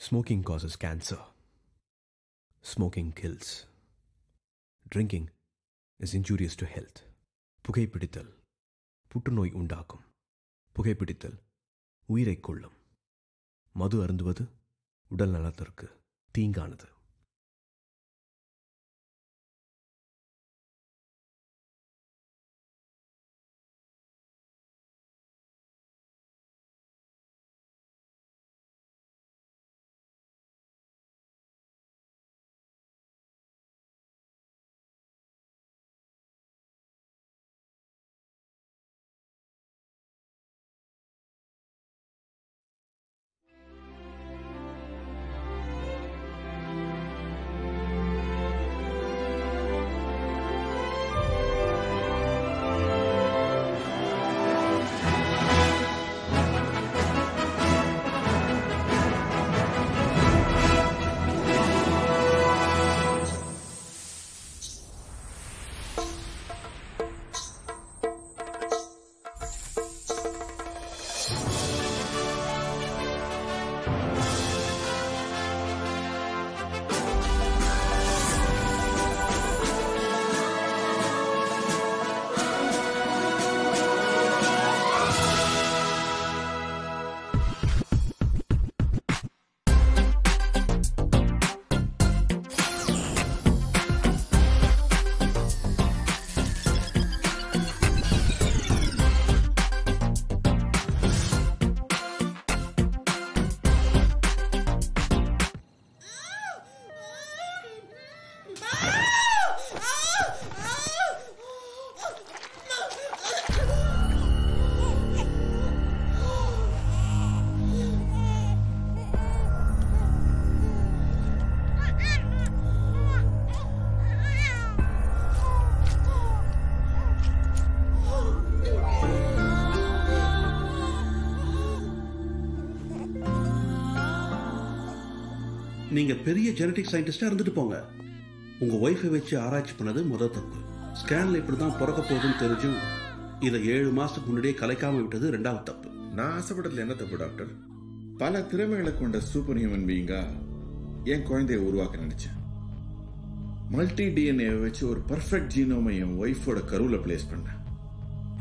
Smoking causes cancer. Smoking kills. Drinking is injurious to health. புகைப்பிடித்தல் புற்றுநோய் உண்டாக்கும் புகைப்பிடித்தல் உயிரைக் கொள்ளும் மது அருந்துவது உடல் நலத்திற்கு தீங்கானது நீங்க பெரிய ஜெனடிக் சயின்டிஸ்டா இருந்துட்டு போங்க. உங்க ஒய்ஃபை வச்சு ஆராய்ச்சி பண்ணது முத தப்பு. ஸ்கேன்ல இப்படிதான் பிறக்க போகுதுன்னு தெரிஞ்சும் இதை ஏழு மாசத்துக்கு முன்னாடியே கலைக்காம விட்டது ரெண்டாவது தப்பு. நான் ஆசைப்பட்டதுல என்ன தப்பு டாக்டர் பல திறமைகளை கொண்ட சூப்பர் ஹியூமன் பீயிங்கா என் குழந்தைய உருவாக்க நினைச்சேன். மல்டி டிஎன்ஏ வச்சு ஒரு பர்ஃபெக்ட் ஜீனோமை என் ஒய்ஃபோட கருவில் பிளேஸ் பண்ணேன்.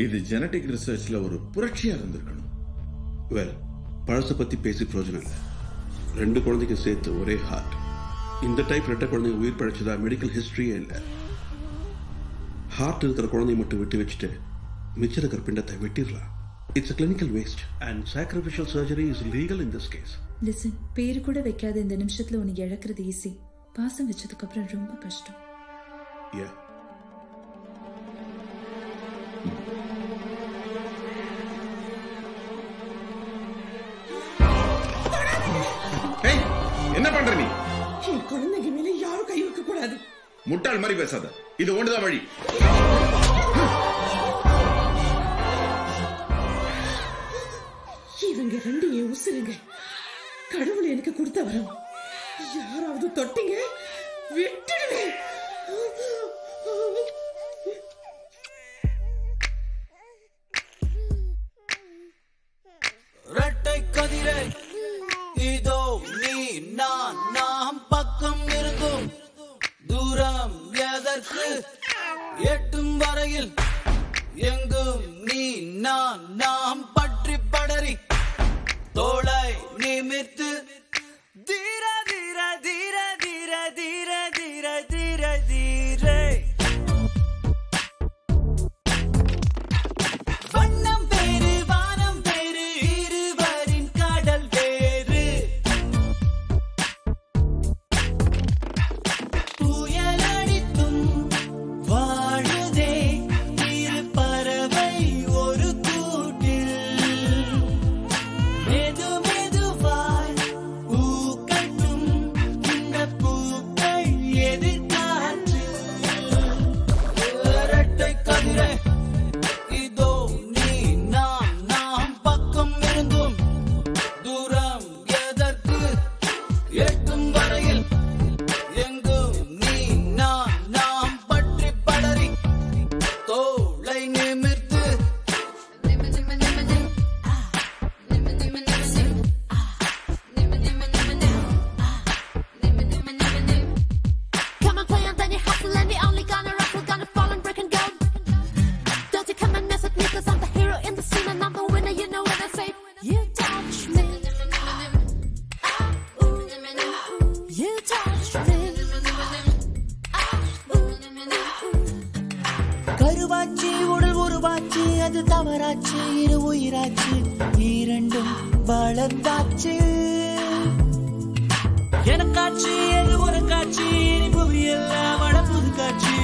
இது ஜெனடிக் ரிசர்ச்ல ஒரு புரட்சியா இருந்திருக்கணும். வெல் பழச பத்தி பேசி பிரயோஜனம் இல்லை. ரெண்டு குழந்தைக்கு சேர்த்து ஒரே ஹார்ட் இந்த டைப் ரெட்டை குழந்தைங்க உயிர் பழைச்சதா? மெடிக்கல் ஹிஸ்டரியே இல்லை. ஹார்ட் இருக்கிற குழந்தைய மட்டும் விட்டு வச்சுட்டு மிச்சம் இருக்கிற பிண்டத்தை வெட்டிடலாம். It's clinical waste and sacrificial surgery is legal in this case listen பேரு கூட வைக்காத இந்த நிமிஷத்துல உனக்கு இழக்கிறது ஈஸி பாசம் வச்சதுக்கு அப்புறம் ரொம்ப கஷ்டம். யா பண்ற நீ. என் குழந்தைங்க மேல யாரும் கை வைக்க கூடாது. முட்டாள் மாதிரி பேசாத. இது ஒண்ணுதான் வழி. இவங்க ரெண்டு என் உசுருங்க. கடவுள் எனக்கு கொடுத்த வரம். யாராவது தொட்டீங்க? விட்டுடுவேன் இரட்டை கதிரை இதோ நான் நாம் பக்கம் இருக்கும் தூரம் எதற்கு? எட்டும் வரையில் எங்கும் நீ நான் நாம் பற்றி படறி தோளை நிமித்து தீர தீர உருவாச்சு உடல் உருவாச்சு அது தவறாச்சு இரு உயிராச்சு இரண்டும் வளர்ந்தாச்சு. எனக்காட்சி அது ஒரு காட்சி புவியெல்லாம் வளர்ப்புது காட்சி.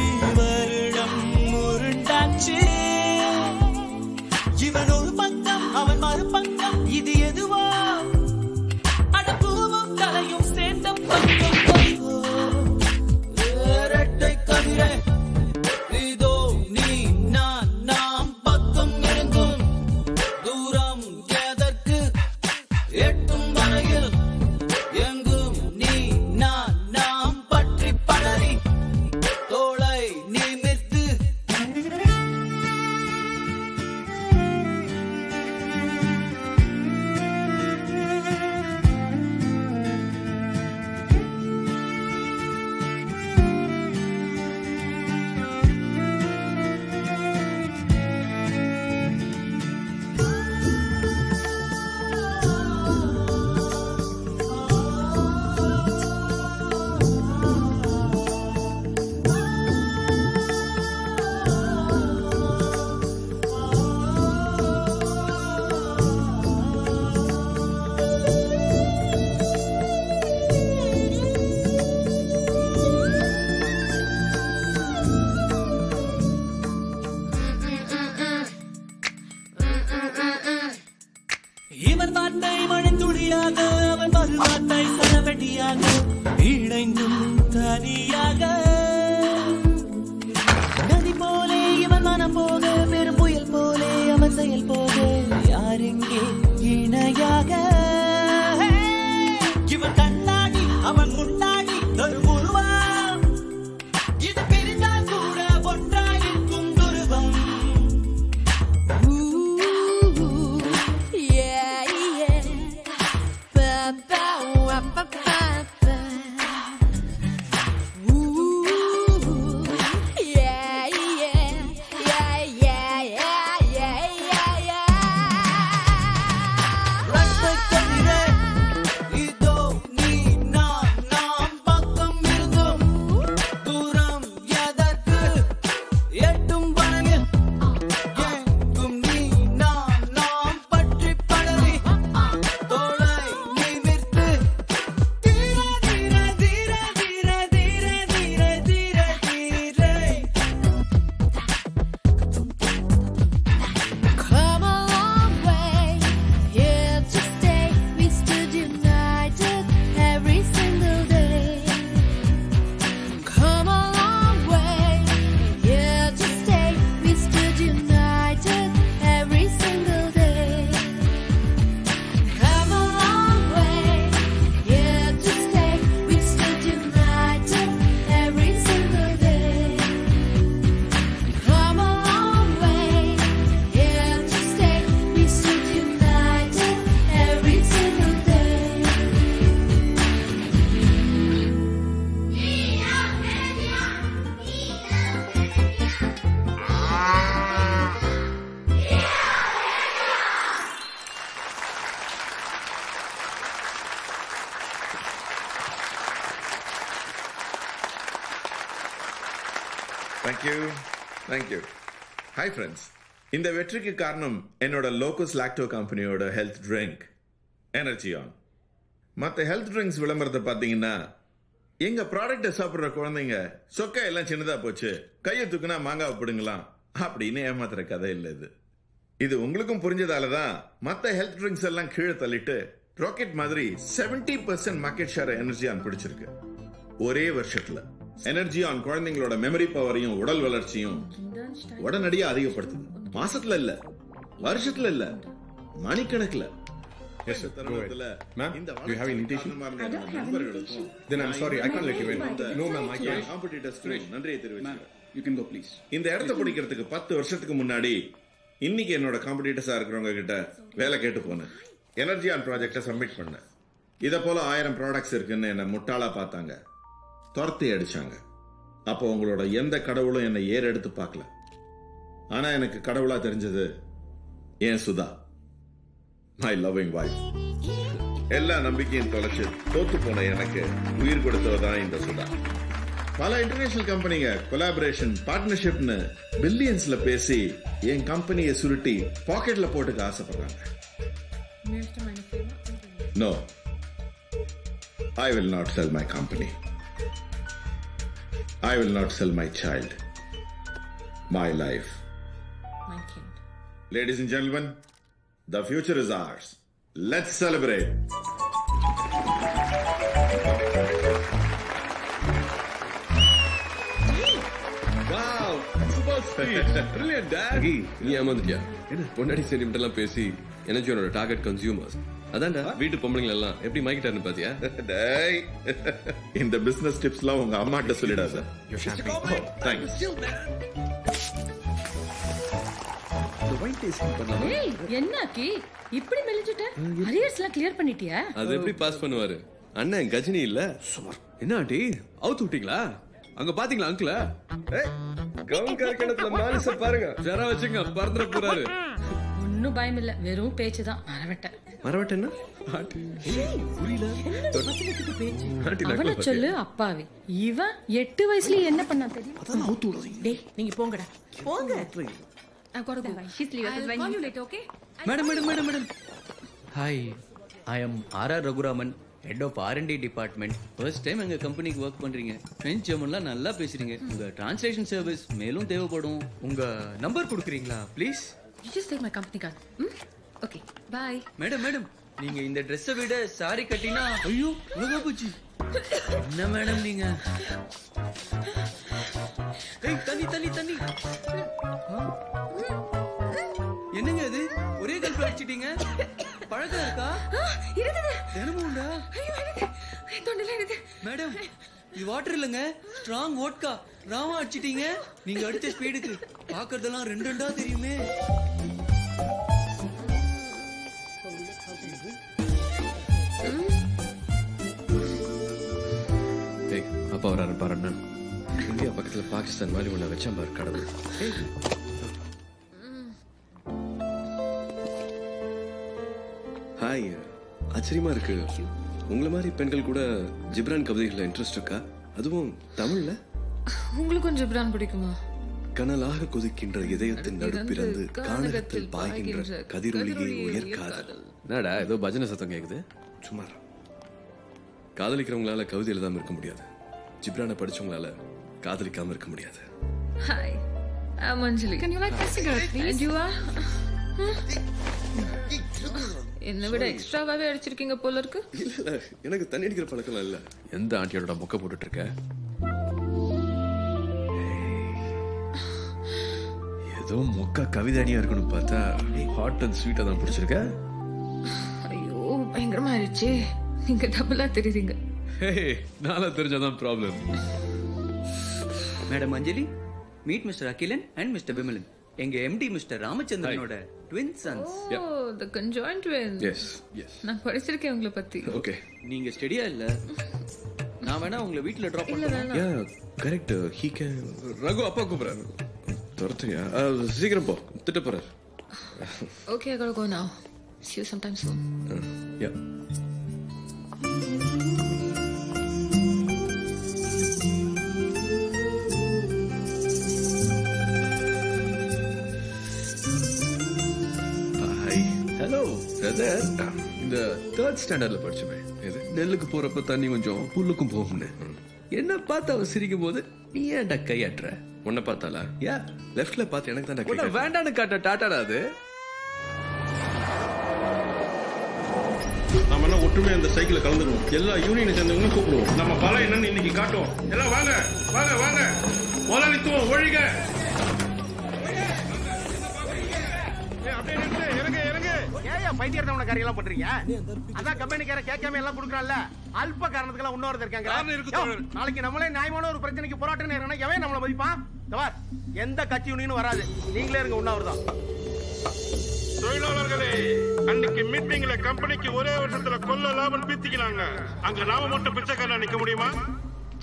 தேங்க்யூ ஹாய் ஃப்ரெண்ட்ஸ் இந்த வெற்றிக்கு காரணம் என்னோட லோக்கஸ் லாக்டோ கம்பெனியோட ஹெல்த் ட்ரிங்க் எனர்ஜி ஆன் மற்ற ஹெல்த் ட்ரிங்க்ஸ் விளம்பரத்தை பார்த்தீங்கன்னா எங்க ப்ராடக்ட்டை சாப்பிட்ற குழந்தைங்க சொக்கா எல்லாம் சின்னதா போச்சு கையை தூக்குனா மாங்காவை பிடுங்கலாம் அப்படின்னு ஏமாத்துற கதை இல்லை இது. இது உங்களுக்கும் புரிஞ்சதால தான் மற்ற ஹெல்த் ட்ரிங்க்ஸ் எல்லாம் கீழே தள்ளிட்டு ராக்கெட் மாதிரி 70% percent market share energy on பிடிச்சிருக்கு. ஒரே வருஷத்துல. எனர்ஜி ஆன் குழந்தைங்களோட மெமரி பவரையும் உடல் வளர்ச்சியும் உடனடியா அதிகப்படுத்துது. மாசத்துல இல்ல. வருஷத்துல இல்ல. மணிக்கணக்குல. Yes, sir. Go ahead. தருணத்துல Ma'am, இந்த do you have an invitation? காரணமா I don't இருந்த have an நண்பர்களுக்கும் Then I'm sorry, I can't let you in. No, ma'am, I N can't. competitors-க்கும் நன்றியை தெரிவிச்சுக்கிறேன். You can go, please. இந்த இடத்த பிடிக்கிறதுக்கு பத்து வருஷத்துக்கு முன்னாடி இன்னைக்கு என்னோட காம்படிட்டர்ஸா இருக்கிறவங்க கிட்ட வேலை கேட்டு போனேன். எனர்ஜி ஆன் ப்ராஜெக்டை சப்மிட் பண்ணேன். இதை போல ஆயிரம் ப்ராடக்ட்ஸ் இருக்குன்னு என்னை முட்டாளா பார்த்தாங்க. துரத்தி அடிச்சாங்க அப்போ உங்களோட எந்த கடவுளும் என்னை ஏற எடுத்து பார்க்கல. ஆனா எனக்கு கடவுளா தெரிஞ்சது ஏன் சுதா. மை லவ்விங் வைஃப் எல்லா நம்பிக்கையும் தொலைச்சு தோத்து போன எனக்கு உயிர் கொடுத்தவ தான் இந்த சுதா. பல இன்டர்நேஷனல் கம்பெனிங்க கொலாபரேஷன் பார்ட்னர்ஷிப்னு பில்லியன்ஸ்ல பேசி என் கம்பெனியை சுருட்டி பாக்கெட்ல போட்டுக்க ஆசைப்படுறாங்க. Möchte meine Firma übernehmen? No. I will not sell my company. I will not sell my child. My life. Mein Kind. Ladies and gentlemen, the future is ours. Let's celebrate. Wow, super speech. Brilliant, Dad. அகி, நீ ஏமாந்துட்டியா பொன்னாடி sentiment எல்லாம் பேசி எனர்ஜியோட target consumers அதான்டா. வீட்டு பொம்பளைங்க எல்லாம். எப்படி மாய்க்கிட்டாருன்னு பாத்தியா? டேய். இந்த பிசினஸ் டிப்ஸ்லாம் உங்க இந்த ஒயிட் டேஸ்டிங் பண்ணலாமா? ஏய் என்னாக்கி இப்படி மெலிஞ்சுட்ட? அரியர்ஸ் எல்லாம் கிளியர் பண்ணிட்டியா? அது எப்படி பாஸ் பண்ணுவாரு? அண்ணன் கஜினி இல்ல? என்ன ஆண்டி? அவுத்து விட்டீங்களா? அங்க பாத்தீங்களா அங்கிள கவுன்கார் கிணத்துல மாலிச பாருங்க. ஜரா வச்சுங்க பறந்துட போறாரு. ஒன்னும் பயம் இல்ல. வெறும் பேச்சு தான். மறவட்ட மரவட்டன்னா அவனை சொல்லு அப்பாவி. இவன் எட்டு வயசுல என்ன பண்ணா தெரியும்? டேய் நீங்க போங்கடா. போங்க? Madam madam madam madam. Hi I am R R Raguraman head of R D department first time எங்க கம்பெனிக்கு ஒர்க் பண்றீங்க. ஃப்ரெஞ்ச் ஜெர்மன்லாம் நல்லா பேசுறீங்க. உங்க டிரான்ஸ்லேஷன் சர்வீஸ் மேலும் தேவைப்படும். உங்க நம்பர் கொடுக்குறீங்களா please You just take my company card. Hmm? Okay. Bye. Madam madam நீங்க இந்த ட்ரெஸ்ஸை விட சாரி கட்டினா ஐயோ உலகா போச்சு என்ன மேடம் நீங்க ஏய் தண்ணி தண்ணி தண்ணி ஆ? என்னங்க இது ஒரே கல்ப அடிச்சிட்டீங்க பழக்கம் இருக்கா இருக்குது. தினமும் உண்டா ஐயோ எனக்கு தொண்டையில எனக்கு மேடம் இது வாட்டர் இல்லைங்க. ஸ்ட்ராங் வோட்கா ராமா அடிச்சிட்டீங்க. நீங்க அடிச்ச ஸ்பீடுக்கு பாக்குறதெல்லாம் ரெண்டு ரெண்டா தெரியுமே. அப்பா வராரு பாரு அண்ணன். இந்தியா பக்கத்துல பாகிஸ்தான் மாதிரி ஒண்ணு வச்சான் பாரு கடவுள். ஹாய் ஆச்சரியமா இருக்கு. உங்களை மாதிரி பெண்கள் கூட ஜிப்ரான் கவிதைகள்ல இன்ட்ரெஸ்ட் இருக்கா அதுவும் தமிழ்ல உங்களுக்கும் ஜிப்ரான் பிடிக்குமா கனலாக கொதிக்கின்ற இதயத்தின் நடுப்பிறந்து கானகத்தில் பாய்கின்ற கதிரொளியை உயர்காதல் என்னடா ஏதோ பஜனை சத்தம் கேக்குது சுமார் காதலிக்கிறவங்களால கவிதை எழுதாம இருக்க முடியாது ஜிப்ரானை படிச்சவங்களால காதலிக்காம இருக்க முடியாது Anjali. Can you like my cigarette, please? And you are? என்னை விட எக்ஸ்ட்ராவாவே அடிச்சிருக்கீங்க போல இருக்கு. இல்ல எனக்கு தண்ணி அடிக்கிற பழக்கம் இல்ல. எந்த ஆண்டியோட மொக்க போட்டுட்டு இருக்க ஏதோ மொக்க கவிதானியா இருக்கணும் பார்த்தா ஹாட் அண்ட் ஸ்வீட்டா தான் பிடிச்சிருக்க? ஐயோ பயங்கரமா ஆயிடுச்சு. நீங்க டபுளா தெரியுறீங்க. நாளா தெரிஞ்சாதான் problem madam Anjali meet mister Akilan and mister Vimalan. எங்க MD mister ராமச்சந்திரனோட twin sons oh the conjoined twin yes yes நான் படிச்சிருக்கேன் உங்களை பத்தி. ஓகே நீங்க ஸ்டெடியா இல்ல? நான் வேணா உங்களை வீட்ல டிராப் பண்ணுறேன். Yeah correct he can Ragu அப்பா கூப்பிடுறாரு. துரத்துறியா? சீக்கிரம் போ. திட்ட போறாரு. Okay, I gotta go now. See you sometime soon. Yeah hello brother இந்த தேர்ட் ஸ்டாண்டர்ட்ல படிச்சுமே. இது நெல்லுக்கு போறப்ப தண்ணி கொஞ்சம் புல்லுக்கும் போகும்னு. என்ன பார்த்து அவ சிரிக்கும் போது நீ ஏன்டா கையாட்டுற? உன்னை பார்த்தாளா? யா லெஃப்ட்ல பார்த்து எனக்கு தான் வேண்டான்னு காட்ட டாட்டாடா அது? நாம எல்லாம் ஒற்றுமையா இந்த சைக்கிள் கலந்துருவோம். எல்லா யூனியனை சேர்ந்தவங்களும் கூப்பிடுவோம். நம்ம பலம் என்னன்னு இன்னைக்கு காட்டுவோம். எல்லாம் வாங்க வாங்க வாங்க. முதலாளித்துவம் ஒழிக. ஏன் பைத்தியர்த்தவன காரியெல்லாம் பண்றீங்க? அதான் கம்பெனிக்கார கேட்காம எல்லாம் கொடுக்குறான்ல. அல்ப காரணத்துக்கு இன்னொரு இருக்காங்க நாளைக்கு நம்மளே நியாயமான ஒரு பிரச்சனைக்கு போராட்டம் நேரம்னா எவன் நம்மள மதிப்பான்? தவார் எந்த கட்சி யூனியனும் வராது. நீங்களே இருங்க உண்ணாவிரதம். தொழிலாளர்களே அன்னைக்கு மீட்டிங்ல கம்பெனிக்கு ஒரே வருஷத்துல கொல்ல லாபம் பீத்திக்கிறாங்க அங்க நாம மட்டும் பிச்சைக்காரனா நிக்க முடியுமா?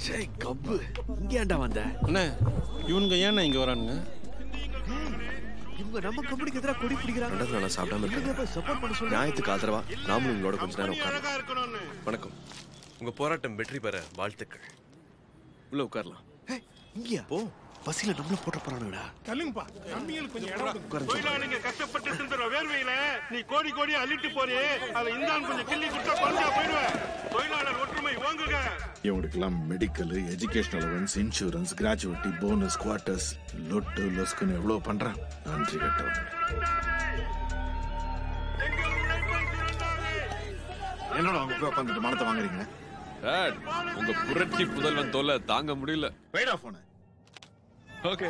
சே கப்பு. இங்க ஏன்டா வந்த? அண்ணே இவனுங்க ஏன் இங்க வரானுங்க? இவங்க நம்ம கம்பெனிக்கு எதிராக கொடி பிடிக்கிறாங்க. ரெண்டாவது நான் சாப்பிடாம இருக்கேன் சப்போர்ட் பண்ண சொல்லி நியாயத்துக்கு ஆதரவா நாமளும் உங்களோட கொஞ்ச நேரம் உட்காரலாம். வணக்கம். உங்க போராட்டம் வெற்றி பெற வாழ்த்துக்கள். உள்ள உட்காரலாம். இங்கயா? போ. பசியில நம்மள போட்ட போறானுடா தள்ளுங்கப்பா. தம்பிங்களுக்கு கொஞ்சம் இடம். தொழிலாளிங்க கஷ்டப்பட்டு சிந்துற வேர்வையில நீ கோடி கோடி அள்ளிட்டு போறியே அதை இந்தான் கொஞ்சம் கிள்ளி கொடுத்தா குறைஞ்சா போயிடுவேன் தொழிலாளர் ஒற்றுமை ஓங்குக. இவங்களுக்கெல்லாம் medical education allowance insurance gratuity bonus quarters லொட்டு லொஸ்குன்னு எவ்வளவு பண்றான். நன்றி கட்டவன். என்னோட போய் உட்காந்துட்டு மனத்தை வாங்குறீங்க? உங்க புரட்சி புதல்வன் தொல்லை தாங்க முடியல. வைடா போன ஓகே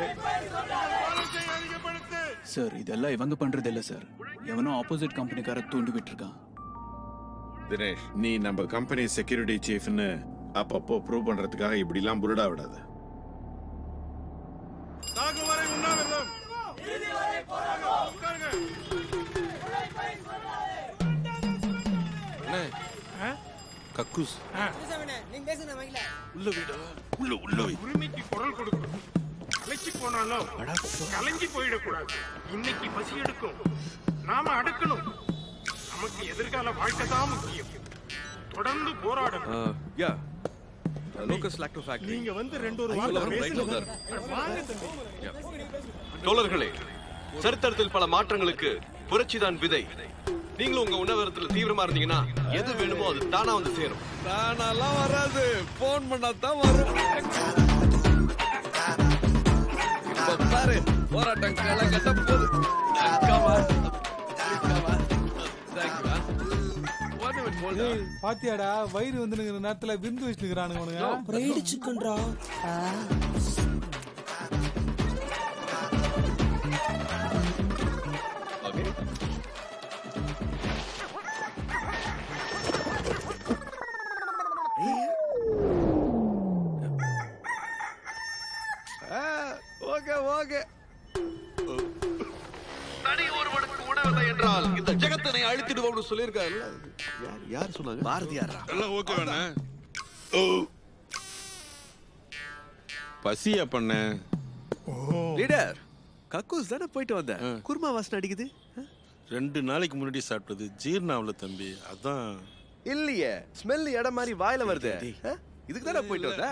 சார் இதெல்லாம் இவங்க பண்றது இல்ல சார் எவனோ ஆப்போசிட் கம்பெனிக்கார தூண்டி விட்டுருக்கான் தினேஷ் நீ நம்ம கம்பெனி செக்யூரிட்டி சீஃப்னு அப்பப்போ ப்ரூவ் பண்றதுக்காக இப்படிலாம் புருடா விடாத. கக்கூஸ். உள்ள வீடு? உள்ள உள்ள உரிமைக்கு குரல் கொடுக்கணும். கலைச்சு போனாலும் கலைஞ்சி போயிடக்கூடாது. இன்னைக்கு பசி எடுக்கும். நாம அடக்கணும். நமக்கு எதிர்கால வாழ்க்கை தான் முக்கியம். தொடர்ந்து போராடணும். யா. லோக்கஸ் லாக்டோ ஃபேக்டரி நீங்க வந்து ரெண்டு ஒரு வார்த்தை பேசுங்க. வாங்க தம்பி. சரித்திரத்தில் பல மாற்றங்களுக்கு புரட்சிதான் விதை. நீங்களும் உங்க உணவகத்துல தீவிரமா இருந்தீங்கன்னா எது வேணுமோ அது தானா வந்து சேரும். தானாலாம் வராது. போன் பண்ணா தான் வரும். பாரு போராட்டம் களை கட்ட போகுது. அக்காவா அக்காவா தேங்க்யூ ஏய், பாத்தியாடா வயிறு வந்து நேரத்துல விருந்து வச்சுக்கிறானுங்க ஜெகத்தினை அழித்திடுவோம்னு சொல்லியிருக்காரு யார் யார் சொன்னாங்க? பாரதியாரா. எல்லாம் ஓகே வேணா பசியா பண்ண லீடர் கக்கூஸ் தானே போயிட்டு வந்தேன் குருமா வாசனை அடிக்குது? ரெண்டு நாளைக்கு முன்னாடி சாப்பிட்டது ஜீர்ணாவில தம்பி அதான். இல்லையே ஸ்மெல் இடம் மாதிரி வாயில வருது? இதுக்கு தானே போயிட்டு வந்த?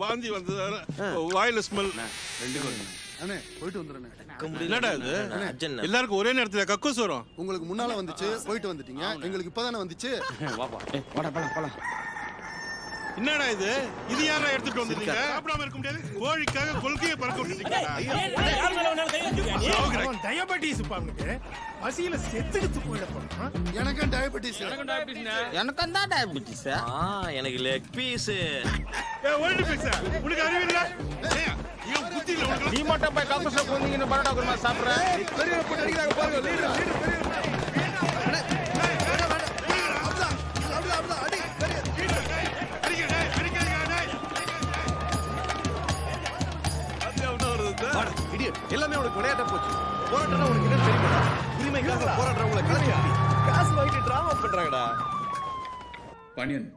வாந்தி வந்ததால வாயில ஸ்மெல் அண்ணே போயிட்டு வந்துடுறேன் என்னடா இது? எல்லாருக்கும் ஒரே நேரத்துல கக்கூஸ் வரும். உங்களுக்கு முன்னால வந்துச்சு போயிட்டு வந்துட்டீங்க. எங்களுக்கு இப்பதானே வந்துச்சு. என்னடா இது? இது யாரா எடுத்துட்டு வந்தீங்க சாப்பிடாம இருக்க முடியாது. கோழிக்காக கொள்கையை பறக்க விட்டுட்டீங்க டயபெட்டிஸ் பாருங்க பசியில செத்துக்கிட்டு போயிட போறோம் எனக்கும் டயபெட்டிஸ் எனக்கும் தான் டயபிட்டிஸ் எனக்கு லெக் பீஸ் ஓல்டு பிக்ஸா உனக்கு அறிவு இல்ல? ஏய், இவன் புத்தி இல்ல உனக்கு. நீ மட்டும் போய் கக்கூஸ்ல போந்தீங்கன்னு பரோட்டா குருமா சாப்பிடுற பெரிய பாருங்க லீடர் லீடர் எல்லாமே உனக்கு விளையாட்ட போச்சு. போராட்டம் உனக்கு என்ன தெரியுமா உரிமைக்காக போராடுறவங்களை கிளம்பியா காசு வாங்கிட்டு டிராமா பண்றாங்கடா. பாண்டியன்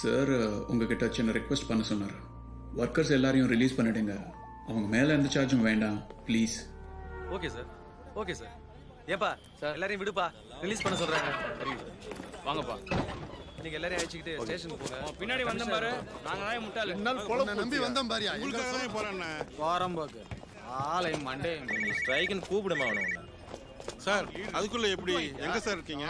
சார் உங்ககிட்ட சின்ன ரெக்வெஸ்ட் பண்ண சொன்னார். ஒர்க்கர்ஸ் எல்லாரையும் ரிலீஸ் பண்ணிடுங்க. அவங்க மேலே எந்த சார்ஜும் வேண்டாம். Please okay sir okay sir ஏப்பா எல்லாரையும் விடுப்பா. ரிலீஸ் பண்ண சொல்றாங்க. வாங்கப்பா. நீங்க எல்லாரையும் அழைச்சிக்கிட்டு ஸ்டேஷனுக்கு போங்க. பின்னாடி வந்த பாரு. நாங்க தான் முட்டாளு நம்பி வந்தோம் பாரியா உங்களுக்காக தான் போறேன் போறம்போக்கு ஆலை மண்டே நீ ஸ்ட்ரைக்குன்னு கூப்பிடுமா அவனை சார் அதுக்குள்ள எப்படி எங்க சார் இருக்கீங்க?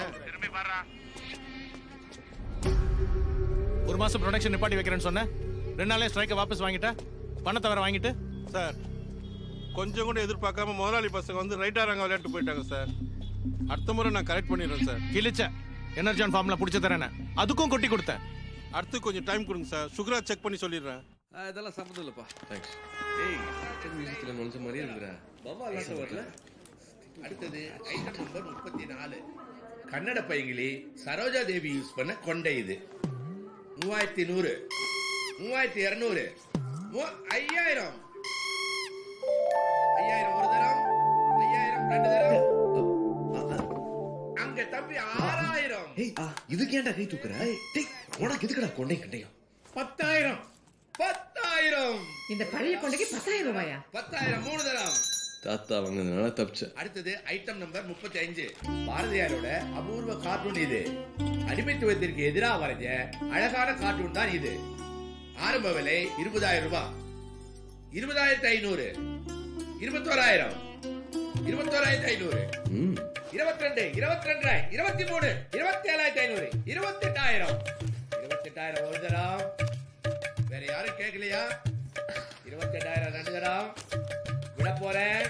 ஒரு மாசம் ப்ரொடக்ஷன் நிப்பாட்டி வைக்கிறேன்னு சொன்னேன் ரெண்டு நாளே ஸ்ட்ரைக்கை வாபஸ் வாங்கிட்டேன் பணத்தை வேற வாங்கிட்டு. சார் கொஞ்சம் கூட எதிர்பார்க்காம முதலாளி பசங்க வந்து ரைட் ஆறாங்க விளையாட்டு போயிட்டாங்க சார். அடுத்த முறை நான் கரெக்ட் பண்ணிடுறேன் சார். கிழிச்ச. எனர்ஜான் ஃபார்ம்ல புடிச்ச தரேன் அதுக்கும் கொட்டி கொடுத்தேன். அடுத்து கொஞ்சம் டைம் கொடுங்க சார். சுகரா செக் பண்ணி சொல்லிடுறேன். அதெல்லாம் சம்மந்தம் இல்லப்பா. தேங்க்ஸ் ஏய் மியூசிக்ல நுழைஞ்ச மாதிரியே இருக்கிற பாபா அல்லாட்ட வரல. அடுத்தது ஐட்டம் நம்பர் முப்பத்தி நாலு கன்னட பைங்கிலி சரோஜா தேவி யூஸ் பண்ண கொண்டை இது. மூவாயிரத்தி நூறு. மூவாயிரத்தி இருநூறு. ஐயாயிரம். ஐயாயிரம் ஒரு தரம். ஐயாயிரம் ரெண்டு தரம். அங்க தம்பி ஆறாயிரம். இதுக்கு ஏன்டா கை தூக்குற? டேய் உனக்கு எதுக்குடா கொண்டை கண்டையும்? பத்தாயிரம். பத்தாயிரம். இந்த பழைய கொண்டைக்கு பத்தாயிரம் ரூபாயா? பத்தாயிரம் மூணு தரம். தாத்தா வாங்கினதுனால தப்பிச்சேன். அடுத்தது ஐட்டம் நம்பர் முப்பத்தி அஞ்சு பாரதியாரோட அபூர்வ கார்ட்டூன் இது. அடிமைத்துவத்திற்கு எதிராக வரைஞ்ச அழகான கார்ட்டூன் தான் இது. ஆரம்ப விலை இருபதாயிரம் ரூபாய் இருபதாயிரத்தி ஐநூறு. இருபத்தோராயிரம். இருபத்தோராயிரத்தி ஐநூறு. இருபத்தி ரெண்டு இருபத்தி ரெண்டு இருபத்தி மூணு இருபத்தி ஏழாயிரத்தி ஐநூறு இருபத்தி எட்டாயிரம் இருபத்தி எட்டாயிரம் ஒரு தரம். வேற யாரும் கேட்கலையா இருபத்தி எட்டாயிரம் ரெண்டு தரம் விட போறேன்.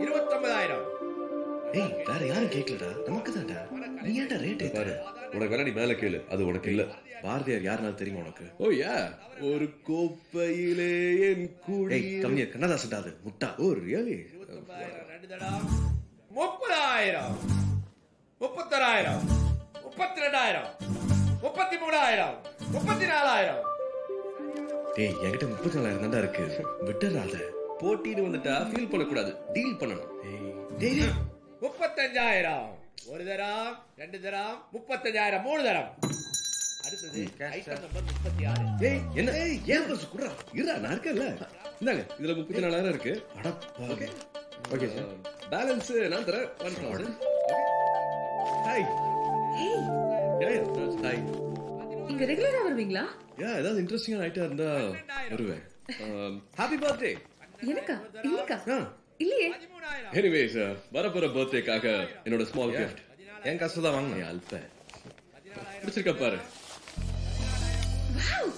இருபத்தொன்பதாயிரம். ஏய் வேற யாரும் கேட்கலடா நமக்கு தான்டா நீ ஏன்டா ரேட் பாரு உனக்கு வேணா நீ மேல கேளு. அது உனக்கு இல்ல. பாரதியார் யாருனாலும் தெரியுமா உனக்கு? ஓ யா. ஒரு கோப்பையிலே என் கூடி ஏய் கவிஞர் கண்ணதாசன்டா அது. முட்டா. ஓ ரியலி முப்பதாயிரம் முப்பத்தொராயிரம் முப்பத்தி ரெண்டாயிரம் முப்பத்தி மூணாயிரம் முப்பத்தி நாலாயிரம் டேய் என்கிட்ட முப்பத்தி நாலாயிரம் தான்டா இருக்கு. விட்டுறாத. போட்டின்னு வந்துட்டா ஃபீல் பண்ணக்கூடாது. டீல் பண்ணணும். டேய். டேய் முப்பத்தஞ்சாயிரம். ஒரு தரம் ரெண்டு தரம் முப்பத்தஞ்சாயிரம் மூணு தரம். அடுத்தது ஐட்டம் நம்பர் முப்பத்தி ஆறு ஏய் என்ன? ஏன் பஸ் குடுறா? இருடா நான் இருக்கேன்ல. இந்தாங்க இதுல முப்பத்தி நாலாயிரம் இருக்கு. அட ஓகே ஓகே சார் பேலன்ஸ் நான் தரேன். ஒன் தௌசண்ட் ஹாய் ஹாய் இங்க ரெகுலரா வருவீங்களா? யா ஏதாவது இன்ட்ரெஸ்டிங்கான ஐட்டம் இருந்தா வருவேன். ஹாப்பி பர்த்டே எனக்கா? இல்லக்கா? இல்லையே. எனிவேஸ் வரப்போற பர்த்டேக்காக என்னோட ஸ்மால் கிஃப்ட் என் காசு தான் வாங்கினேன். அல்ப. பிடிச்சிருக்க பாரு. வாவ்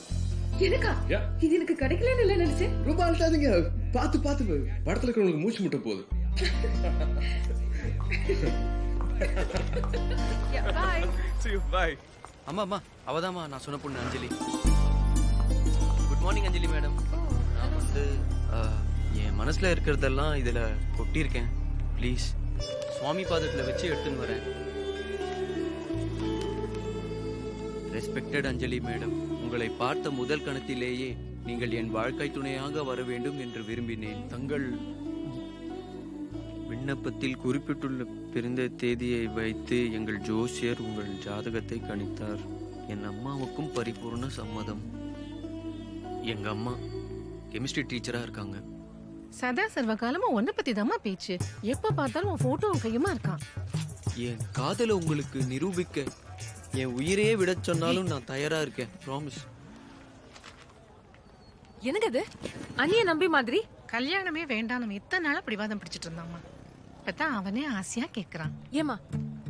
எனக்கா? யா இது எனக்கு கிடைக்கலன்னு இல்ல நினைச்சேன். ரொம்ப அழுத்தாதீங்க பார்த்து பார்த்து படத்துல இருக்கிறவங்களுக்கு மூச்சு முட்ட போகுது. பாய் See you. Bye. அம்மா அம்மா அவதாம்மா நான் சொன்ன பொண்ணு Anjali. Good morning Anjali madam. நான் வந்து என் மனசுல இருக்கிறதெல்லாம் இதுல கொட்டியிருக்கேன். ப்ளீஸ் சுவாமி பாதத்துல வச்சு எடுத்துன்னு வரேன். ரெஸ்பெக்டட் அஞ்சலி மேடம் உங்களை பார்த்த முதல் கணத்திலேயே நீங்கள் என் வாழ்க்கை துணையாக வர வேண்டும் என்று விரும்பினேன். தங்கள் விண்ணப்பத்தில் குறிப்பிட்டுள்ள பிறந்த தேதியை வைத்து எங்கள் ஜோசியர் உங்கள் ஜாதகத்தை கணித்தார். என் அம்மாவுக்கும் பரிபூர்ண சம்மதம். எங்க அம்மா கெமிஸ்ட்ரி டீச்சரா இருக்காங்க. சதா சர்வ காலமும் உன்னை பத்தி தாம்மா பேச்சு. எப்ப பார்த்தாலும் உன் போட்டோவும் கையுமா இருக்கான் என் காதலை உங்களுக்கு நிரூபிக்க என் உயிரையே விட சொன்னாலும் நான் தயாரா இருக்கேன். ப்ராமிஸ் எனக்கு அது அண்ணிய நம்பி மாதிரி? கல்யாணமே வேண்டாம். நம்ம இத்தனை நாளா பிடிவாதம் பிடிச்சிட்டு இருந்தாம்மா. இப்பதான் அவனே ஆசையா கேக்குறான். ஏமா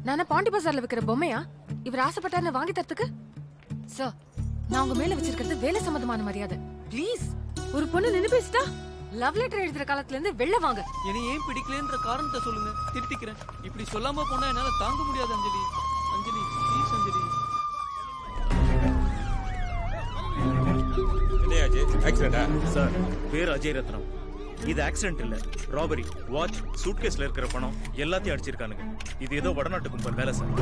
நானே பாண்டி பஜார்ல விக்கிற பொம்மையா? இவர் ஆசைப்பட்டாருன்னு வாங்கி தரத்துக்கு? சார் நான் உங்க மேல வச்சிருக்கிறது வேலை சம்பந்தமான மரியாதை. ப்ளீஸ் ஒரு பொண்ணு நின்னு பேசிட்டா லவ் லெட்டர் எழுதுற காலத்துல இருந்து வெளில வாங்க. என்னை ஏன் பிடிக்கலன்ற காரணத்தை சொல்லுங்க. திருத்திக்கிறேன். இப்படி சொல்லாம போனா என்னால தாங்க முடியாது அஞ்சலி. அஞ்சலி ப்ளீஸ் அஞ்சலி. என்ன அஜய்? ஆக்சிடென்டா சார் பேர் அஜய் ரத்னம். இது ஆக்சிடென்ட் இல்ல ராபரி வாட்ச் சூட்கேஸ்ல இருக்கிற பணம் எல்லாத்தையும் அடிச்சிருக்கானுங்க இது ஏதோ வடநாட்டு கும்பல் வேலை sir?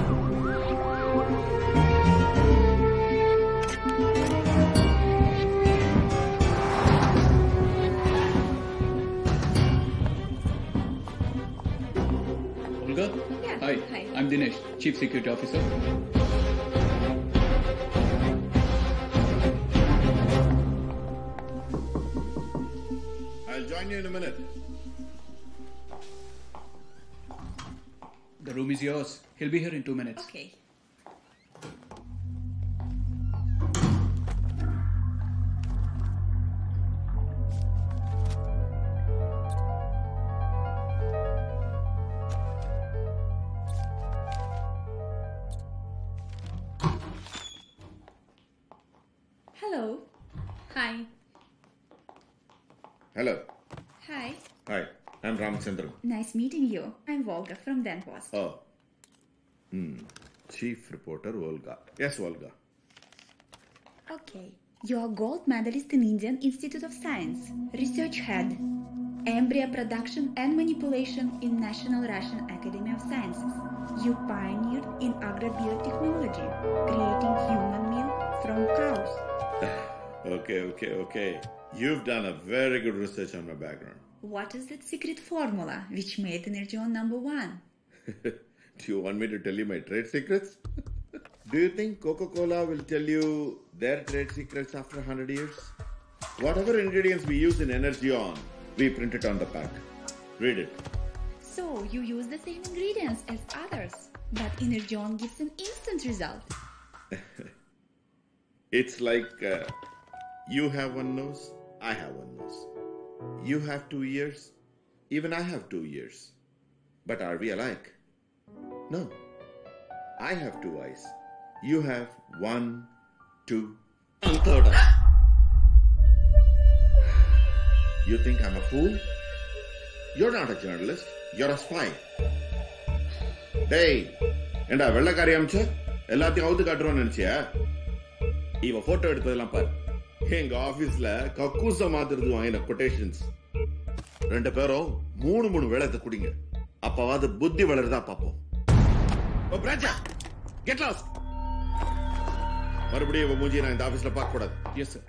Hi. I'm Dinesh, Chief Security Officer. Join you in a minute. The room is yours. He'll be here in two minutes. Okay. Hello. Hi. Hello. Hi. Hi. I'm Ramachandran. Nice meeting you. I'm Volga from Den Post. Oh. Hmm. Chief reporter Volga. Yes, Volga. Okay. You're gold medalist in Indian Institute of Science, research head, embryo production and manipulation in National Russian Academy of Sciences. You pioneered in agrobiotechnology, creating human milk from cows. Okay, okay, okay. You've done a very good research on my background. What is that secret formula which made Energion number one? Do you want me to tell you my trade secrets? Do you think Coca Cola will tell you their trade secrets after 100 years? Whatever ingredients we use in Energy On, we print it on the pack. Read it. So you use the same ingredients as others, but inner John gives an instant result. It's like uh, you have one nose, I have one nose. You have two ears, even I have two ears. But are we alike? No. I have two eyes. You have one, two, and third eye. You think I'm a fool? You're not a journalist. You're a spy. டேய் ஏண்டா வெள்ளக்காரி அமிச்ச எல்லாத்தையும் அவுத்து காட்டுறோம்னு நினைச்சியா இவ photo எடுத்ததெல்லாம் பாரு எங்க ஆபீஸ்ல கக்கூச மாத்துறது வாங்கின கொட்டேஷன்ஸ் ரெண்டு பேரும் மூணு மூணு வேளத்தை குடிங்க. அப்பவாது புத்தி வளருதா பாப்போம். கெட் லாஸ்ட் மறுபடியும் இவ மூஞ்சியை நான் இந்த ஆபீஸ்ல பார்க்க கூடாது. எஸ் சார்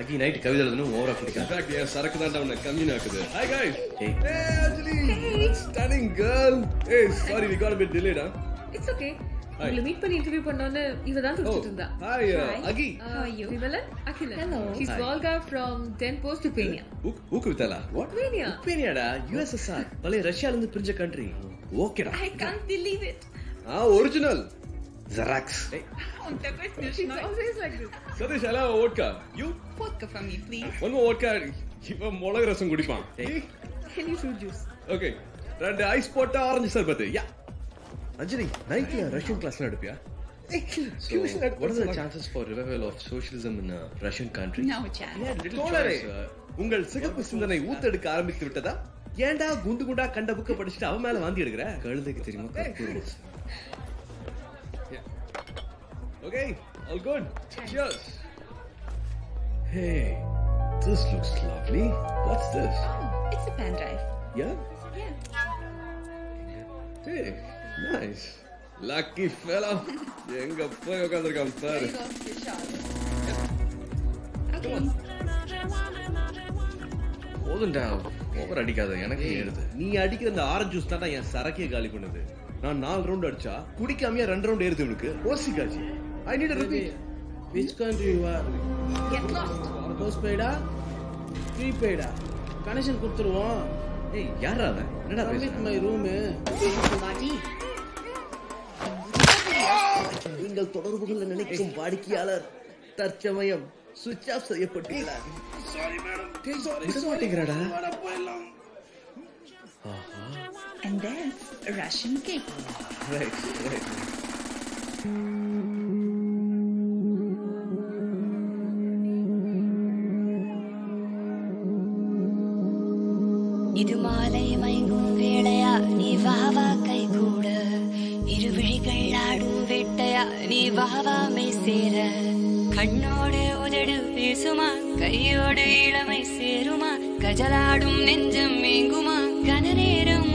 அகி நைட் கவிதை எழுதணும் ஓவரா பிடிக்கும் என் சரக்கு தான் உன்னை கம்மியா ஆக்குது. Hi hey. Anjali. Stunning girl. Hey sorry we got a bit delayed huh? It's okay. உங்களை மீட் பண்ணி இன்டர்வியூ பண்ணோன்னு இவ தான் துடிச்சிட்டு இருந்தா. Are you? Vimalan Akilan. Hello. She's Hi. Volga from 10 post to Penia. ஊக்குவித்தாலா வாட் Penia. உக்ரைனியாடா USSR பழைய ரஷ்யால இருந்து பிரிஞ்ச கண்ட்ரி ஓகேடா I can't believe it. ஆ ஒரிஜினல் ஜெராக்ஸ். சதீஷ் அலா vodka you Vodka. From me, please. One more vodka இவன் மிளகு ரசம் குடிப்பான். Can you fruit juice? Okay ரெண்டு ஐஸ் போட்ட ஆரஞ்சு சர்பத்து யா அஞ்சலி நைட்ல ரஷ்யன் கிளாஸ்லாம் எடுப்பியா So, what are the chances for revival of socialism in a Russian country? No chance. little தோழரே choice, uh, உங்கள் சிகப்பு சிந்தனை ஊத்தெடுக்க ஆரம்பித்து விட்டதா ஏன்டா குண்டு குண்டா கண்ட புக்க படிச்சுட்டு அவன் மேல வாந்தி எடுக்கிற கழுதைக்கு தெரியுமா okay all good cheers Hey, this looks lovely. What's this? It's a pen drive. yeah Yeah. hey nice. Lucky fella எங்க போய் உட்கார்ந்திருக்கான் பாரு. போதும்டா. ஓவர் அடிக்காத. எனக்கு ஏறுது. நீ அடிக்கிற அந்த ஆரஞ்சு ஜூஸ் தான் என் சரக்கே காலி பண்ணுது. நான் நாலு ரவுண்ட் அடிச்சா குடிக்காமயே ரெண்டு ரவுண்ட் ஏறுது இவனுக்கு. ஓசி காஜி I need repeat Which country you are? Get lost. Postpaid-ஆ? Prepaid-ஆ? கனெக்ஷன் கொடுத்துருவோம். ஏய் யாரா அவன்? என்னடா Come with பேசுறான் my நீங்கள் தொடர்புகள் நினைக்கும் வாடிக்கையாளர் தற்சமயம் சுவிட்ச் ஆஃப் செய்யப்பட்டுள்ளார். விட மாட்டேங்கிறாடா? And that's Russian cake. Right right இது மாலை மயங்கும் வேளையா நீ வா வா வேட்டையா நீ வா மெய் சேர. கண்ணோடு உதடு பேசுமா கையோடு இளமை சேருமா கஜலாடும் நெஞ்சம் மேங்குமா கன நேரம்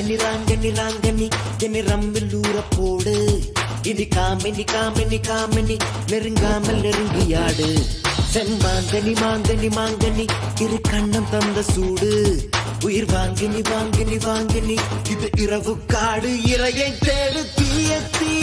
அடி ராங்கனி ராங்கனி என்னை ரம்பில் ஊற போடு. இது காமினி காமினி காமினி நெருங்காமல் நெருங்கியாடு. செம்மாங்கனி மாங்கனி மாங்கனி இரு கண்ணம் தந்த சூடு. உயிர் வாங்கினி வாங்கினி வாங்கினி. இது இரவு காடு இறையை தேடு தீய தீ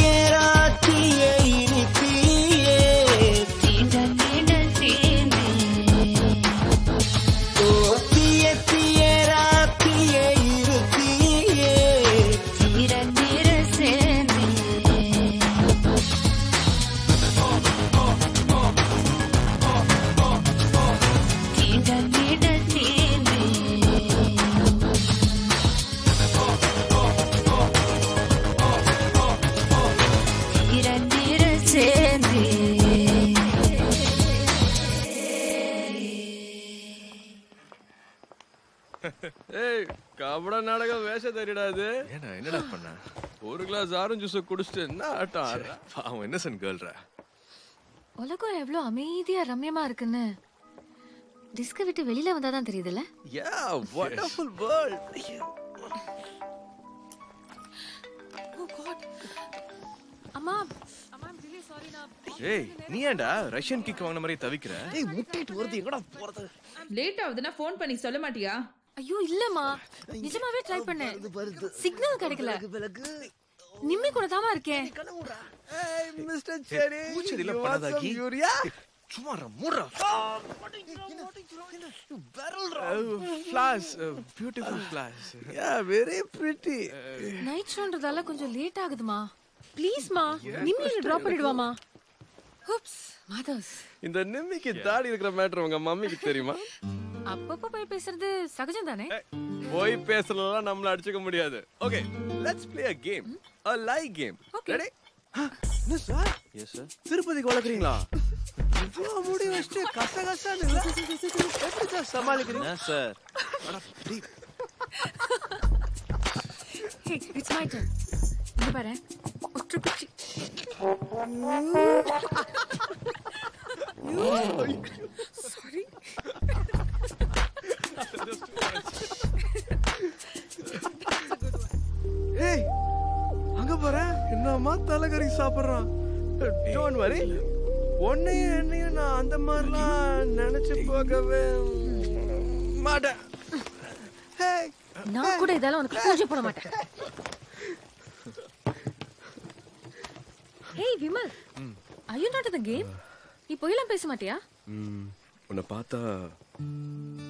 ஆரஞ்சு ஜூஸ் குடிச்சிட்டு என்ன ஆட்டம் ஆடுற? பாவம் இன்னசென்ட் கேர்ள்ரா உலகம் எவ்வளவு அமைதியா ரம்யமா இருக்குன்னு. டிஸ்க விட்டு வெளியில வந்தாதான் தெரியுதுல்ல? யா வண்டர்ஃபுல் வேர்ல்ட் அம்மா அம்மா ரிலி சாரி நான் ஏய் நீ ஏன்டா ரஷ்யன் கிக் வாங்கின மாதிரி தவிக்கிற? ஏய் முட்டிட்டு வருது எங்கடா போறது? லேட் ஆகுதுன்னா ஃபோன் பண்ணி சொல்ல மாட்டியா? ஐயோ இல்லம்மா. நிஜமாவே ட்ரை பண்ணேன். சிக்னல் கிடைக்கல. நிம்மி கூட தாமா இருக்கேன் மிஸ்டர் செரி பூச்செடிலாம் பண்ணாதாக்கி யூரியா? சும்மா மூடுறா. Flash beautiful flash yeah very pretty night ஷோன்றதால கொஞ்சம் லேட் ஆகுதுமா? ப்ளீஸ்மா நிம்மி டிராப் பண்ணிடுவாமா? ஹூப்ஸ் மாதர்ஸ் இந்த நிம்மிக்கு தாடி இருக்கிற மேட்டர் உங்க மம்மிக்கு தெரியுமா? அப்பப்ப போய் பேசுறது சகஜம் தானே போய் பேசலாம் நம்மள அடிச்சுக்க முடியாது. Okay let's play game a lie game ready என்ன சார் எஸ் சார் திருப்பதிக்கு வளர்க்குறீங்களா? இவ்வளவு முடி வச்சுட்டு கச கசான்னு? எப்படி சார் சமாளிக்கிறீங்க? என்ன sir hey it's my turn இங்க பாரு. ஒற்று குச்சி. சாரி ஏய் அங்க பாரு என்னம்மா தலைகறி சாப்பிடுறான்? டோன்ட் வரி உன்னையும் என்னையும் நான் அந்த மாதிரிலாம் நினைச்சு போகவே மாட்டேன். Hey. நான் கூட இதெல்லாம் உனக்கு பூஜை போட மாட்டேன். Hey Vimal I you not the game நீ பொய்லாம் பேச மாட்டியா? உன்னை பார்த்தா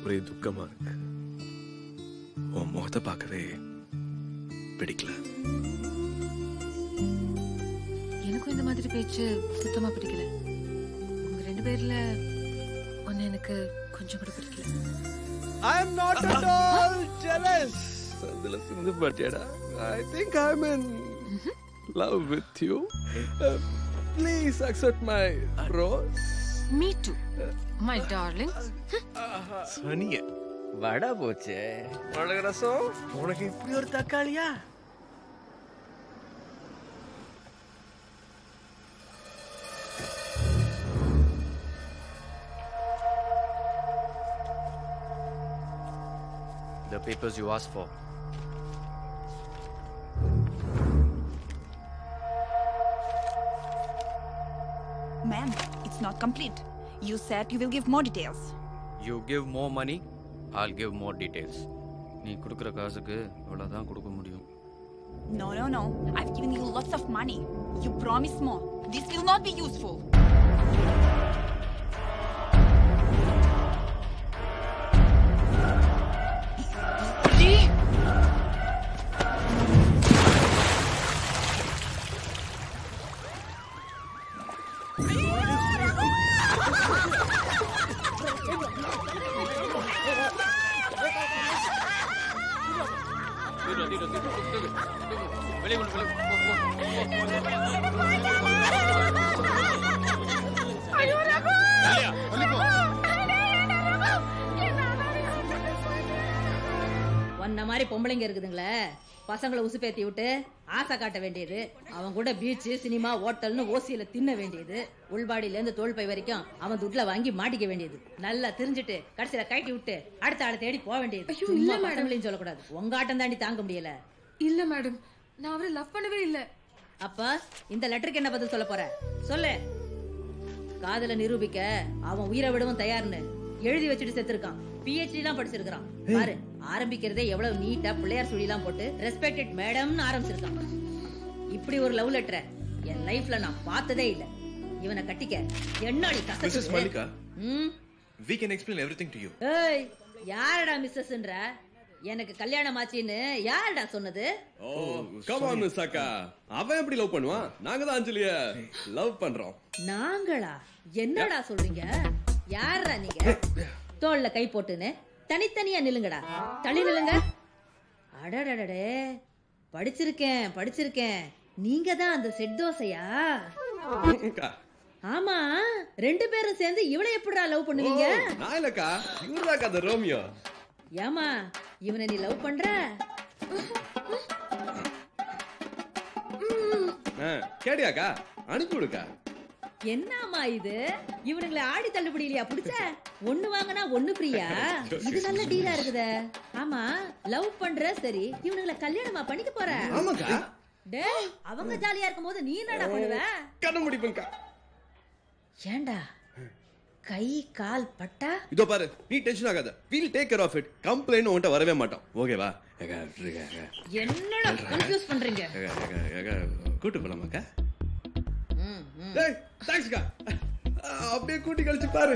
ஒரே துக்கமா இருக்கு. உன் முகத்தை பார்க்கவே பிடிக்கல. எனக்கும் இந்த மாதிரி பேச்சு சுத்தமா பிடிக்கல. உங்க ரெண்டு பேர்ல ஒன்னு எனக்கு கொஞ்சம் கூட பிடிக்கல. I am not at all jealous. இதுல Sindhu பாட்டியாடா. I think I mean love with you please accept my rose me too my darling சனிய வடா போச்சே. மிளகு ரசம்? உனக்கு இப்படி ஒரு தக்காளியா? The papers you asked for. Ma'am, it's not complete. You said you will give more details. You give more money, I'll give more details. நீ கொடுக்குற காசுக்கு இவ்வளோதான் கொடுக்க முடியும் No, no, no. I've given you lots of money. You promised more. This will not be useful. வெளியே கொண்டு மாதிரி பொம்பளைங்க இருக்குதுங்களே பசங்களை உசுப்பேத்தி விட்டு ஆசை காட்ட வேண்டியது அவன் கூட பீச் சினிமா ஹோட்டல்னு ஓசியில தின்ன வேண்டியது உள்பாடியில இருந்து தோல் பை வரைக்கும் அவன் துட்ல வாங்கி மாட்டிக்க வேண்டியது நல்லா தெரிஞ்சுட்டு கடைசியில கட்டி விட்டு அடுத்த ஆளை தேடி போக வேண்டியது ஐயோ, மேடம். சொல்லக்கூடாது உங்க ஆட்டம் தாண்டி தாங்க முடியல இல்ல மேடம் நான் அவரை லவ் பண்ணவே இல்ல. அப்ப இந்த லெட்டருக்கு என்ன பதில் சொல்ல போற? சொல்லு. காதல நிரூபிக்க அவன் உயிரை விடவும் தயார்னு எழுதி வச்சுட்டு செத்துருக்கான். பிஹெச்டி எல்லாம் படிச்சிருக்கான் பாரு ஆரம்பிக்கிறதே எவ்வளவு நீட்டா பிள்ளையார் சுழி எல்லாம் போட்டு ரெஸ்பெக்டட் மேடம்னு ஆரம்பிச்சிருக்கான். இப்படி ஒரு லவ் லெட்டரை என் லைஃப்ல நான் பார்த்ததே இல்ல. இவனை கட்டிக்க என்னடி மிஸ்ஸஸ் கசக்குது மல்லிகா ம்? We can explain everything to you ஏய் யாரடா மிஸ்ஸஸ்ன்ற எனக்கு கல்யாணம் ஆச்சுன்னு யாரடா சொன்னது? ஓ கம் ஆன் மிஸ் அக்கா அவன் எப்படி லவ் பண்ணுவான்? நாங்க தான் அஞ்சலிய லவ் பண்றோம். நாங்களா? என்னடா சொல்றீங்க? யாரா நீங்க? தோல்ல கை போட்டுன்னு தனித்தனியா நில்லுங்கடா. தள்ளி நில்லுங்க. அடடடடே. படிச்சிருக்கேன் படிச்சிருக்கேன். நீங்க தான் அந்த செட் தோசையா? ஆமா. ரெண்டு பேரும் சேர்ந்து இவளை எப்படிடா லவ் பண்ணுவீங்க? நான் இல்லக்கா. இவர்தாக்கா அந்த ரோமியோ. ஏமா இவனை நீ லவ் பண்ற? கேடியாக்கா அனுப்பி விடுக்கா. என்னம்மா இது? இவனுங்களை ஆடி தள்ளுபடி இல்லையா புடிச்ச? ஒண்ணு வாங்கினா ஒண்ணு ஃப்ரீயா? இது நல்ல டீலா இருக்குதே. ஆமா லவ் பண்ற சரி இவனுங்களை கல்யாணமா பண்ணிக்க போற? ஆமாக்கா. டேய் அவங்க ஜாலியா இருக்கும்போது நீ என்னடா பண்ணுவ? கண்ண முடிப்பேன்க்கா ஏன்டா கை கால் பட்டா? இதோ பாரு நீ டென்ஷன் ஆகாத. We'll take care of it complaint உன்கிட்ட வரவே மாட்டோம். ஓகேவா என்னடா கன்ஃபியூஸ் பண்றீங்க? கூட்டு போலாமாக்கா. டேய் தேங்க்ஸ்க்கா அப்படியே கூட்டி கழிச்சு பாரு.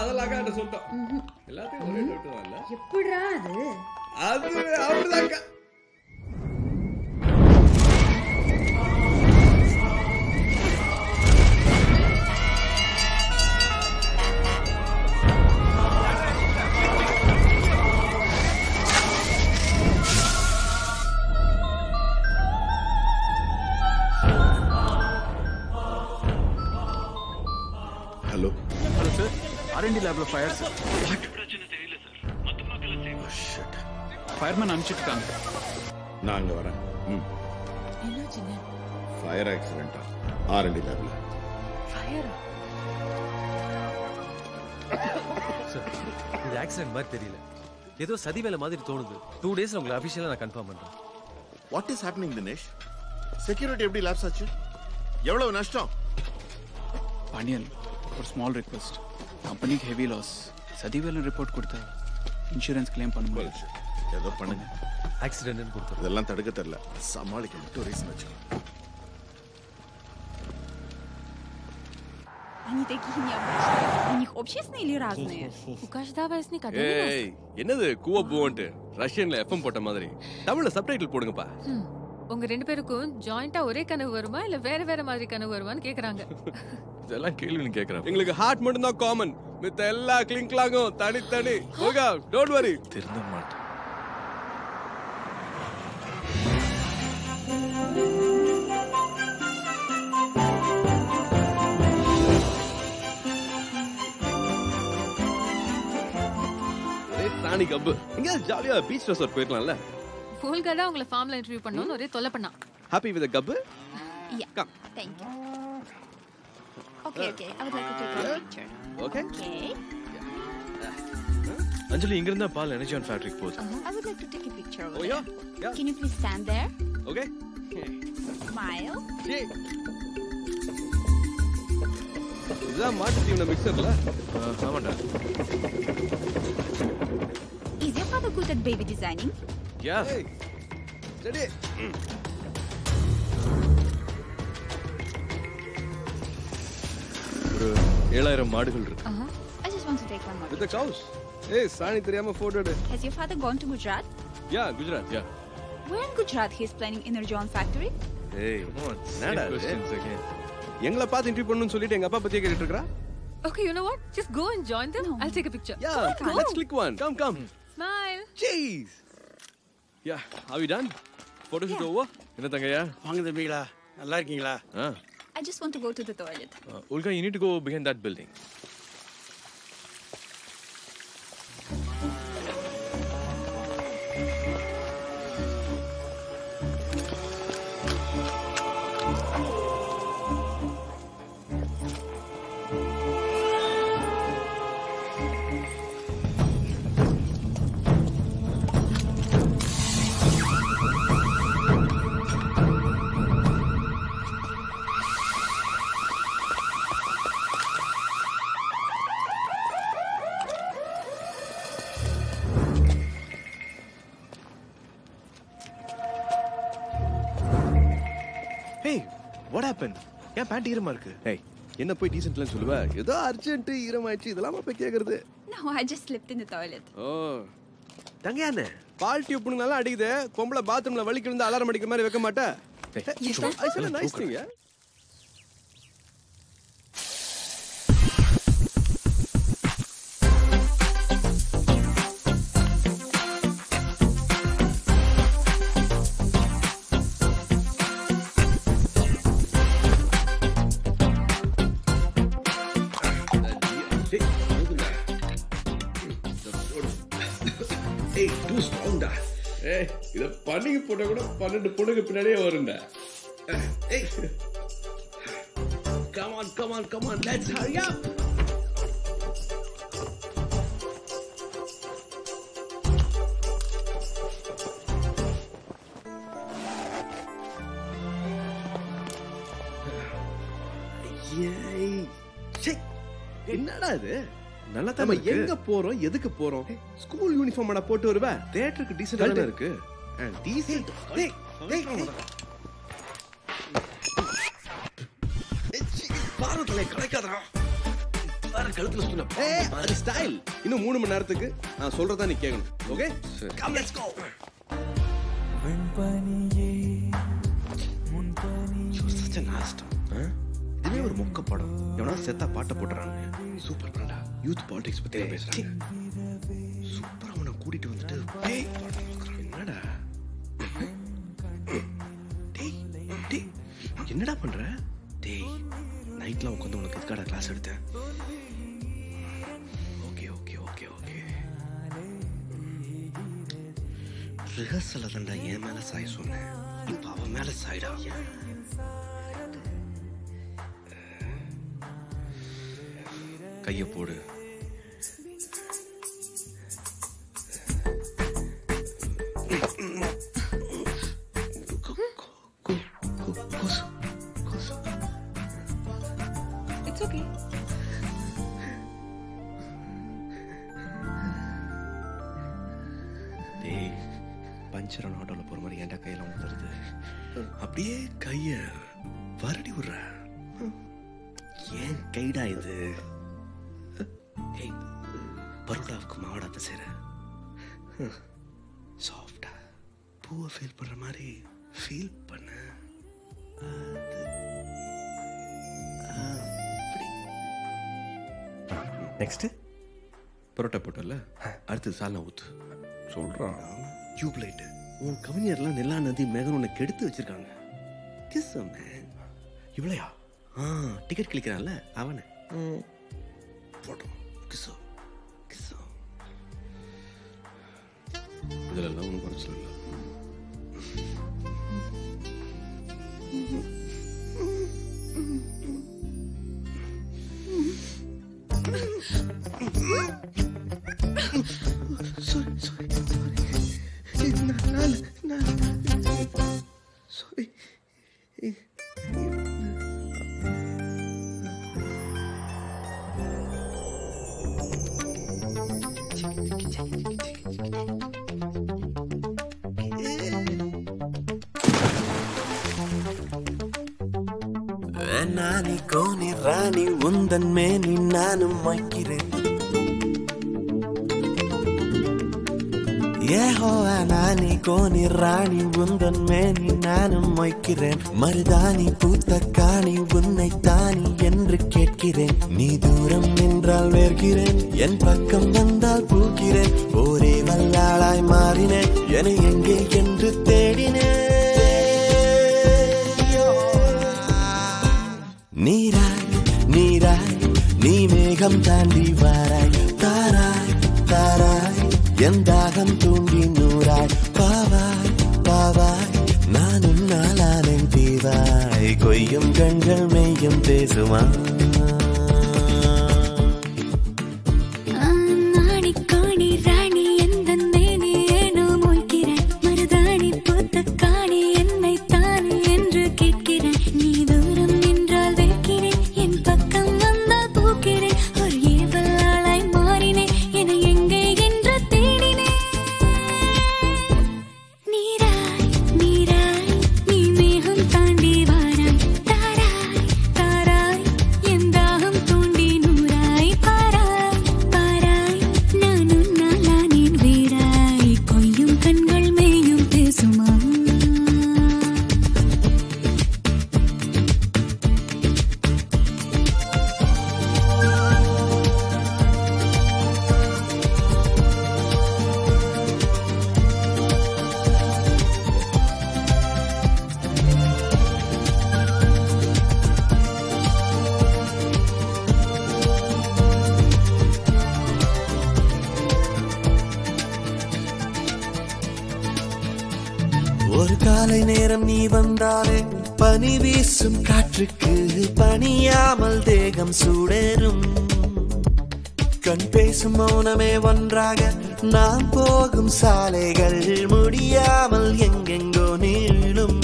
அதெல்லாம் அக்கா சொல்லிட்டோம். எல்லாத்தையும் ஒரே டவுட் வரல எப்படிடா அது? அது அப்படிதான்க்கா ஆர்என்டி லேப்ல ஃபயர் சார் ஃபயர்மேன் அனுப்பிச்சிருக்காங்க நான் அங்க வரேன். ம். ஃபயர் ஆக்சிடென்டா ஆர்என்டி லேப்ல ஃபயரா சார் இது ஆக்சிடென்ட் மாதிரி தெரியல. ஏதோ சதி வேலை மாதிரி தோணுது. டூ டேஸ்ல உங்களை அபிஷியலா நான் கன்ஃபார்ம் பண்றேன். What is happening Dinesh security எப்படி லேப்ஸ் ஆச்சு? எவ்வளவு நஷ்டம்? பாண்டியன் ஒரு ஸ்மால் ரிக்வெஸ்ட் கம்பெனிக்கு ஹெவி லாஸ் சதிவேலன் ரிப்போர்ட் கொடுத்தா இன்சூரன்ஸ் கிளைம் பண்ண முடியாது ஏதோ பண்ணுங்க ஆக்சிடென்ட்னு கொடுத்துரு இதெல்லாம் தடுக்க தெரியல சமாளிக்க மட்டும் ரீசன் வச்சுக்கோ Они такие необычные. У них общественные или разные? У каждого из них один ஏய் என்னது கூவ பூவன்ட்டு ரஷ்யன்ல எஃப்எம் போட்ட மாதிரி தமிழ்ல சப்டைட்டில் போடுங்கப்பா ம். உங்க ரெண்டு பேருக்கும் ஜாயிண்டா ஒரே கனவு வருமா? இல்ல வேற வேற மாதிரி கனவு வருமான்னு கேக்குறாங்க. இதெல்லாம் கேள்வின்னு கேக்குறாங்க எங்களுக்கு ஹார்ட் மட்டும் தான் காமன் மித்த எல்லா கிளிங்க்லாகும் தனித்தனி. ஓகே டோன்ட் வரி திருந்த மாட்டேன். சாணி கப்பு. எங்கேயாவது ஜாலியா பீச் ரெசார்ட் போயிடலாம்ல ஃபுல்கா தான் உங்களை ஃபார்ம்ல இன்டர்வியூ பண்ணணும்னு ஒரே தொல்லை பண்ணான் ஹாப்பி வித் கப்பு Yeah. Come. Thank you. Okay, okay. I would like to take a picture. Okay. Okay. Anjali இங்க இருந்தா பால் எனர்ஜி ஆன் ஃபேக்டரிக்கு போகுது Uh-huh. To take a picture over Oh, yeah. there. Yeah. Can you please stand there? Okay Smile. இதுதான் மாட்டு தீவன மிக்சர்ல ஆமாண்டா Is your father good at baby designing? Yeah ready ஒரு ஏழாயிரம் மாடுகள் இருக்கு Uh-huh. I just want to take one more. With cows ஏய் சாணி தெரியாம போட்டோ எடு Has your father gone to Gujarat? Yeah Gujarat yeah Where in Gujarat he is planning Energon factory? ஏய் என்னடா இது? questions again. எங்களை பார்த்து இன்டர்வியூ பண்ணணும்னு சொல்லிட்டு எங்க அப்பா பத்தியே கேட்டுட்டு இருக்கறா Okay, you know what? Just go and join them. I'll take a picture. Yeah go. Let's click one come come Smile. Cheese yeah how you done photo shoot over என்ன தங்கையா? வாங்க தம்பிகளா நல்லா இருக்கீங்களா? ஆ. I just want to go to the toilet. Olga you need to go behind that building pant ஈரமா இருக்கு. ஹே என்ன போய் டீசென்ட்லாம் சொல்லுவ? ஏதோ அர்ஜென்ட் ஈரமாயிடுச்சு இதெல்லாம் போய் கேக்குறது? No, I just slipped in the toilet. ஓ. தங்கையானே பால் டியூப் நல்லா அடிக்குது. பொம்பளை பாத்ரூம்ல வலிக்கு இருந்தா அலாரம் அடிக்கிற மாதிரி வைக்க மாட்டா. நைஸ் திங் இத பண்ணிக்கு போட்ட கூட பன்னெண்டு பொண்ணுக்கு பின்னாடியே வரும்டா ஏய். Come on come on come on let's hurry up என்னடா இது? நல்லா நம்ம இருக்கு. எங்க போறோம் எதுக்கு போறோம்? ஸ்கூல் யூனிஃபார்ம் போட்டு வருவ? தியேட்டருக்கு டீசென்ட் Correct. இருக்கு. டீசென்ட் டேய் டேய் பாரதலை கலைக்காதடா. வேற கழுத்துல சொன்ன ஏய் அது ஸ்டைல் இன்னும் மூணு மணி நேரத்துக்கு நான் சொல்றதா நீ கேட்கணும் ஓகே கம் லெட்ஸ் கோ? இதுவே ஒரு மொக்க படம். எவனா செத்தா பாட்டை போட்டுறாங்க சூப்பர் படம்டா யூத் பாலிடிக்ஸ் பத்தி பேசுறாங்க. சூப்பரா அவனை கூட்டிட்டு வந்துட்டு டேய் என்னடா? டேய் டேய் என்னடா பண்ற? டேய் நைட்ல உட்காந்து உனக்கு எதுக்காடா கிளாஸ் எடுத்தேன்? Okay okay okay okay. ரிஹர்சல தான்டா என் மேல சாய சொன்னேன். இப்ப அவன் மேல சாயிடா? கையை போடு. பரோட்டா போட்டல அடுத்து சால்னா ஊத்து. சொல்றான். டியூப் லைட் உன் கவிஞர்லாம் நெல்லா நதி மேகன் உன்னை கெடுத்து வச்சிருக்காங்க. கிஸ் மேன் இவ்வளையா ஆ டிக்கெட் கிளிக்கிறான்ல அவனை. போட்டோம். கிஸ்ஸோ கிஸ்ஸோ இதிலெல்லாம் ஒன்றும் சாரி சாரி சாரி நானி கோனி ராணி உந்தன் மேனி நானும் வைக்கிறேன் ஏஹோ நானி கோனி ராணி உந்தன் மேனி நானும் வைக்கிறேன் மருதாணி பூத்த காணி உன்னை தானி என்று கேட்கிறேன். நீ தூரம் நின்றால் வேர்கிறேன் என் பக்கம் வந்தால் பூக்கிறேன். ஒரே வல்லாளாய் மாறினேன் என எங்கே என்று தேடினேன். நீராய் நீராய் நீ மேகம் தாண்டி வாராய். என் தாகம் தூண்டி நூறாய். பாவாய் பாவாய் நான் உன்னாலானேன் தீவாய். கொய்யும் கண்கள் மெய்யும் பேசுவான் ஒரு காலை நேரம் நீ வந்தாலே பனி வீசும் காற்றுக்கு பணியாமல் தேகம் சூடேறும். கண் பேசும் மௌனமே ஒன்றாக நாம் போகும் சாலைகள் முடியாமல் எங்கெங்கோ நீளும்.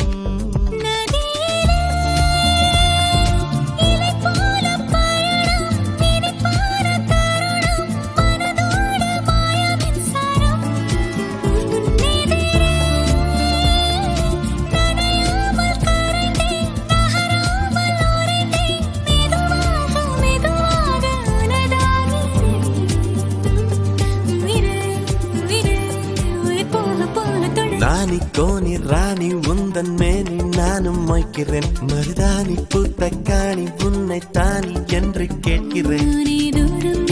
ராணி மேலே நானும் மொய்க்கிறேன். மருதாணி பூத்த காணி உன்னை தானி என்று கேட்கிறேன்.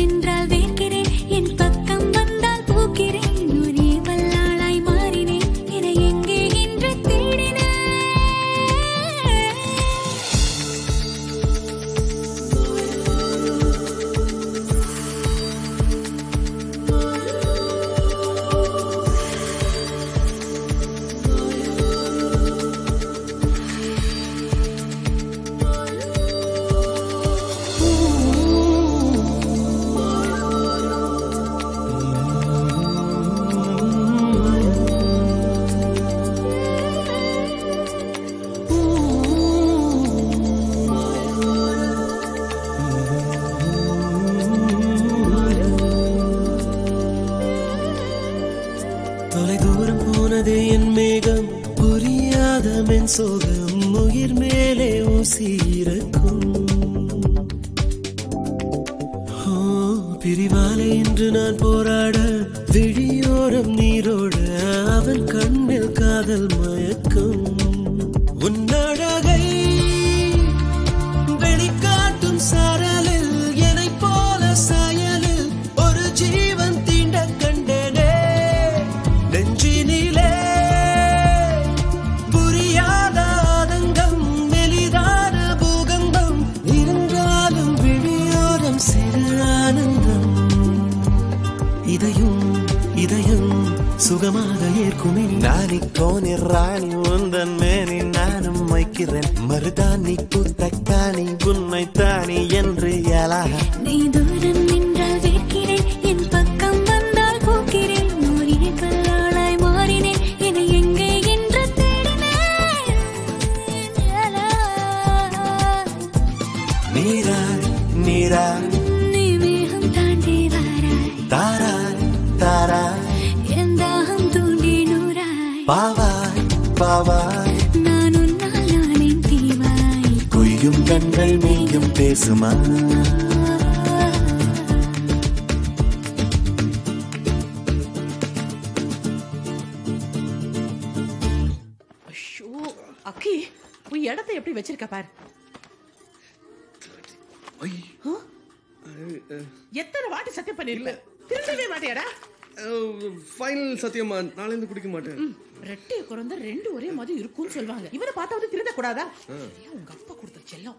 சொல்லுவாங்க இவனை பார்த்தா வந்து திருந்த கூடாதா ஆ. உங்க அப்பா கொடுத்த செல்லம்?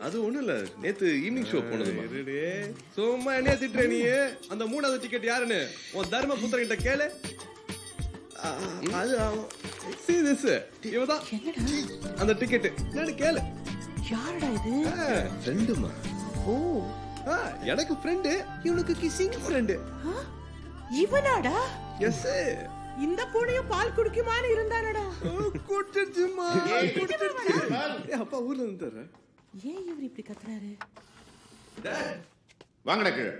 அது ஒண்ணும் இல்ல. நேத்து ஈவினிங் ஷோ போனதுமா சும்மா என்ன திட்டுற நீ. அந்த மூணாவது டிக்கெட் யாருன்னு? உன் தர்ம புத்திரங்கிட்ட கேளு. ஆ, அது see this இவதான். அந்த டிக்கெட் என்னன்னு கேளு. யாருடா இது? ஃப்ரெண்டுமா ஓ. எனக்கு ஃப்ரெண்டு இவனுக்கு கிசிங் ஃப்ரெண்டு இவனாடா? எஸ் இந்த பூனையும் பால் குடிக்குமான்னு இருந்தானடா. குடிச்சிருச்சுமா அப்பா ஊர்ல இருந்து தர்றேன் ஏன் இவர் இப்படி கத்துறாரு? வாங்கடா கீழே.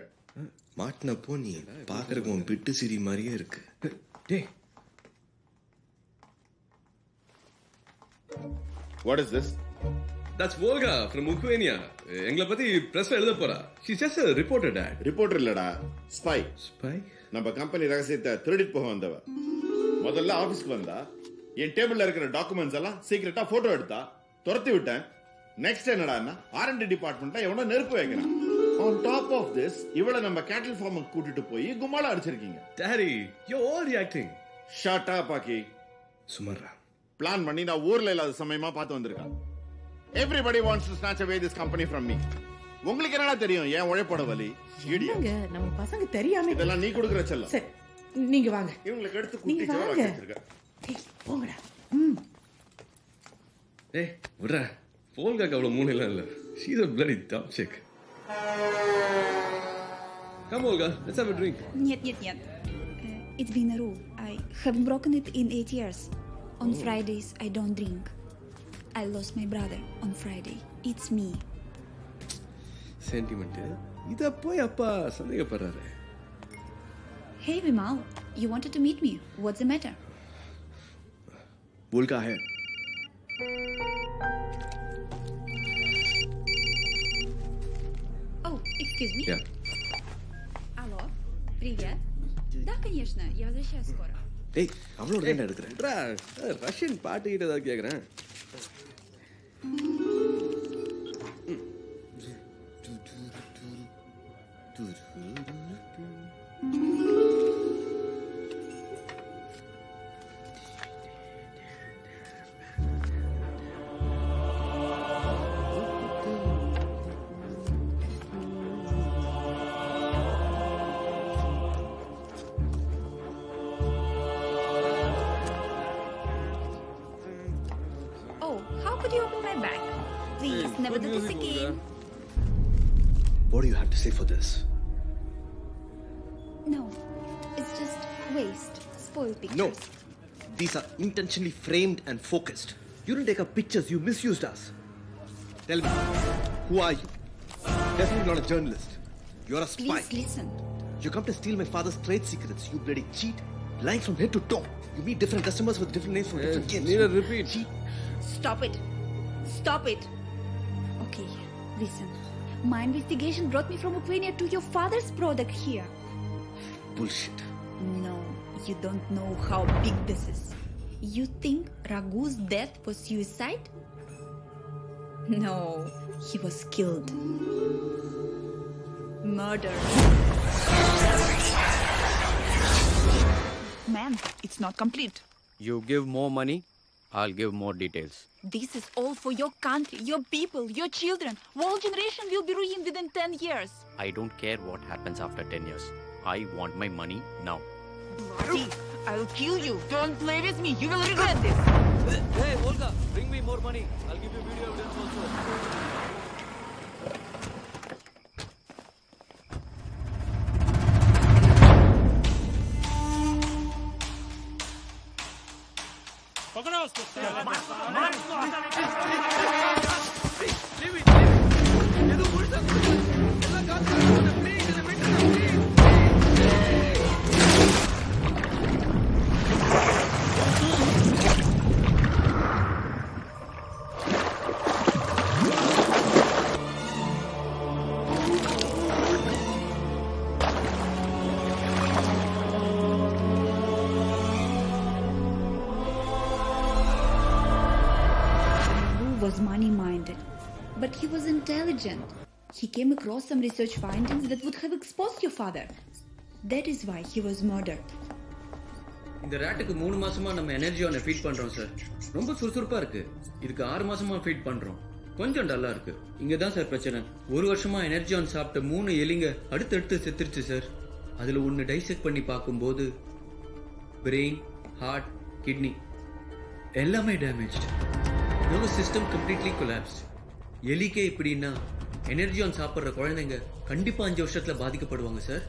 மாட்டின நீ பாக்குறதுக்கு உன் பிட்டு சிரி மாதிரியே இருக்கு. டேய் what is this that's Volga from Ukraine எங்களை பத்தி பிரஸ்ல எழுத போறா. She just reporter that reporter இல்லடா. ஸ்பை ஸ்பை நம்ம கம்பெனி ரகசியத்தை திருடிட்டு போக வந்தவ. முதல்ல ஆபீஸ்க்கு வந்தா என் டேபிள்ல இருக்கிற டாக்குமெண்ட்ஸ் எல்லாம் சீக்கிரட்டா போட்டோ எடுத்தா துரத்தி விட்டேன். நெக்ஸ்ட் என்னடா ஆர்என்டி டிபார்ட்மெண்ட்ல எவனோ நெருப்பு வைக்கிறான். ஆன் டாப் ஆஃப் திஸ் இவளை நம்ம கேட்டில் ஃபார்முக்கு கூட்டிட்டு போய் கும்மால அடிச்சிருக்கீங்க. டாடி யூ ஓவர் ரியாக்டிங் ஷாட்டா பாக்கி. சுமர்ரா. பிளான் பண்ணி நான் ஊர்ல இல்லாத சமயமா பார்த்து வந்திருக்கேன். Everybody wants to snatch away this company from me உங்களுக்கு என்னடா தெரியும் ஏன் உழைப்போட வலி இடியா என்னங்க நம்ம பசங்க தெரியாம இதெல்லாம் நீ கொடுக்குற செல்லம் சரி நீங்க வாங்க இவங்களுக்கு எடுத்து நீங்க குட்டி வாங்க. ஜோரா வச்சிருக்க ஏய், போங்கடா ஏய் விட்றா வோல்காக்கு அவ்வளவு மூணு எல்லாம் இல்ல she's a bloody top check come Volga let's have a drink Нет, нет, нет. Uh, It's been a rule. I have broken it in eight years. On Oh. Fridays, I don't drink. I lost my brother on Friday. It's me. Sentiment இத போய் அப்பா சந்தேகப்படுறாரு Hey, Vimal, you wanted to meet me. What's the matter? वोल्का है Oh, excuse me. Yeah. Алло, привет. Да, конечно, я возвращаюсь скоро. டேய் அவளோட தான்டா எடுக்கிறேன் விட்றா Russian பாட்டு கிட்ட ஏதாவது கேக்குறேன் These are intentionally framed and focused. You didn't take our pictures, you misused us. Tell me, who are you? Definitely not a journalist. You're a spy. Please listen. You come to steal my father's trade secrets, you bloody cheat. Lying from head to toe. You meet different customers with different names from different games. need a repeat. Cheat. Stop it. Stop it. Okay, listen. My investigation brought me from Ukraine to your father's product here. Bullshit. No, you don't know how big this is. You think Raghu's death was suicide? No, he was killed. Murder. Ma'am, it's not complete. You give more money, I'll give more details. This is all for your country, your people, your children. Whole generation will be ruined within 10 years. I don't care what happens after 10 years. I want my money now. Bloody. I'll kill you. Don't play with me. You will regret this. Hey, Olga, bring me more money. I'll give you video evidence also. Who was intelligent. He came across some research findings that would have exposed your father. That is why he was murdered. இந்த ரேட்டுக்கு மூணு மாசமா நம்ம எனர்ஜியோனை feet பண்றோம் sir ரொம்ப சுறுசுறுப்பா இருக்கு. இதுக்கு ஆறு மாசமா ஃபீட் பண்றோம். கொஞ்சம் டல்லா இருக்கு. இங்க தான் சார் பிரச்சனை. ஒரு வருஷமா எனர்ஜியான் சாப்பிட்ட மூணு எலிங்க அடுத்தடுத்து செத்துருச்சு சார் அதுல ஒன்னு டைசெக்ட் பண்ணி பார்க்கும்போது பிரெயின் ஹார்ட் கிட்னி எல்லாமே damage nervous system completely collapsed எலிக்கே இப்படின்னா எனர்ஜியான் சாப்பிட்ற குழந்தைங்க கண்டிப்பா அஞ்சு வருஷத்துல பாதிக்கப்படுவாங்க sir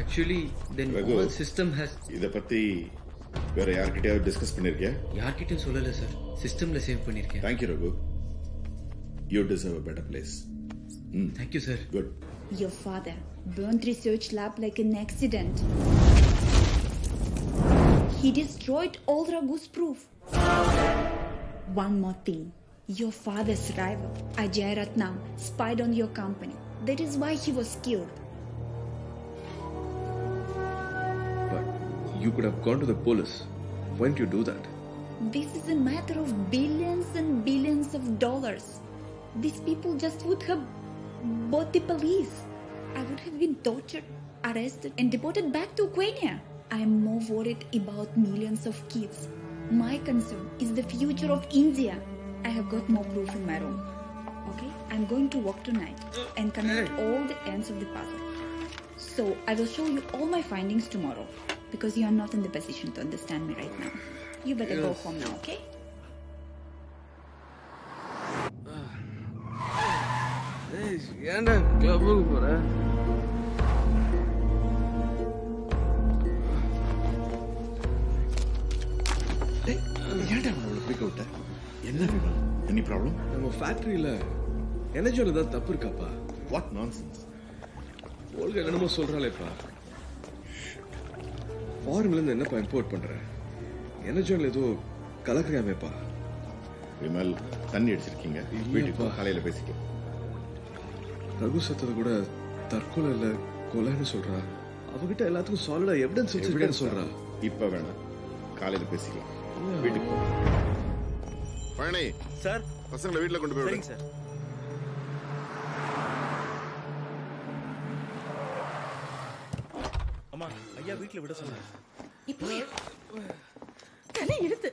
actually then Raghu. All system has இத பத்தி வேற யார்கிட்டயாவது டிஸ்கஸ் பண்ணிருக்கியா யார்கிட்டயும் சொல்லல சார் சிஸ்டம்ல சேவ் பண்ணிருக்கேன் thank you Raghu you deserve a better place thank you sir good Your father burned research lab like an accident. He destroyed all Raghu's proof. One more thing. Your father's rival, Ajay Ratnam, spied on your company. That is why he was killed. But you could have gone to the police. Why didn't you do that? This is a matter of billions and billions of dollars. These people just would have bought the police. I would have been tortured, arrested, and deported back to Ukraine. I am more worried about millions of kids. My concern is the future of India. I have got more proof in my room. Okay? I'm going to work tonight and connect all the ends of the puzzle. So I will show you all my findings tomorrow because you are not in the position to understand me right now. You better yes. go home now, okay? Over there. Hey, yanda, I'm going to pick out that. என்ன விவரம்? Any problem நம்ம ஃபேக்டரியில எனர்ஜியில் ஏதாவது தப்பு இருக்காப்பா? What nonsense Olga என்னமோ சொல்றாளேப்பா. ஃபாரின்ல இருந்து என்னப்பா இம்போர்ட் பண்ற? எனர்ஜியில் ஏதோ கலக்குறியாமேப்பா விமல் தண்ணி அடிச்சிருக்கீங்க. வீட்டுக்கு காலையில பேசிக்கலாம் ரகு சத்தது கூட தற்கொலை இல்ல கொலைன்னு சொல்றா. அவகிட்ட எல்லாத்துக்கும் சாலிடா எவிடன்ஸ் வச்சிருக்கேன்னு சொல்றா. இப்ப வேணாம். காலையில பேசிக்கலாம். வீட்டுக்கு. பழனி. சார். பசங்களை வீட்டுல கொண்டு போய் விடு. சரிங்க சார். அம்மா ஐயா வீட்ல விட சொன்னாங்க இப்போ தலை இழுத்து.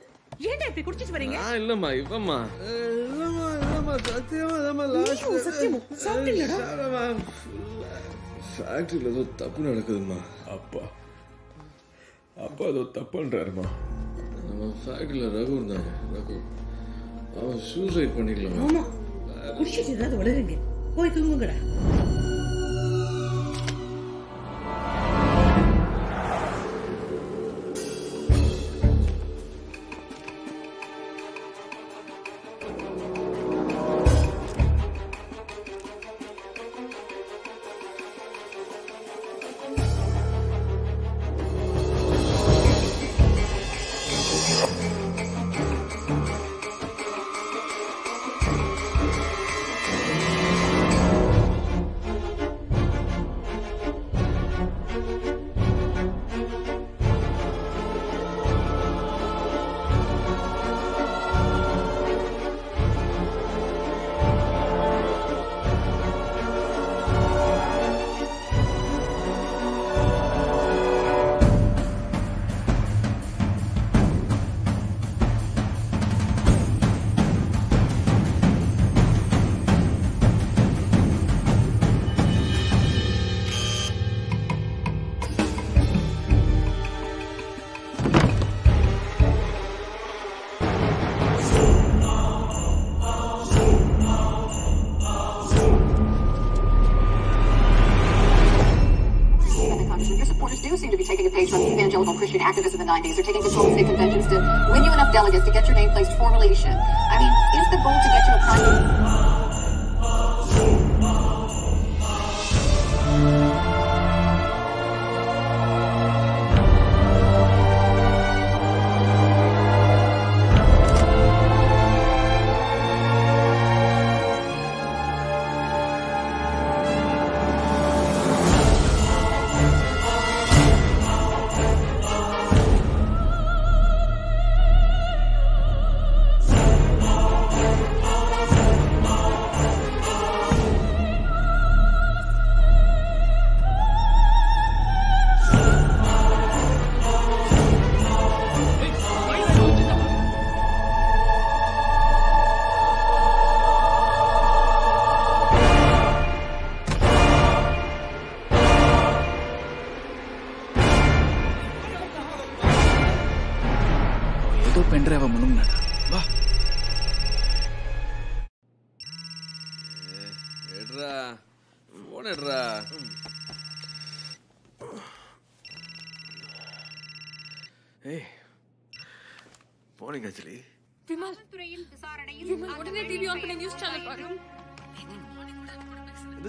ஏன்டா இப்படி குடிச்சிட்டு வரீங்க? இல்லம்மா இவம்மா இல்லம்மா இல்லம்மா சத்தியமா இல்லம்மா நீயும் சத்தியமும் சாப்பிட்டீங்களாடா? ஃபேக்டரியில் ஏதோ தப்பு நடக்குதும்மா. அப்பா. அப்பா ஏதோ தப்புன்றாருமா நம்ம ஃபேக்டரியில் ரகு இருந்தாங்க ரகு. சூசைட் பண்ணிக்கலாம் ஆமா. குடிச்சிட்டு ஏதாவது வளருங்க. போய் தூங்குங்கடா. 90s are taking control of state conventions to win you enough delegates to get your name placed for ship. I mean, is the goal to get you a prime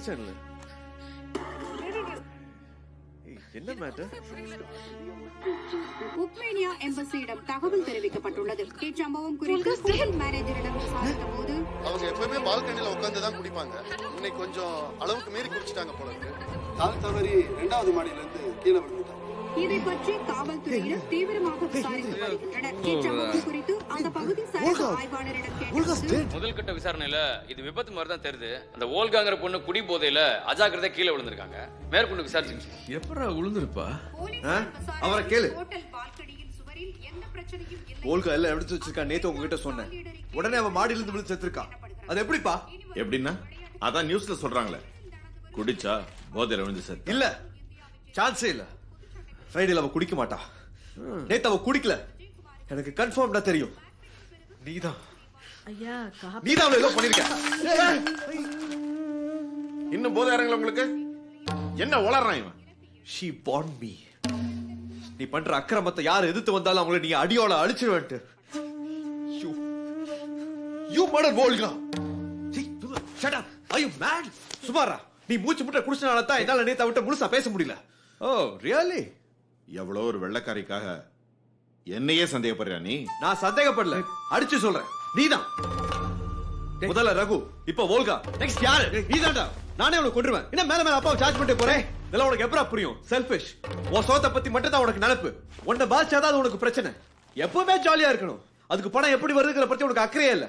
channel என்ன matter உக்ரைனியா எம்பசியிடம் தகவல் தெரிவிக்கப்பட்டுள்ளது. இச்சம்பவம் குறித்து hotel மேனேஜரிடம் விசாரித்த போது அவங்க எப்பவுமே பால்கனில உட்கார்ந்து தான் குடிப்பாங்க. இன்னைக்கு கொஞ்சம் அளவுக்கு மீறி குடிச்சிட்டாங்க போல இருக்கு. கால் தவறி ரெண்டாவது மாடியில இருந்து கீழே விழுந்துட்டாங்க. இதை பற்றி காவல்துறையினர் தீவிரமாக விசாரித்து வருகின்றனர். இச்சம்பவம் குறித்து அந்த பகுதி சரக ஆய்வாளரிடம் கட்ட விசாரணையில இது விபத்து மாதிரி தான் தெரியுது. அந்த ஓல்காங்கிற பொண்ணு குடி போதையில அஜாக்கிரதை கீழே விழுந்திருக்காங்க. மேற்கொண்டு விசாரிச்சு எப்படா விழுந்திருப்பா அவரை கேளு. ஹோட்டல் பால்கனியின் சுவரில் எந்த பிரச்சனையும் இல்லை. ஓல்கா எல்லாம் எடுத்து வச்சிருக்கா நேத்து உங்ககிட்ட சொன்னேன். உடனே அவன் மாடியில இருந்து விழுந்து செத்துருக்கா. அது எப்படிப்பா? எப்படின்னா அதான் நியூஸ்ல சொல்றாங்களே. குடிச்சா போதையில விழுந்து செத்து. இல்ல சான்ஸே இல்ல. ஃப்ரைடேல அவ குடிக்க மாட்டா. நேத்து அவ குடிக்கல. எனக்கு கன்ஃபார்ம்டா தெரியும். நீதான். ஐயா நீதான் அவளை ஏதோ பண்ணிருக்க. இன்னும் போதை இறங்கல உங்களுக்கு? என்ன உளறான் இவன்? ஷீ பாண்ட் மீ நீ பண்ற அக்கிரமத்தை யார் எதிர்த்து வந்தாலும் அவங்கள நீ அடியோல அழிச்சிருவேன்ட்டு. You you murder Volga shut up are you mad சுமாரா நீ மூச்சு முட்டை குடிச்சனால தான் என்னால நேத்த விட்டு முழுசா பேச முடியல. ஓ ரியலி எவ்வளோ ஒரு வெள்ளக்காரிக்காக என்னையே சந்தேகப்படுறியா நீ? நான் சந்தேகப்படல. அடிச்சு சொல்றேன். நீதான். முதல்ல ரகு இப்ப வோல்கா. நெக்ஸ்ட் யாரு? நீதான்டா. நானே உனக்கு கொண்டுருவேன் என்ன மேல மேல அப்பாவை சார்ஜ் பண்ணிட்டு போறேன் இதெல்லாம் உனக்கு எப்பரா புரியும்? செல்ஃபிஷ் உன் சோத்தை பத்தி மட்டும் தான் உனக்கு நினைப்பு. உன்னை பாதிச்சாதான் அது உனக்கு பிரச்சனை. எப்பவுமே ஜாலியா இருக்கணும். அதுக்கு பணம் எப்படி வருதுங்கிற பத்தி உனக்கு அக்கறையே இல்ல.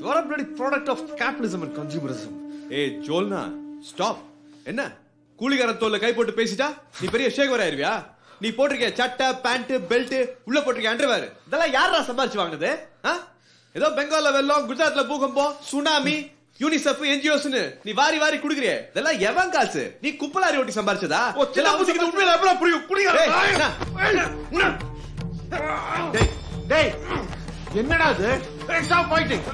You are bloody product of capitalism and consumerism ஏய் ஜோல்னா ஸ்டாப் என்ன? கூலிகாரன் தோல்ல கை போட்டு பேசிட்டா? நீ பெரிய ஷேகர் ஆயிருவியா? நீ போட்டிருக்க சட்டை பேண்ட் பெல்ட் உள்ள போட்டிருக்க அண்டர்வேர் இதெல்லாம் யாரா சம்பாரிச்சு வாங்குனது? ஏதோ பெங்கால்ல வெள்ளம் குஜராத்ல பூகம்பம் சுனாமி யூனிசெஃப் என்ஜிஓஸ்னு நீ வாரி வாரி குடுக்குறியே இதெல்லாம் எவன் காசு நீ குப்பலாரி ஓட்டி சம்பாரிச்சதா உண்மையில எப்பறம் புரியும் டேய் டேய் என்னடா இது stop fighting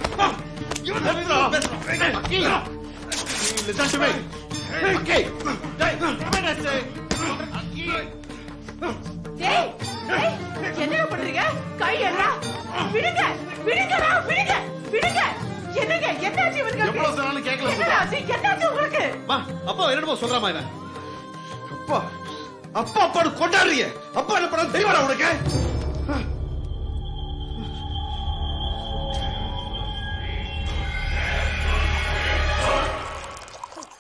Listen to me. Okay. Hey, what I say? டேய் பண்றீங்க கை விடுங்க விடுங்க விடுங்க என்னங்க என்னாச்சு இவனுக்கு எவ்வளவு சொன்னாலும் கேட்கல என்னாச்சு உங்களுக்கு அப்பா என்னமோ சொல்றாமா இவன்? அப்பா அப்பா அப்பாடு அப்பா என்ன பண்ண தெரியுமாடா உனக்கு.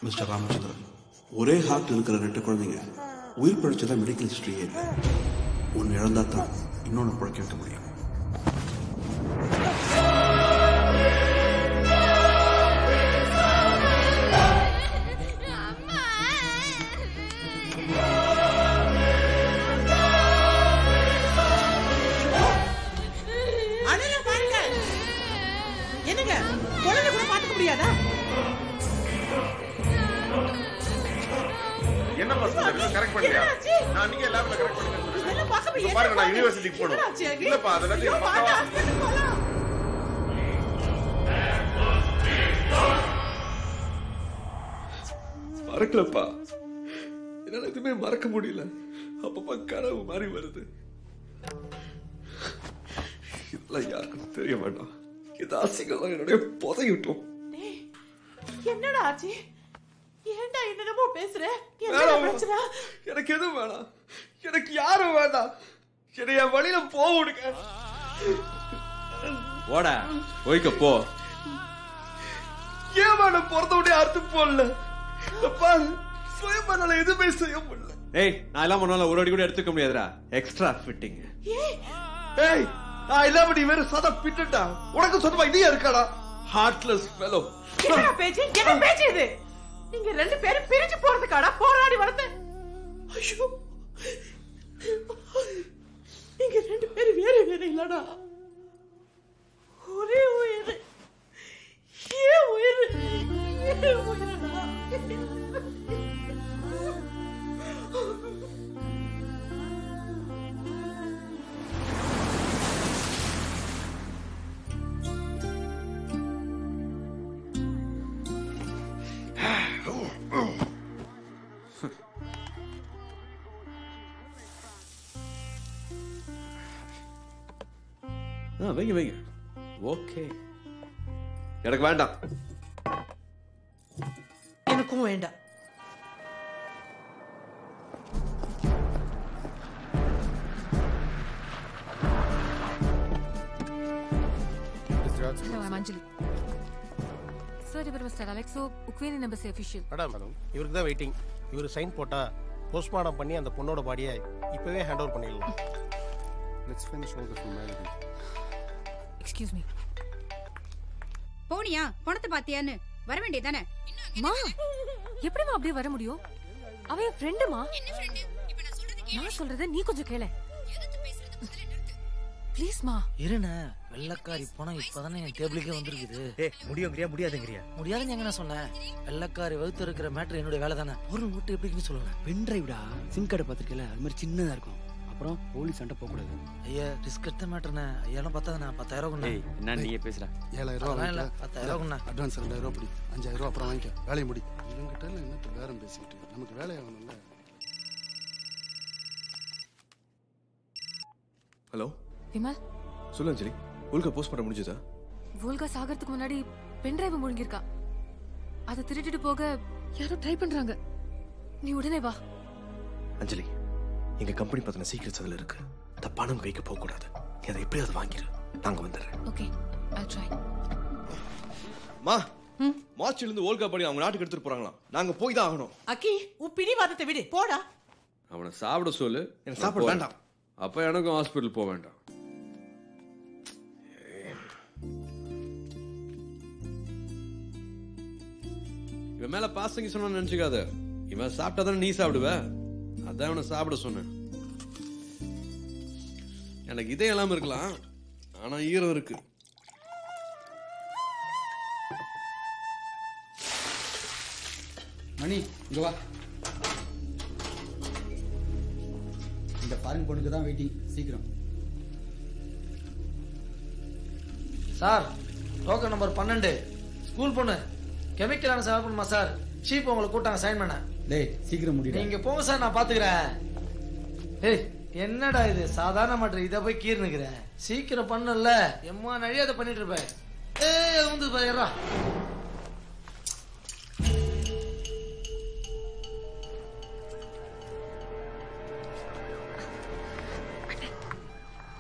மிஸ்டர் ராமச்சந்திரன் ஒரே ஹார்ட் இருக்கிற ரெண்டு குழந்தைங்க உயிர் பிழைச்சதா மெடிக்கல் ஹிஸ்டரியே இல்லை ஒன்று இழந்தா தான் இன்னொன்று பிழைக்க வைக்க முடியும். கரெக்ட் பண்ணியா? என்னாச்சு? நான் அன்னைக்கே லேப்ல கரெக்ட் பண்ணி இதெல்லாம் பார்க்க இப்ப முடியாது. பாருங்க நான் யூனிவர்சிட்டிக்கு அகி? இல்லப்பா அதெல்லாம் பக்காவா. மறக்கலப்பா. என்னால எதுவுமே மறக்க முடியல. அப்பப்ப கனவு மாதிரி வருது. இதெல்லாம் யாருக்கும் தெரிய வேண்டாம். இந்த ஆசைகள்லாம் என்னுடைய புதையிட்டோம். என்னடா ஆச்சு? ஏன்டா என்னென்னமோ பேசுற. பிரச்சனை? எனக்கு எதுவும் வேணாம். எனக்கு யாரும் வேண்டாம். என்னை என் வழியில போக விடுங்க ஓட போய்க்க போ. ஏன் மேடம் பிறந்த உடனே அறுத்து போடல. பாரு சுயமனால எதுவுமே செய்ய முடியல. ஏய் நான் எல்லாம் பண்ணால ஒரு அடி கூட எடுத்துக்க முடியாதுடா. எக்ஸ்ட்ரா ஃபிட்டிங் ஏய். நான் இல்லாம நீ வேற சதா பிட்டுட்டா? உனக்கு சொந்தமா இதையா இருக்காடா ஹார்ட்லெஸ் ஃபெலோ என்ன பேச்சு? என்ன பேச்சு இது? நீங்க ரெண்டு பேரும் பிரிஞ்சு போறதுக்காடா போராடி வரது ஐயோ. நீங்க ரெண்டு பேரும் வேற வேற இல்லடா. ஒரே உயிர். ஏன் உயிர். ஏன் உயிரடா. ஆ வைங்க வைங்க. ஓகே. எனக்கு வேண்டாம். எனக்கும் வேண்டாம். Hello, I'm Anjali. Sir, இவர் மிஸ்டர் அலெக்ஸோ உக்வேரி நம்பர் அஃபிஷியல் மேடம் இவருக்கு தான் வெயிட்டிங் இவர் சைன் போட்டா போஸ்ட்மார்ட்டம் பண்ணி அந்த பொண்ணோட பாடியை இப்பவே ஹேண்ட் ஓவர் பண்ணிடலாம் let's finish all the formality excuse me போனியா பணத்தை பாத்தியான்னு? வர வேண்டியதானே மா எப்படிமா அப்படியே வர முடியும்? அவ என் ஃப்ரெண்டுமா நான் சொல்றத நீ கொஞ்சம் கேள. ப்ளீஸ் மா. இருண்ண வெள்ளக்காரி பணம் இப்பதானே என் டேபிளுக்கே வந்திருக்குது. ஏய் முடியுங்கிறியா முடியாதுங்கிறியா? முடியாதுன்னு எங்க நான் சொன்னேன் வெள்ளக்காரி வகுத்து இருக்கிற மேட்ரு என்னுடைய வேலை தானே ஒரு மட்டும் எப்படின்னு சொல்லுவேன். பென்ட்ரைவ்டா சிம் கார்டு பார்த்துருக்கல அது மாதிரி சின்னதா இருக்கும். அப்புறம் போலீஸ் சண்டை போகக்கூடாது. ஐயா ரிஸ்க் எடுத்த மேட்ருண்ணே ஐயாலாம் பத்தாதுண்ணே பத்தாயிரம் கொண்டா ஏய், என்ன நீயே பேசுற? ஏழாயிரம் ரூபா இல்ல. பத்தாயிரம் அட்வான்ஸ் ரெண்டாயிரம் ரூபா பிடி. அஞ்சாயிரம் ரூபா அப்புறம் வாங்கிக்க. வேலையை முடி. இவங்கிட்ட என்னத்த பேரம் பேசிக்கிட்டு நமக்கு வேலையாகணும்ல ஹலோ? விமல் சொல்லு அஞ்சலி. உள்க போஸ்ட் பண்ண முடிஞ்சதா? வோல்கா சாகறதுக்கு முன்னாடி பென்டிரைவ் முழுங்கிருக்கா அதை திருடிட்டு போக யாரோ ட்ரை பண்றாங்க. நீ உடனே வா. அஞ்சலி எங்க கம்பெனி பத்தின சீக்கிரட்ஸ் அதுல இருக்கு. அந்த பணம் கைக்கு போக கூடாது நீ அதை எப்படியாவது வாங்கிடு. நாங்க வந்துடுறேன் ஓகே ஐ ட்ரை மா மார்ச்ல இருந்து ஓல்கா படி அவங்க நாட்டுக்கு எடுத்துட்டு போறாங்களாம் நாங்க போய் தான் ஆகணும். அக்கி உன் பிடிவாதத்தை விடு. போடா. அவனை சாப்பிட சொல்லு. எனக்கு சாப்பிட வேண்டாம். அப்ப எனக்கும் ஹாஸ்பிட்டல் போக வேண்டாம். இவன் மேல பாசங்க சொன்ன நினைச்சுக்காத. இவன் சாப்பிட்டாதான் நீ சாப்பிடுவ? அதான் அவனை சாப்பிட சொன்னேன். எனக்கு இதே இல்லாமல் இருக்கலாம் ஆனால் ஈரம் இருக்கு. மணி இங்க வா. இந்த ஃபாரின் பொண்ணுக்கு தான் வெயிட்டிங் சீக்கிரம். சார் டோக்கன் நம்பர் பன்னெண்டு. ஸ்கூல் பொண்ணு கெமிக்கலான ஆன பண்ணுமா சார்? ஷீப் உங்களை கூட்டாங்க சைன் பண்ண டேய் சீக்கிரம் முடிடா. நீங்க போங்க சார் நான் பாத்துக்கிறேன். ஏய் என்னடா இது? சாதாரண மாட்டு இதை போய் கீர்னுக்கிறேன் சீக்கிரம் பண்ணல எம்மா நழியாத பண்ணிட்டு இருப்பேன். ஏய் அது வந்து பாயிரா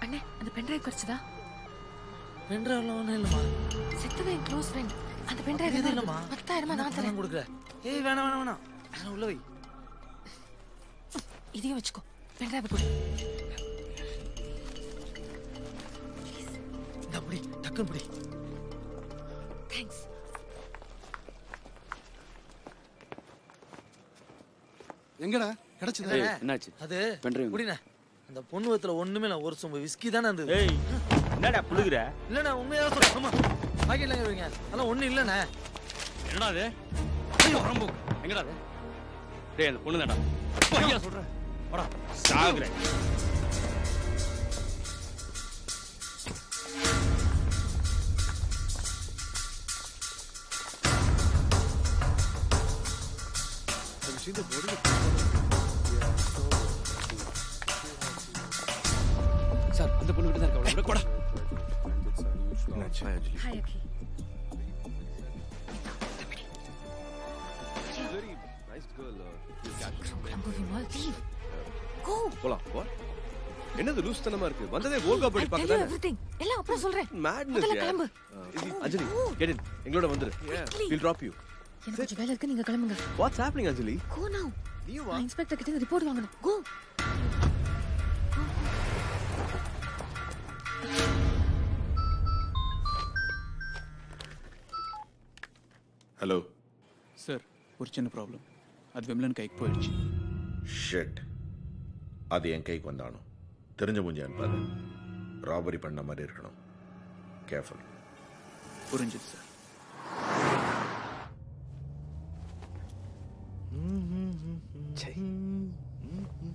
அண்ணே அந்த பென்டிரைவ் கிடைச்சதா பென்ட்ரைவ்ல ஒன்றும் இல்லைம்மா. செத்தவன் என் க்ளோஸ் ஃப்ரெண்ட் அந்த பென்டிரைவ் இது இல்லைம்மா. பத்தாயிரமா நான் தரேன். கொடுக்குறேன். ஏய் வேணாம் வேணாம் வேணாம். நான் உள்ள வை. இதையும் வச்சுக்கோ. பென்டிரைவ் கொடு இந்த புடி டக்குன்னு புடி. தேங்க்ஸ் எங்கடா? கிடைச்சதா? என்னாச்சு? அது. குடிண்ணே. அந்த பொண்ணு வத்துல ஒண்ணுமே இல்ல ஒரு சொம்பு விஸ்கி தானே ஏய் என்னடா புழுகுற? இல்லண்ணா உண்மையா சொல்றேன். ஆமா. பாக்கெட்ல வைங்க அதெல்லாம் ஒண்ணு இல்லண்ணே. என்னடா அது? ஐயோ. ரம்பு எங்கடா அது? டேய் அந்த பொண்ணு தாடா ஐயா சொல்றேன் வாடா. சாகுறேன். சார் அந்த பொண்ணு விட்டு தான் இருக்கா? அவளை கூட. ஹாய் அக்கி. போலாம் போ. என்னது லூஸ் தனமா இருக்கு? வந்ததே அடி tell பார்க்க everything. எல்லாம் அப்புறம் சொல்றேன். மேட்னஸ் கிளம்பு. அஞ்சலி கெட் இன் எங்களோட வந்துரு. வில் டிராப் யூ எனக்கு கொஞ்சம் வேலை இருக்கு நீங்க கிளம்புங்க. வாட்ஸ் ஹேப்பனிங் அஞ்சலி கோ நவ நான் இன்ஸ்பெக்டர் கிட்ட ரிப்போர்ட் வாங்கணும். கோ ஹலோ சார் ஒரு சின்ன ப்ராப்ளம் அது விமலன் கைக்கு போயிடுச்சு. ஷெட் அது என் கைக்கு வந்தானோ தெரிஞ்ச மூஞ்சி அனுப்பாது. ராபரி பண்ண மாதிரி இருக்கணும். கேர்ஃபுல் புரிஞ்சுது சார்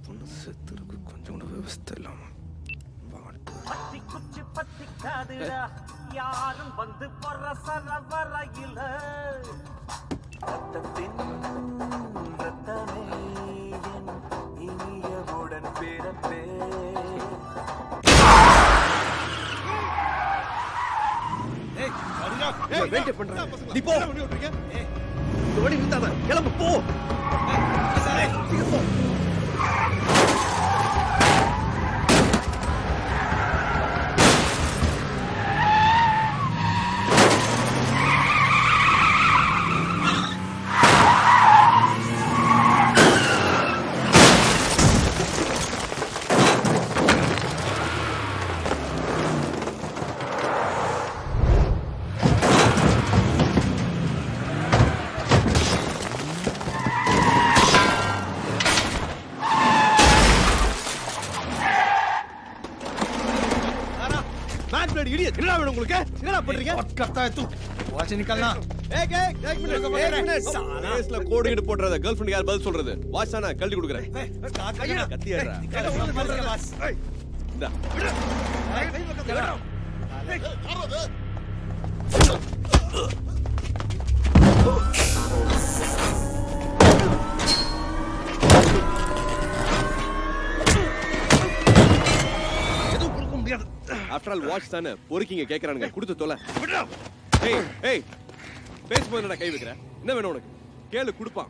பொண்ணு செத்துருக்கு கொஞ்சம் கூட விவஸ்தை இல்லாம பத்தி குச்சி பத்தி காதுடா யாரும் வந்து வர சர வரையில ரத்தத்தின் வெயிட் பண்றாங்க நீ போ. இந்த வண்டி நிறுத்தாத. கிளம்பு போ. என்னடா பண்றீங்க करता है तू वहां से निकलना ஏக் ஏக் ஏக் மினிட் ஏக் மினிட் ஃபேஸ்ல கோடு கிட்ட போடுறத கேர்ள் ஃப்ரெண்ட் யார் பதில் சொல்றது வாட்ச் தானே கழட்டி கொடுக்குறேன் கத்தி ஏறா இந்தா ஆஃப்டர் வாட்ச் தானே பொறுக்கிங்க கேக்குறானுங்க. கொடுத்து தொலை. ஏய் ஏய் பேசும்போது என்னடா கை வைக்கிற? என்ன வேணும் உனக்கு? கேளு கொடுப்பான்.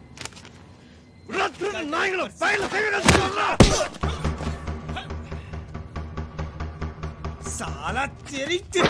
சாலா தெரித்து.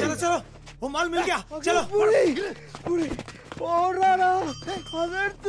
चलो चलो। वो माल मिल गया। चलो। पूरी पूरी और आ रहा हज़रत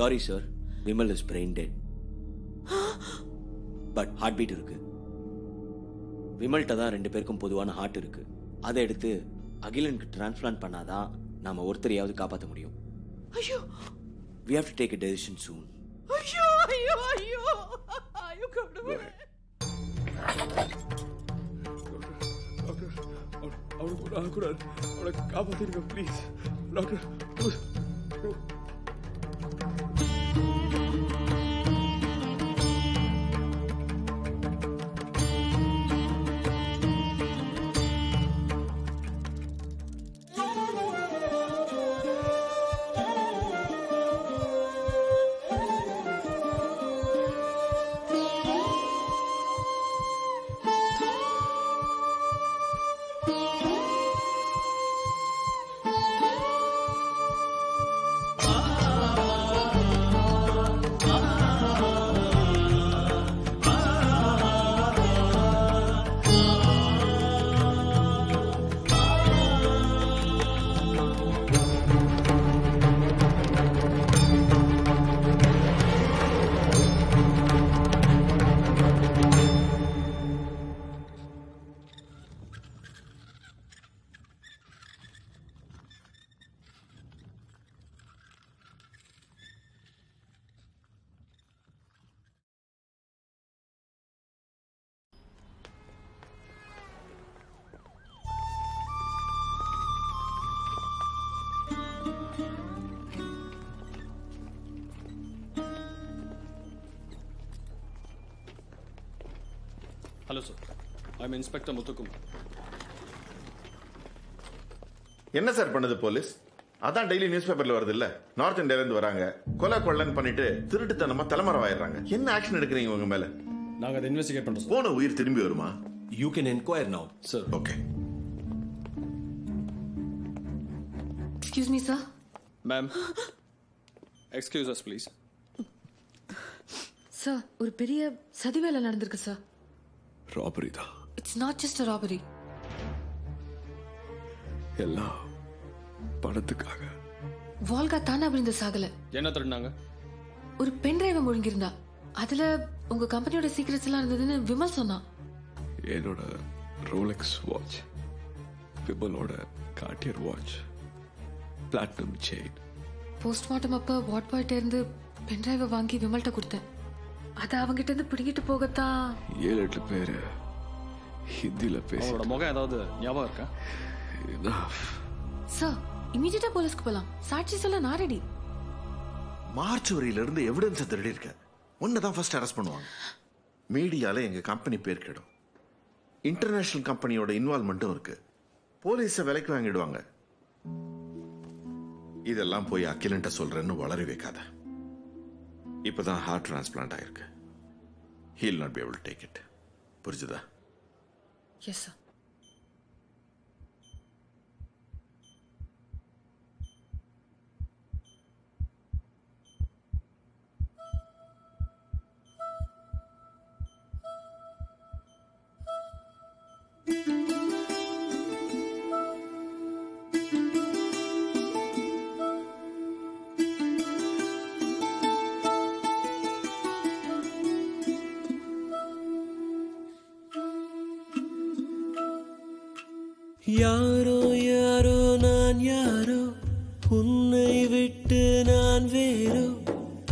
sorry sir Vimal is brain dead but heart beat இருக்கு. விமல்கிட்ட தான் ரெண்டு பேருக்கும் பொதுவான ஹார்ட் இருக்கு. அதை எடுத்து அகிலனுக்கு டிரான்ஸ்பிளான்ட் பண்ணாதான் நாம ஒருத்தரையாவது காப்பாற்ற முடியும். ஐயோ! We have to take a decision soon ஐயோ ஐயோ ஐயோ! ஐயோ கம்டு அவனுக்கு அவனுக்கு அவனை காப்பாற்றிருங்க please doctor I am inspector Muthukumar. என்ன சார் பண்ணுது போலீஸ்? அதான் டெய்லி நியூஸ் பேப்பர்ல வருது இல்ல நார்த் இந்தியால இருந்து வராங்க. கொலை கொள்ளன்னு பண்ணிட்டு திருட்டுத்தனமா தலைமறை ஆயிடுறாங்க. என்ன ஆக்ஷன் எடுக்கிறீங்க உங்க மேல? நாங்க அதை இன்வெஸ்டிகேட் பண்றோம் போன உயிர் திரும்பி வருமா? You can enquire now sir okay excuse me sir ma'am excuse us please sir ஒரு பெரிய சதி வேலை நடந்திருக்கு சார் ராபரி தான். இட்ஸ் நாட் ஜஸ்ட் ராபரி எல்லாம் பணத்துக்காக. வால்கா தானா விழுந்த சாகல. என்ன திருடினாங்க ஒரு பென் டிரைவை முழுங்கிருந்தா அதுல உங்க கம்பெனியோட சீக்ரெட்ஸ் எல்லாம் இருந்ததுன்னு விமல் சொன்னான் என்னோட Rolex watch விமலோட Cartier watch platinum chain postmortem அப்ப வாட் பாய்ட்ட இருந்து பென் டிரைவை வாங்கி விமல்கிட்ட கொடுத்தேன். அதை அவங்கிட்ட இருந்து பிடிங்கிட்டு போகத்தான். ஏழு எட்டு பேர் ஹிந்தியில பேசி அவங்களோட முகம் ஏதாவது ஞாபகம் இருக்கா சார் இமீடியட்டா போலீஸ்க்கு போலாம் சாட்சி சொல்ல நான் ரெடி மார்ச் வரியில இருந்து எவிடன்ஸ் திருடி இருக்க தான் ஃபர்ஸ்ட் அரெஸ்ட் பண்ணுவாங்க மீடியால எங்க கம்பெனி பேர் கெடும் இன்டர்நேஷனல் கம்பெனியோட இன்வால்மெண்ட்டும் இருக்கு போலீஸை விலைக்கு வாங்கிடுவாங்க இதெல்லாம் போய் அகிலன்ட்ட சொல்றேன்னு வளர வைக்காத இப்பதான் ஹார்ட் டிரான்ஸ்பிளான்ட் ஆயிருக்கு heal not be to take it புரிஞ்சுதா எஸ் சார் யாரோ யாரோ நான் யாரோ? உன்னை விட்டு நான் வேறோ?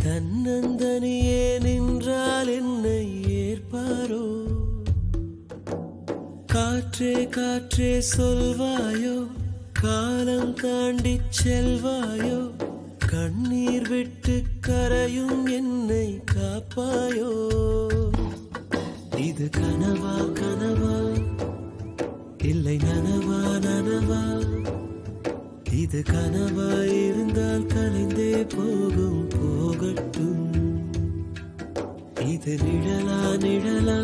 தன்னந்தனியே நின்றால் என்னை ஏற்பாரோ? காற்றே காற்றே சொல்வாயோ? காலம் தாண்டி செல்வாயோ? கண்ணீர் விட்டு கரையும் என்னை காப்பாயோ? இது கனவா கனவா? இல்லை நனவா நனவா. இது கனவா இருந்தால் கலைந்தே போகும் போகட்டும். இது நிழலா நிழலா.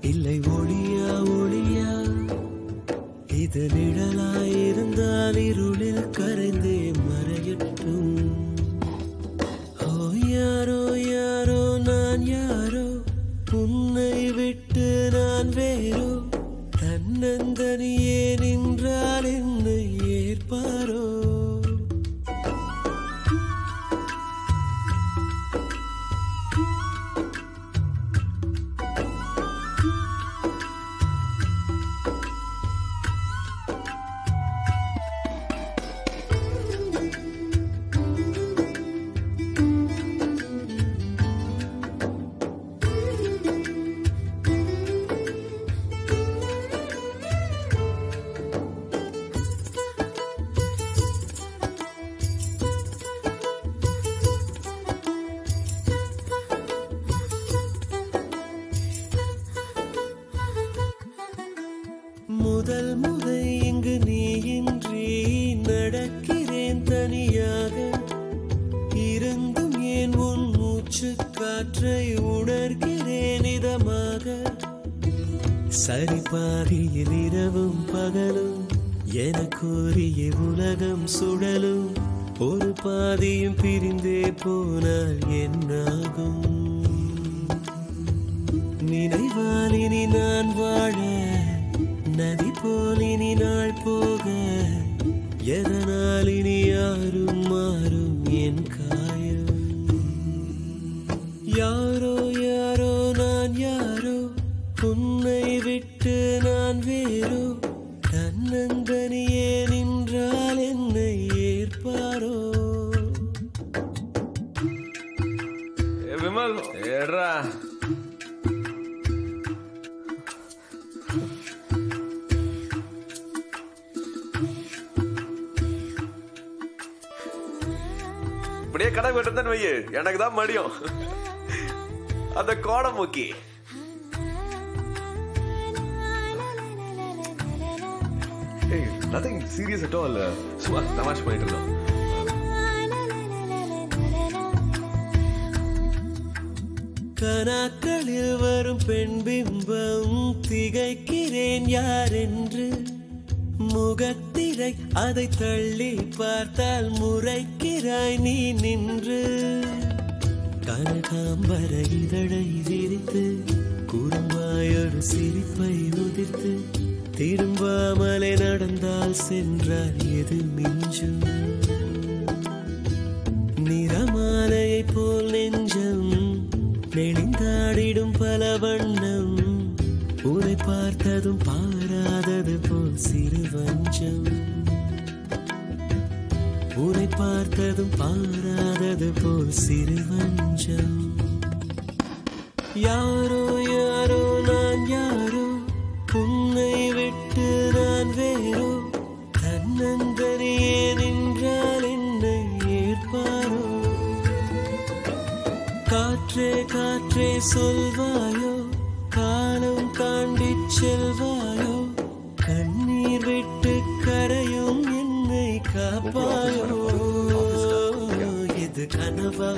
இல்லை ஒளியா ஒளியா. இது நிழலா இருந்தால் இருளில் கரைந்தே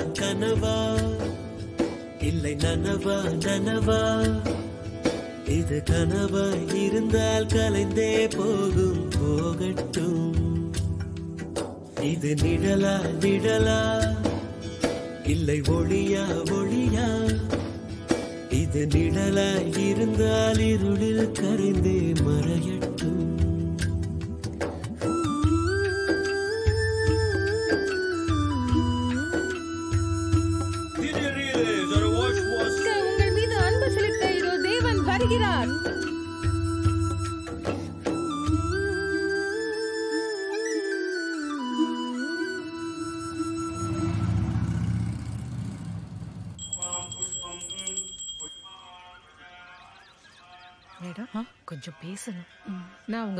கனவா? இல்லை நனவா நனவா? இது கனவா இருந்தால் கலைந்தே போகும் போகட்டும். இது நிழலா நிழலா? இல்லை ஒளியா ஒளியா? இது நிழலா இருந்தால் இருளில் கரைந்தே மறையட்டும்.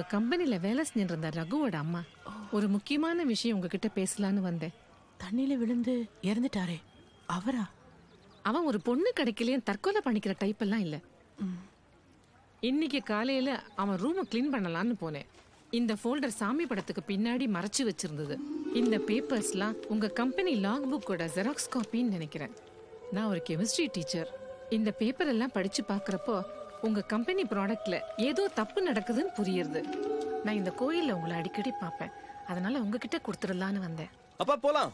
உங்க கம்பெனில வேலை செஞ்சுட்டு இருந்த ரகுவோட அம்மா ஒரு முக்கியமான விஷயம் உங்ககிட்ட பேசலான்னு வந்தேன். தண்ணியில விழுந்து இறந்துட்டாரே. அவரா? அவன் ஒரு பொண்ணு கிடைக்கலையும் தற்கொலை பண்ணிக்கிற டைப் எல்லாம் இல்ல. இன்னைக்கு காலையில அவன் ரூமை க்ளீன் பண்ணலாம்னு போனேன். இந்த ஃபோல்டர் சாமி படத்துக்கு பின்னாடி மறைச்சு வச்சிருந்தது. இந்த பேப்பர்ஸ்லாம் உங்க கம்பெனி லாக் புக்கோட ஜெராக்ஸ் காப்பின்னு நினைக்கிறேன். நான் ஒரு கெமிஸ்ட்ரி டீச்சர் இந்த பேப்பர் எல்லாம் படிச்சு பார்க்கறப்போ உங்க கம்பெனி ப்ராடக்ட்ல ஏதோ தப்பு நடக்குதுன்னு புரியுது நான் இந்த கோயில்ல உங்களை அடிக்கடி பார்ப்பேன். அதனால உங்ககிட்ட கொடுத்துடலான்னு வந்தேன். அப்பா போலாம்.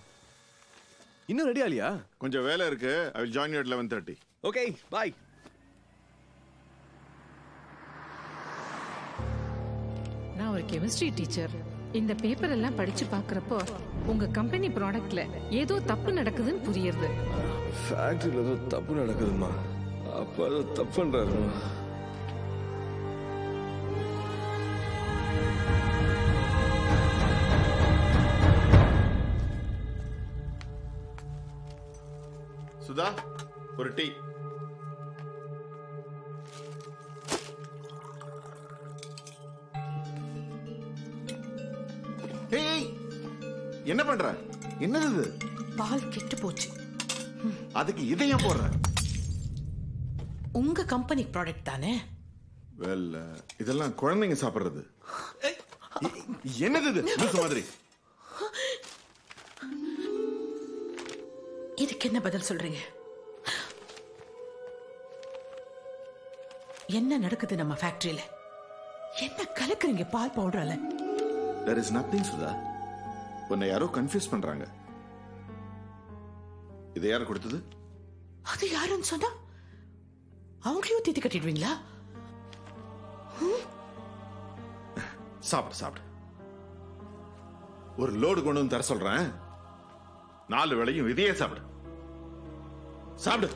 இன்னும் ரெடி ஆலியா கொஞ்சம் வேலை இருக்கு. I will join you at eleven thirty okay bye நான் ஒரு கெமிஸ்ட்ரி டீச்சர் இந்த பேப்பர் எல்லாம் படிச்சு பார்க்கறப்போ உங்க கம்பெனி ப்ராடக்ட்ல ஏதோ தப்பு நடக்குதுன்னு புரியுது ஃபேக்டரியில் ஏதோ தப்பு நடக்குதுமா அப்பா ஏதோ தப்பு பண்றாருமா சுதா ஒரு டீ. ஏய் என்ன பண்ற? என்னது இது? பால் கெட்டு போச்சு. அதுக்கு இதையும் போடுற? உங்க கம்பெனி ப்ராடக்ட் தானே? வெல் இதெல்லாம் குழந்தைங்க சாப்பிடுறது. என்னது இது? லூசு மாதிரி. இதுக்கு என்ன பதில் சொல்றீங்க? என்ன நடக்குது நம்ம ஃபேக்டரியில என்ன கலக்குறீங்க பால் பவுடரால there இஸ் நத்திங் சுதா உன்னை யாரோ கன்ஃபியூஸ் பண்றாங்க. இதை யார் கொடுத்தது? அது யாருன்னு சொன்னா? அவங்களையும் தீத்து கட்டிடுவீங்களா? சாப்பிடு சாப்பிடு. ஒரு லோடு கொண்டு வந்து தர சொல்றேன். நாலு வேளையும் இதையே சாப்பிடு. சாப்பிடு.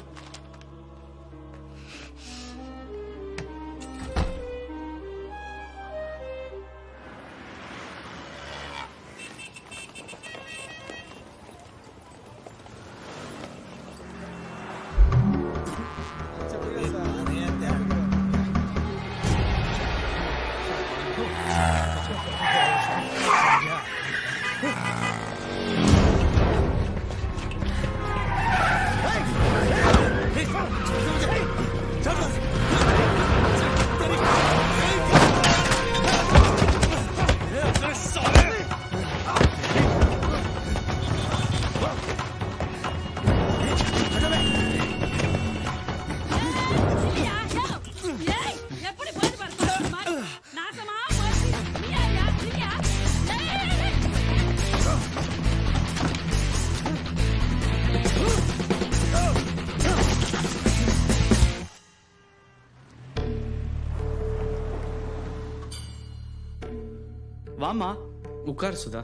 உட்கார் சுதா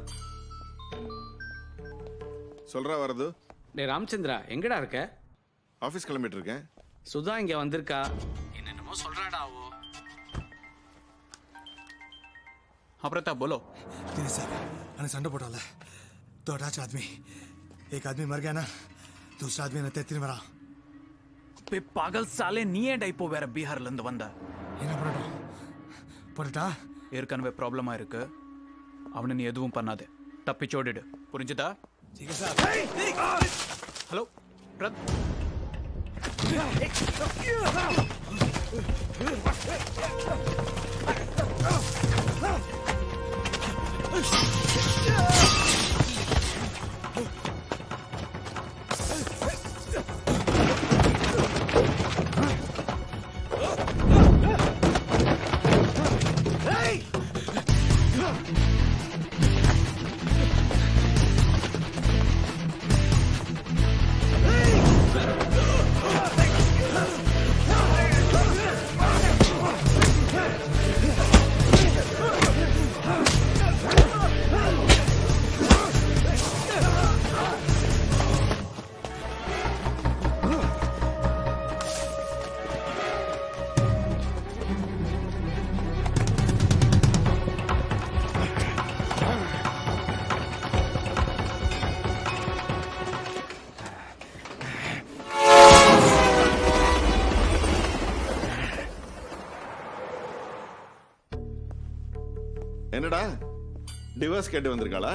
சொல்றா வரது டேய் ராமச்சந்திரா எங்கடா இருக்க ஆபீஸ் கிளம்பிட்டு இருக்கேன் சுதா இங்க வந்திருக்கா என்னென்னமோ சொல்றாடா அவோ हाँ प्रताप बोलो तेरे साहब मैंने संडे पोटाला तो अटैच आदमी एक आदमी मर गया ना दूसरा आदमी ने तेत्री मरा பே பகல் சாலே நீ ஏன்டா இப்போ வேற பீகார்ல இருந்து வந்த என்ன பண்ணட்டும் போட்டுட்டா ஏற்கனவே ப்ராப்ளமா இருக்கு அவனை நீ எதுவும் பண்ணாது. தப்பிச்சோடிடு புரிஞ்சுதா? Hello breath. Oh! டிவோர்ஸ் கேட்டு வந்திருக்காளா?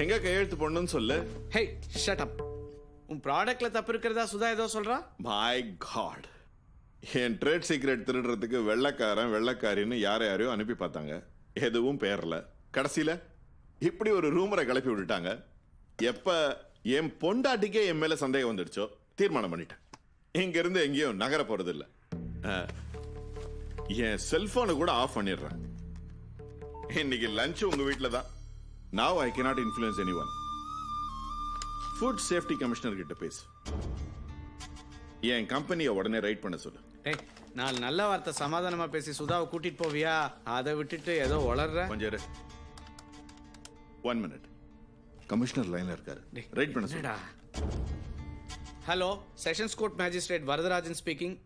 எங்க கையெழுத்து பொண்ணுன்னு சொல்லு. ஹே ஷட் அப் உன் ப்ராடக்ட்ல தப்பு இருக்கிறதா சுதா ஏதோ சொல்றா? மை காட் என் ட்ரேட் சீக்ரெட் திருடுறதுக்கு வெள்ளைக்காரன் வெள்ளைக்காரின்னு யாரை யாரையோ அனுப்பி பார்த்தாங்க. எதுவும் பேரல. கடைசியில இப்படி ஒரு ரூமரை கிளப்பி விட்டுட்டாங்க. எப்ப என் பொண்டாட்டிக்கே என் மேல சந்தேகம் வந்துடுச்சோ தீர்மானம் பண்ணிட்டேன். இங்க இருந்து எங்கேயும் நகர போறது இல்ல என் செல்போனை கூட ஆஃப் பண்ணிடுறேன். இன்னைக்கு லஞ்ச் உங்க வீட்ல தான். Now I cannot influence any one food safety commissioner கிட்ட பேசு. என் கம்பெனியை உடனே ரைட் பண்ண சொல்லு. டேய் நாலு நல்ல வார்த்தை சமாதானமா பேசி சுதாவை கூட்டிட்டு போவியா? அதை விட்டுட்டு ஏதோ வளர்ற கொஞ்சம் இரு. ஒன் மினிட் கமிஷனர் லைன்ல இருக்காரு. ரைட் பண்ண சொல்லு. Hello sessions court magistrate Varadarajan speaking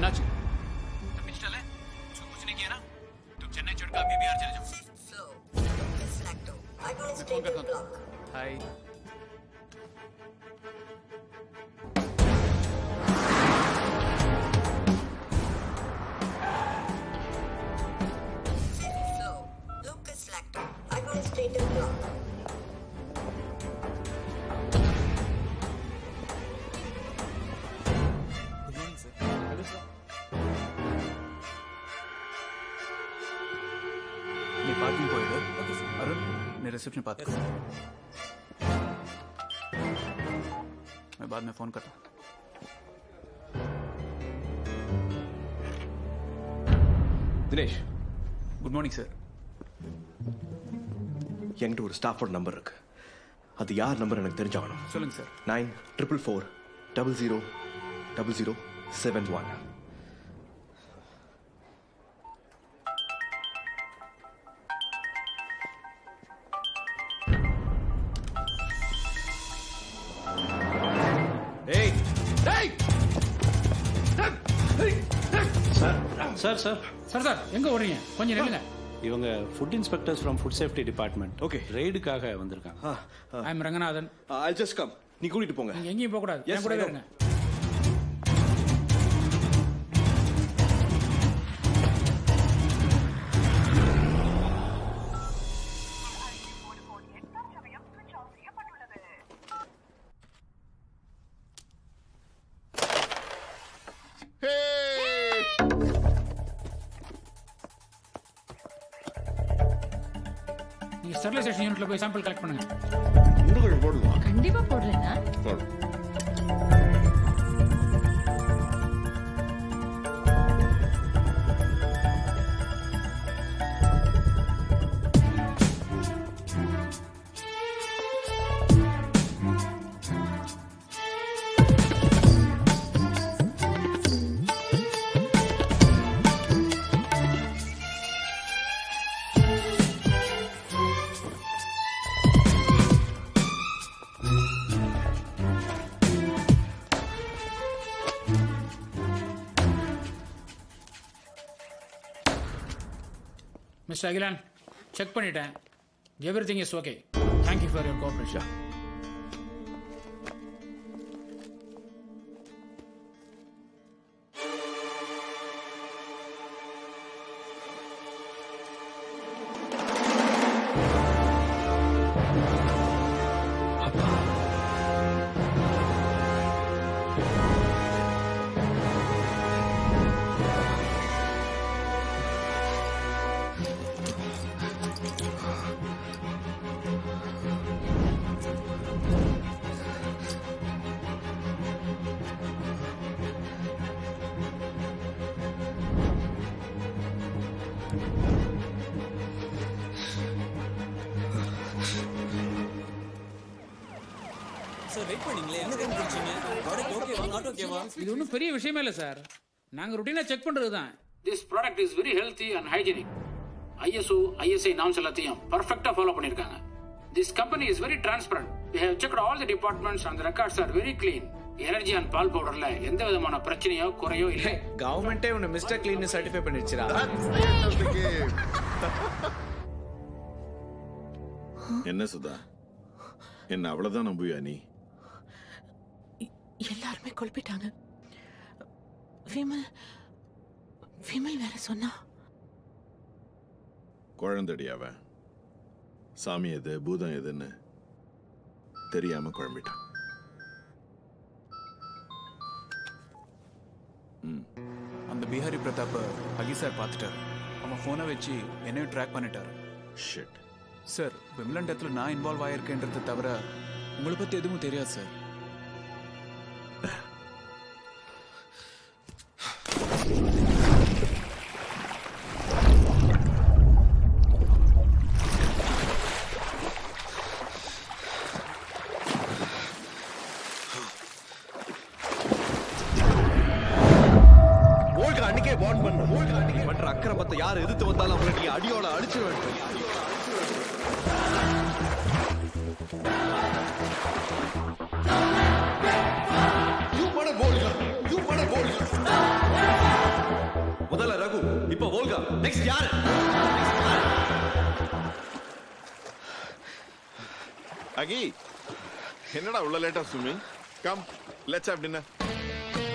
करना चाहिए तो पिस्टल है। उसको कुछ नहीं किया ना? तुम चेन्नई छोड़कर अभी बिहार चले जाओ हाय அருண் मैं रिसेप्शन बात करूँ मैं बाद में फोन करता हूँ தினேஷ் குட் மார்னிங் சார் என்கிட்ட ஒரு ஸ்டாஃபோட நம்பர் இருக்கு அது யார் நம்பர் எனக்கு தெரிஞ்சாகணும் சொல்லுங்க sir nine triple four double zero double zero seven one sir sir sir sir sir எங்க ஓடுறீங்க? கொஞ்சம் நில்லுங்க. இவங்க food inspectors from food safety department okay ரெய்டுக்காக வந்திருக்காங்க. I am Ranganathan. I just come நீ கூட்டிட்டு போங்க. நீங்க எங்கேயும் போக கூடாது என் கூடவே. இருங்க ஸ்டெர்லைசேஷன் யூனிட்ல போய் சாம்பிள் கலெக்ட் பண்ணுங்க. முருகல் போடுமா கண்டிப்பா போடலண்ணா போடு. மிஸ்டர் அகிலான் செக் பண்ணிட்டேன். Everything is okay thank you for your cooperation இது ஒன்றும் பெரிய விஷயமே இல்லை சார். நாங்கள் ருட்டீனாக செக் பண்ணுறது தான் this product is very healthy and hygienic ISO ISI norms எல்லாத்தையும் பர்ஃபெக்டாக ஃபாலோ பண்ணியிருக்காங்க this company is very transparent we have checked all the departments and records are very clean energy and பால் பவுடர்ல எந்த விதமான பிரச்சனையோ குறையோ இல்லை. கவர்மெண்ட்டே உன்னை மிஸ்டர் கிளீன் சர்டிஃபை பண்ணிடுச்சுடா. என்ன சுதா? என்ன அவ்வளவுதான் நம்புவியா நீ? எல்லாருமே குழப்பிட்டாங்க விமல் விமல் வேற சொன்னா. குழந்தடி அவன் சாமி எது பூதம் எதுன்னு தெரியாம குழம்பிட்டான் அந்த பிஹாரி பிரதாப் அகி சார் பார்த்துட்டாரு. அவன் ஃபோனை வச்சு என்னையும் ட்ராக் பண்ணிட்டாரு. ஷிட் சார் விமலன் டெத்தில் நான் இன்வால்வ் ஆயிருக்கேன்றது தவிர உங்களை பற்றி எதுவும் தெரியாது சார். உள்ள லேட்டா swimming come let's have dinner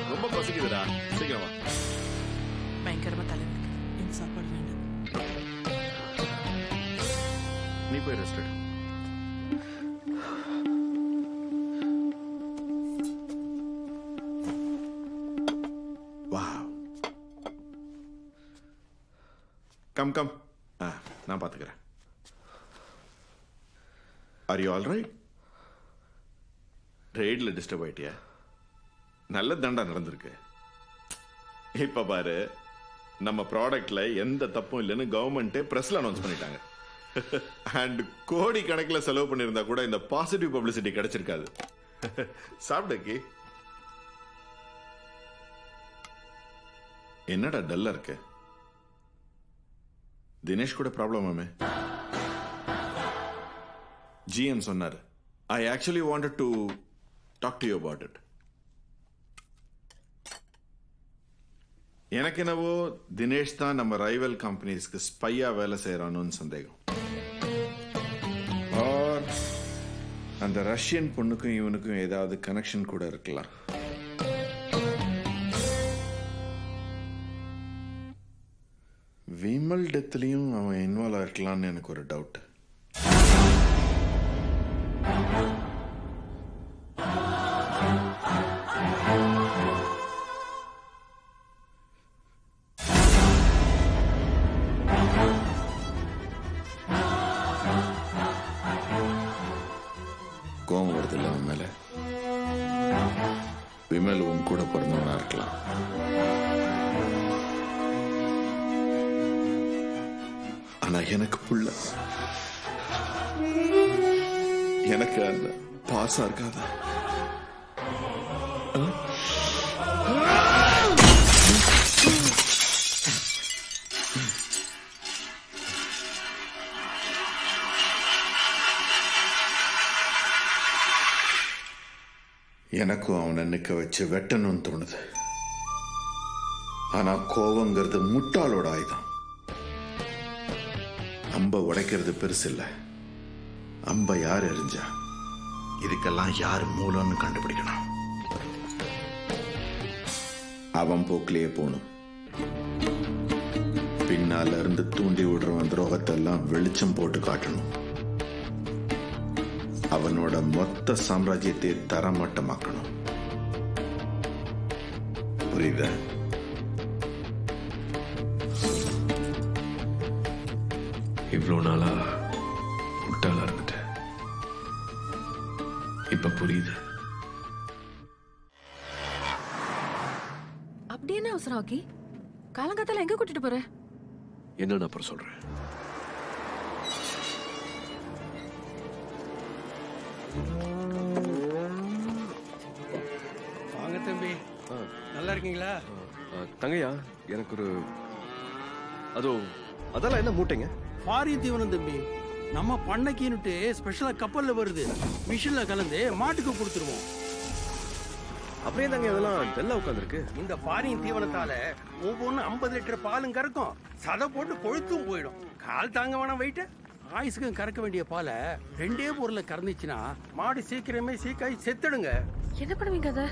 ரொம்ப பசிக்குதுடா. சீக்கிரமா. பயங்கரமா தலை எனக்கு சாப்பாடு வேண்டாம். நீ போய் ரெஸ்ட் எடு. Wow. Come, come. Ah. நான் பாத்துக்கிறேன். ஆர் யூ ஆல் ரைட் ட்ரேடில் டிஸ்டர்ப் ஆயிட்டியா? நல்ல தண்டா நடந்திருக்கு. இப்ப பாரு நம்ம ப்ராடக்ட்ல எந்த தப்பும் இல்லைன்னு கவர்மெண்ட்டே ப்ரெஸ்ல அனௌன்ஸ் பண்ணிட்டாங்க. அண்ட் கோடி கணக்கில் செலவு பண்ணியிருந்தா கூட இந்த பாசிட்டிவ் பப்ளிசிட்டி கிடைச்சிருக்காது. சாப்பிடக்கி என்னடா டல்லா இருக்கு? தினேஷ் கூட ப்ராப்ளமாமே ஜிஎம் சொன்னார் I actually wanted to talk to you about it எனக்கு என்னவோ தினேஷ் தான் நம்ம ரைவல் கம்பெனிஸ்க்கு ஸ்பையா வேலை செய்யறானுன்னு சந்தேகம். ஆர் அந்த ரஷ்யன் பொண்ணுக்கும் இவனுக்கும் ஏதாவது கனெக்ஷன் கூட இருக்கலாம். விமல் டெத்லயும் அவன் இன்வால்வ் ஆயிருக்கலாம்னு எனக்கு ஒரு டவுட் வச்சு வெட்டணும்னு தோணுது. ஆனா கோவங்கிறது முட்டாளோட ஆயுதம். அம்ப உடைக்கிறது பெருசு இல்ல. அம்ப யார் எரிஞ்சா? இதுக்கெல்லாம் யார் மூலம்னு கண்டுபிடிக்கணும். அவன் போக்கிலேயே போகணும். பின்னால இருந்து தூண்டி விடுறவன் துரோகத்தை எல்லாம் வெளிச்சம் போட்டு காட்டணும். அவனோட மொத்த சாம்ராஜ்யத்தை தரமட்டமாக்கணும். புரியுதா? இவ்வளோ நாளா முட்டாளா இருந்துட்டேன். இப்ப புரியுது. அப்படி என்ன அவசரம் ஆக்கி? காலங்காத்தால எங்க கூட்டிட்டு போற? என்னன்னு அப்புறம் சொல்றேன். வாங்க இருக்கீங்களா? தங்கையா எனக்கு ஒரு அதோ அதெல்லாம் என்ன மூட்டைங்க? ஃபாரின் தீவனம் தம்பி. நம்ம பண்ணைக்குன்னுட்டு ஸ்பெஷலா கப்பல்ல வருது. மிஷின்ல கலந்து மாட்டுக்கு கொடுத்துருவோம். அப்படியே தாங்க இதெல்லாம் டெல்லா உட்காந்துருக்கு இந்த ஃபாரின் தீவனத்தால ஒவ்வொன்றும் ஐம்பது லிட்டர் பாலும் கறக்கும். சதை போட்டு கொழுத்தும் போயிடும். கால் தாங்க வேணாம் வெயிட்ட ஆயுசுக்கும் கறக்க வேண்டிய பாலை ரெண்டே பொருளை கறந்துச்சுன்னா மாடு சீக்கிரமே சீக்காய் செத்துடுங்க. என்ன பண்ணுவீங்க அத?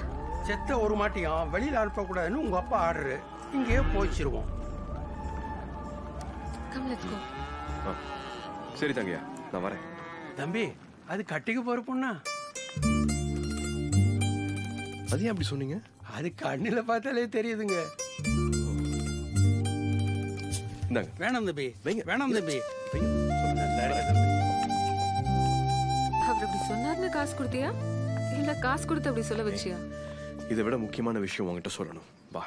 செத்த ஒரு மாட்டையும் வெளியில அனுப்பக்கூடாதுன்னு உங்க அப்பா ஆர்டரு இங்கேயே கோ சரி தங்கையா நான் வரேன். தம்பி அது கட்டிக்கு போற பொண்ணா? அது ஏன் அப்படி சொன்னீங்க? அது கண்ணுல பார்த்தாலே தெரியுதுங்க. வேணாம் தம்பி வேணாம் தம்பி. அவர் அப்படி சொன்னார்னு காசு கொடுத்தியா? இல்ல காசு கொடுத்து அப்படி சொல்ல வச்சியா? இதை விட முக்கியமான விஷயம் உங்ககிட்ட சொல்லணும். வா.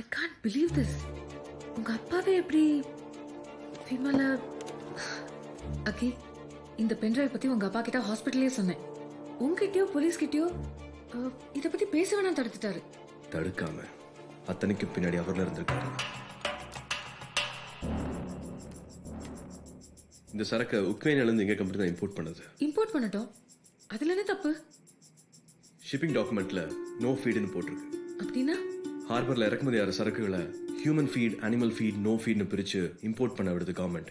ஐ கான்ட் பிலீவ் திஸ் உங்க அப்பாவே எப்படி விமலா? அக்கி இந்த பென்ட்ரைவ் பத்தி உங்க அப்பா கிட்ட ஹாஸ்பிட்டலே சொன்னேன். உங்ககிட்டயோ போலீஸ் கிட்டயோ இத பத்தி பேச வேணாம் தடுத்துட்டாரு. தடுக்காம அத்தனைக்கு பின்னாடி அவர்ல இருந்திருக்காரு. இந்த சரக்கு உக்ரைன்ல இருந்து எங்க கம்பெனி தான் இம்போர்ட் பண்ணது? இம்போர்ட் பண்ணட்டும். அதுல என்ன தப்பு? ஷிப்பிங் டாக்குமெண்ட்ல நோ ஃபீடுன்னு போட்டிருக்கு. அப்படின்னா? ஹார்பர்ல இறக்குமதி ஆகிற சரக்குகளை human feed animal feed no ஃபீட்னு பிரிச்சு இம்போர்ட் பண்ண விடுது கவர்மெண்ட்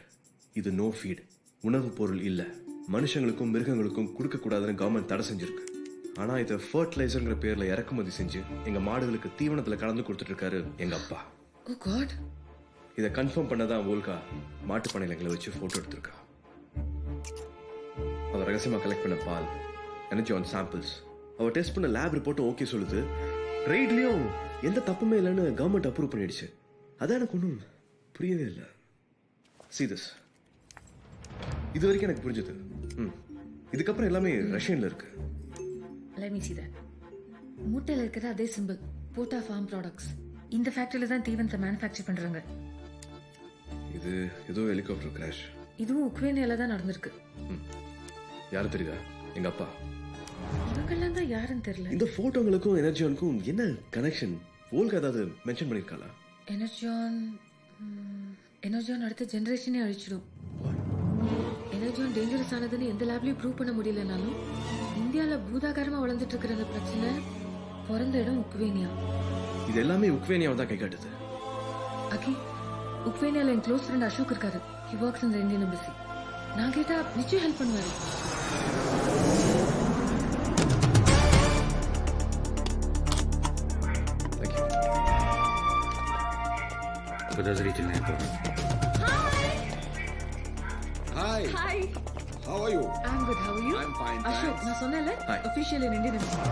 இது நோ ஃபீட் உணவுப் பொருள் இல்ல. மனுஷங்களுக்கும் மிருகங்களுக்கும் கொடுக்க கூடாதுன்னு கவர்மெண்ட் தடை செஞ்சிருக்கு. ஆனா இதை ஃபர்டிலைசர்ங்கிற பேர்ல இறக்குமதி செஞ்சு எங்க மாடுகளுக்கு தீவனத்துல கலந்து கொடுத்துட்டு இருக்காரு எங்க அப்பா. ஓ காட் இதை கன்ஃபார்ம் பண்ணதான் ஓல்கா மாட்டு பண்ணையில வச்சு போட்டோ எடுத்திருக்கா. அவ ரகசியமா கலெக்ட் பண்ண பால் எனர்ஜி ஆன் சாம்பிள்ஸ் அவ டெஸ்ட் பண்ண லேப் ரிப்போர்ட்டும் ஓகே சொல்லுது. ரைட்லயும் எந்த தப்புமே இல்லைன்னு கவர்மெண்ட் அப்ரூவ் பண்ணிடுச்சு. அதான் எனக்கு ஒன்றும் புரியவே இல்லை. This. இது வரைக்கும் எனக்கு புரிஞ்சது. ம். இதுக்கப்புறம் எல்லாமே ரஷ்யன்ல இருக்கு. See that. மூட்டையில் இருக்கிற அதே சிம்பிள் போட்டா ஃபார்ம் ப்ராடக்ட்ஸ் இந்த ஃபேக்டரியில தான் தீவனத்தை மேனுஃபேக்சர் பண்றாங்க. இது ஏதோ ஹெலிகாப்டர் கிராஷ் இதுவும் உக்ரைனியால தான் நடந்திருக்கு. யாரு தெரியுதா? எங்க அப்பா. இவங்கெல்லாம் தான் யாருன்னு தெரியல. இந்த போட்டோங்களுக்கும் எனர்ஜியானுக்கும் என்ன கனெக்ஷன் வோல்கா ஏதாவது மென்ஷன் பண்ணிருக்காளா? எனர்ஜியான் எனர்ஜியான் அடுத்த ஜெனரேஷனே அழிச்சிடும். எனர்ஜியான் டேஞ்சரஸ் ஆனதுன்னு எந்த லேப்லயும் ப்ரூவ் பண்ண முடியலனாலும் இந்தியால பூதாகாரமா வளர்ந்துட்டு இருக்கிற அந்த பிரச்சனை பிறந்த இடம் உக்வேனியா. இது எல்லாமே உக்வேனியாவை தான் கை காட்டுது அகி உக்வேனியால என் க்ளோஸ் ஃப்ரெண்ட் அசோக் இருக்காரு. He works in Indian embassy நான் கேட்டா நிச்சயம் ஹெல்ப் பண்ணுவாரு. подозрительная Hi. Hi. How are you? I'm good. How are you? I'm fine, Ashok thanks. நான் சொன்னேன்ல Hi. official in Indian embassy.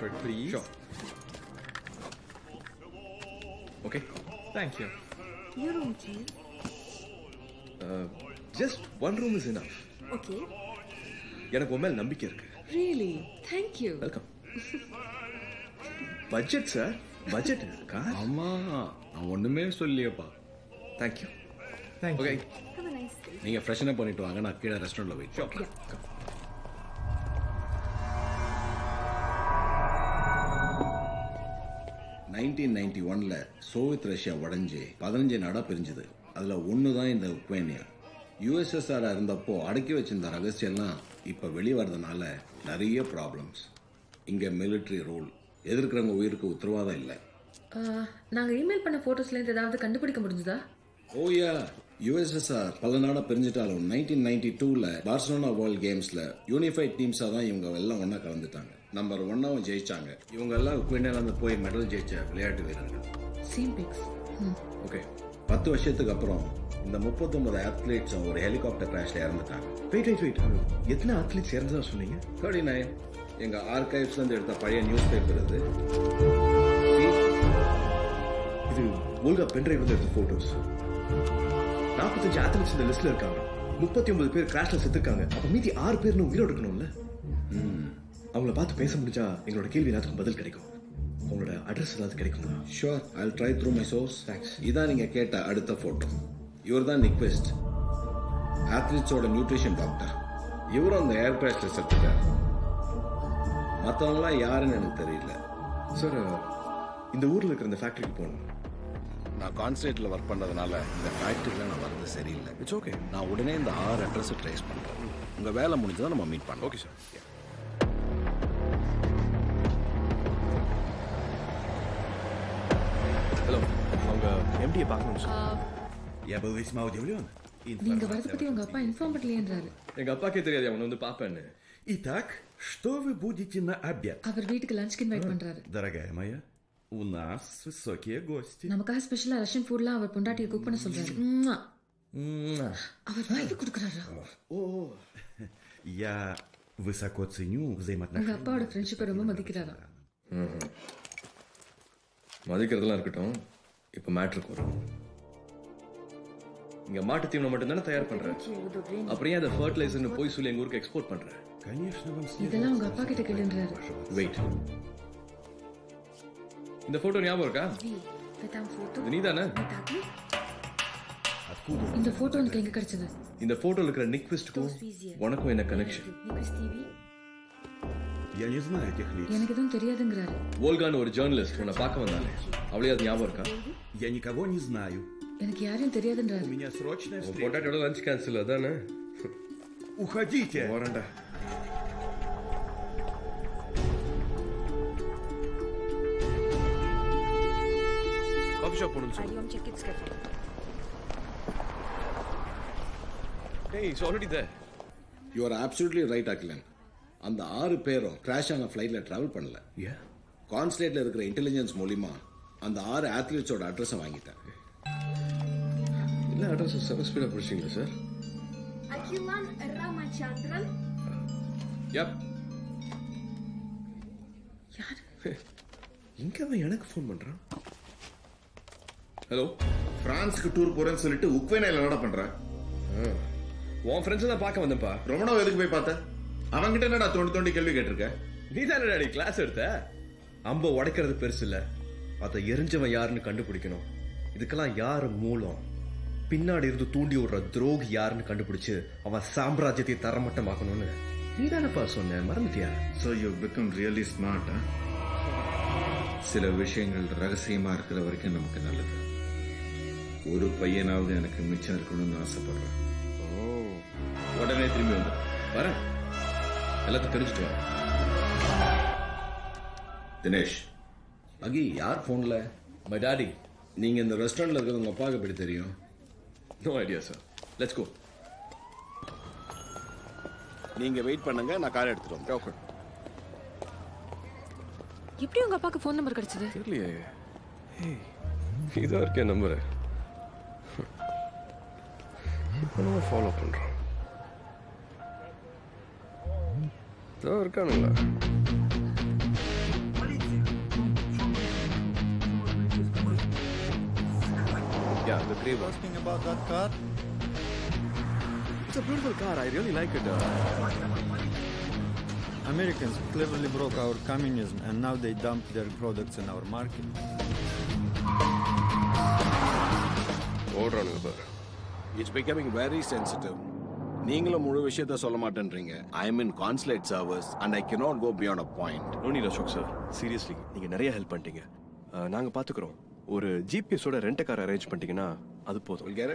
Passport, please. Sure. Okay. Thank you. Your room, please. Uh, just one room is enough. Okay. எனக்கு உன் மேல் நம்பிக்கை இருக்கு Really? Thank you. Welcome budget sir budget car ஆமா நான் ஒண்ணுமே சொல்லியப்பா thank okay Have a nice day. நீங்க ஃப்ரெஷ்ஷன் பண்ணிட்டு வாங்க நான் கீழே ரெஸ்டாரண்ட்ல வெயிட் பண்றேன் நைன்டீன் நைன்டி ஒன்ல சோவியத் ரஷ்யா உடைஞ்சு பதினஞ்சு நாடா பிரிஞ்சுது. அதுல ஒன்று தான் இந்த உக்ரைனியா யுஎஸ்எஸ்ஆர் இருந்தப்போ அடக்கி வச்சிருந்த ரகசியம்லாம் இப்போ வெளியே வர்றதுனால நிறைய ப்ராப்ளம்ஸ் இங்கே மிலிட்ரி ரூல் எதிர்க்கிறவங்க உயிருக்கு உத்தரவாதம் இல்லை. Uh, நாங்க இமெயில் பண்ண போட்டோஸ்ல இருந்து ஏதாவது கண்டுபிடிக்க முடிஞ்சதா? ஓயா யுஎஸ்எஸ்ஆர் பல நாடா பிரிஞ்சிட்டாலும் நைன்டீன் நைன்டி டூல பார்சலோனா வேர்ல்ட் கேம்ஸ்ல யூனிஃபைட் டீம்ஸா தான் இவங்க எல்லாம் ஒண்ணா கலந்துட்டாங்க. நம்பர் ஒன்னாவும் ஜெயிச்சாங்க. இவங்க எல்லாம் உக்ரைனியால இருந்து போய் மெடல் ஜெயிச்ச விளையாட்டு வீரர்கள். சேம் பிக்ஸ் ஓகே பத்து வருஷத்துக்கு அப்புறம் இந்த முப்பத்தொன்பது அத்லீட்ஸும் ஒரு ஹெலிகாப்டர் கிராஷ்ல இறந்துட்டாங்க. வெயிட் வெயிட் வெயிட் எத்தனை அத்லீட்ஸ் இறந்ததா சொன்னீங்க? தேர்ட்டி நைன் எங்க ஆர்கைவ்ஸ்ல இருந்து எடுத்த பழைய நியூஸ் பேப்பர் இது இது ஓல்கா பென்ட்ரைவ் வந்து எடுத்த போட்டோஸ் நாற்பத்தஞ்சு அத்லீட்ஸ் இந்த லிஸ்ட்ல இருக்காங்க. முப்பத்தி ஒன்பது பேர் கிராஷ்ல செத்துருக்காங்க. அப்ப மீதி ஆறு பேர்னு உயிரோடு இருக்கணும்ல? அவங்கள பார்த்து பேச முடிஞ்சா எங்களோட கேள்வி எல்லாத்துக்கும் பதில் கிடைக்கும். உங்களோட அட்ரஸ் ஏதாவது கிடைக்குங்களா sure I try through my source thanks இதான் நீங்க கேட்ட அடுத்த போட்டோ இவர் தான் நிக்வெஸ்ட் ஆத்லீட்ஸோட நியூட்ரிஷன் டாக்டர் இவரும் அந்த ஏர் கிராஷ்ல செத்துட்டார். மற்றவங்களாம் யாருன்னு எனக்கு தெரியல. சார் இந்த ஊர்ல இருக்கிற இந்த ஃபேக்டரிக்கு போகணும். நான் கான்சன்ட்ரேட்ல ஒர்க் பண்றதுனால இந்த ஃபேக்டரியில நான் வர்றது சரியில்லை. இட்ஸ் ஓகே நான் உடனே இந்த ஆறு அட்ரஸ் ட்ரேஸ் பண்றேன். உங்க வேலை முடிஞ்சதா நம்ம மீட் பண்ணலாம். ஓகே சார் எம்டியை பார்க்கணும் சார் Я был весьма удивлен. நீங்க வரத பத்தி உங்க அப்பா இன்ஃபார்ம் பண்ணலையேன்றாரு எங்க அப்பாக்கே தெரியாது அவனை வந்து பார்ப்பேன்னு Итак, что вы будете на обед? அவர் வீட்டுக்கு லஞ்ச்க்கு இன்வைட் பண்றாரு Дорогая моя, у нас высокие гости. நமக்காக ஸ்பெஷலா ரஷ்யன் ஃபுட்லாம் அவர் பொண்டாட்டியை குக் பண்ண சொல்றாரு ம்மா. அவர் வாங்கி கொடுக்குறாரா О, я высоко ценю உங்க взаимоотношения. அப்பாவோட ஃப்ரெண்ட்ஷிப்பை ரொம்ப மதிக்கிறாரா மதிக்கிறதெல்லாம் இருக்கட்டும் இப்போ மேட்ருக்கு வரும் இங்க மாட்டு தீவனம் மட்டும் தானே தயார் பண்றேன் அப்புறம் அந்த ஃபர்டிலைசர்னு போய் சொல்லி எங்க ஊருக்கு எக்ஸ்போர்ட் பண்றேன் இதெல்லாம் உங்க அப்பா கிட்ட கேளுன்றாரு. வெயிட் இந்த போட்டோ ஞாபகம் இருக்கா? நீ தானே இந்த போட்டோ எனக்கு எங்க கிடைச்சது? இந்த போட்டோல இருக்கிற நிக்விஸ்டுக்கும் உனக்கும் என்ன கனெக்ஷன் Я не знаю этих лиц. எனக்கு எதுவும் தெரியாதுங்கிறாரு ஓல்கான்னு ஒரு ஜேர்னலிஸ்ட் உன்னை பார்க்க வந்தாலே அவளே அது ஞாபகம் இருக்கா Я никого не знаю. எனக்கு யாரையும் தெரியாதுன்றாரு У меня срочная உன் встреча. பொண்டாட்டியோட லஞ்ச் கேன்சல் அதானே Уходите! வரேன்டா ஷாப் போகணும்னு சொல்லு Hariom, check its cafe. Hey, it's already there. You are absolutely right Akilan அந்த ஆறு பேரும் கிராஷ் ஆன ஃப்ளைட்டில் ட்ராவல் பண்ணல. Yeah. கான்ஸ்லேட்டில் இருக்கிற இன்டெலிஜென்ஸ் மூலிமா அந்த ஆறு ஆத்லீட்ஸோட அட்ரஸை வாங்கிட்டேன். என்ன அட்ரஸ் செவன் ஸ்பீடாக பிடிச்சிங்களா சார் Akilan Ramachandran. யப் இங்க அவன் எனக்கு ஃபோன் பண்றான். ஹலோ பிரான்ஸ்க்கு டூர் போறேன்னு சொல்லிட்டு உக்ரைனில் என்னடா பண்ற? உன் ஃப்ரெண்ட்ஸ் தான் பார்க்க வந்தேன்ப்பா. ரொமனோ எதுக்கு போய் பார்த்த? அவன்கிட்ட என்னடா தோண்டி தோண்டி கேள்வி கேட்டிருக்க? நீ தானே கிளாஸ் எடுத்த? அம்ப உடைக்கிறது பெருசு இல்ல. அதை எரிஞ்சவன் யாருன்னு கண்டுபிடிக்கணும். இதுக்கெல்லாம் யாரு மூலம்? பின்னாடி இருந்து தூண்டி விடுற துரோகி யாருன்னு கண்டுபிடிச்சு அவன் சாம்ராஜ்யத்தை தரமட்டமாக்கணும்னு. நீ தானப்பா சொன்ன மறந்துட்டியா? So you become really smart சில விஷயங்கள் ரகசியமா இருக்கிற வரைக்கும் நமக்கு நல்லது. ஒரு பையனாவது எனக்கு மிச்சம் இருக்கணும்னு ஆசைப்படுறேன். உடனே திரும்பி வந்து வரேன். எல்லாத்தையும் தெரிஞ்சுட்டு வரேன் தினேஷ். அகி யார் ஃபோனில் மை டாடி நீங்கள் இந்த ரெஸ்டாரண்ட்டில் இருக்கிறது உங்கள் அப்பாவுக்கு எப்படி தெரியும்? No idea sir let's go நீங்க வெயிட் பண்ணுங்க நான் கார் எடுத்துட்டு வந்தேன் ஓகே எப்படி உங்க அப்பாக்கு ஃபோன் நம்பர் கிடைச்சது? தெரியலையே. இதாக இருக்கேன் நம்பரு இப்போ நம்ம ஃபாலோ பண்ணுறோம் இதோ இருக்கானுங்களா Yeah, the gray one. Asking about that car? It's a beautiful car. I really like it. Americans cleverly broke our communism and now they dump their products in our market. ஓடுறானுங்க பாரு it's becoming very sensitive நீங்களும் முழு விஷயத்த சொல்ல மாட்டேன்றீங்க. I am in consulate service and I cannot go beyond a point no need Ashok sir seriously நீங்கள் நிறைய help பண்ணிட்டீங்க. நாங்கள் பார்த்துக்குறோம் ஒரு ஜிபிஎஸோட ரெண்ட் கார் அரேஞ்ச் பண்ணிட்டீங்கன்னா அது போதும். Get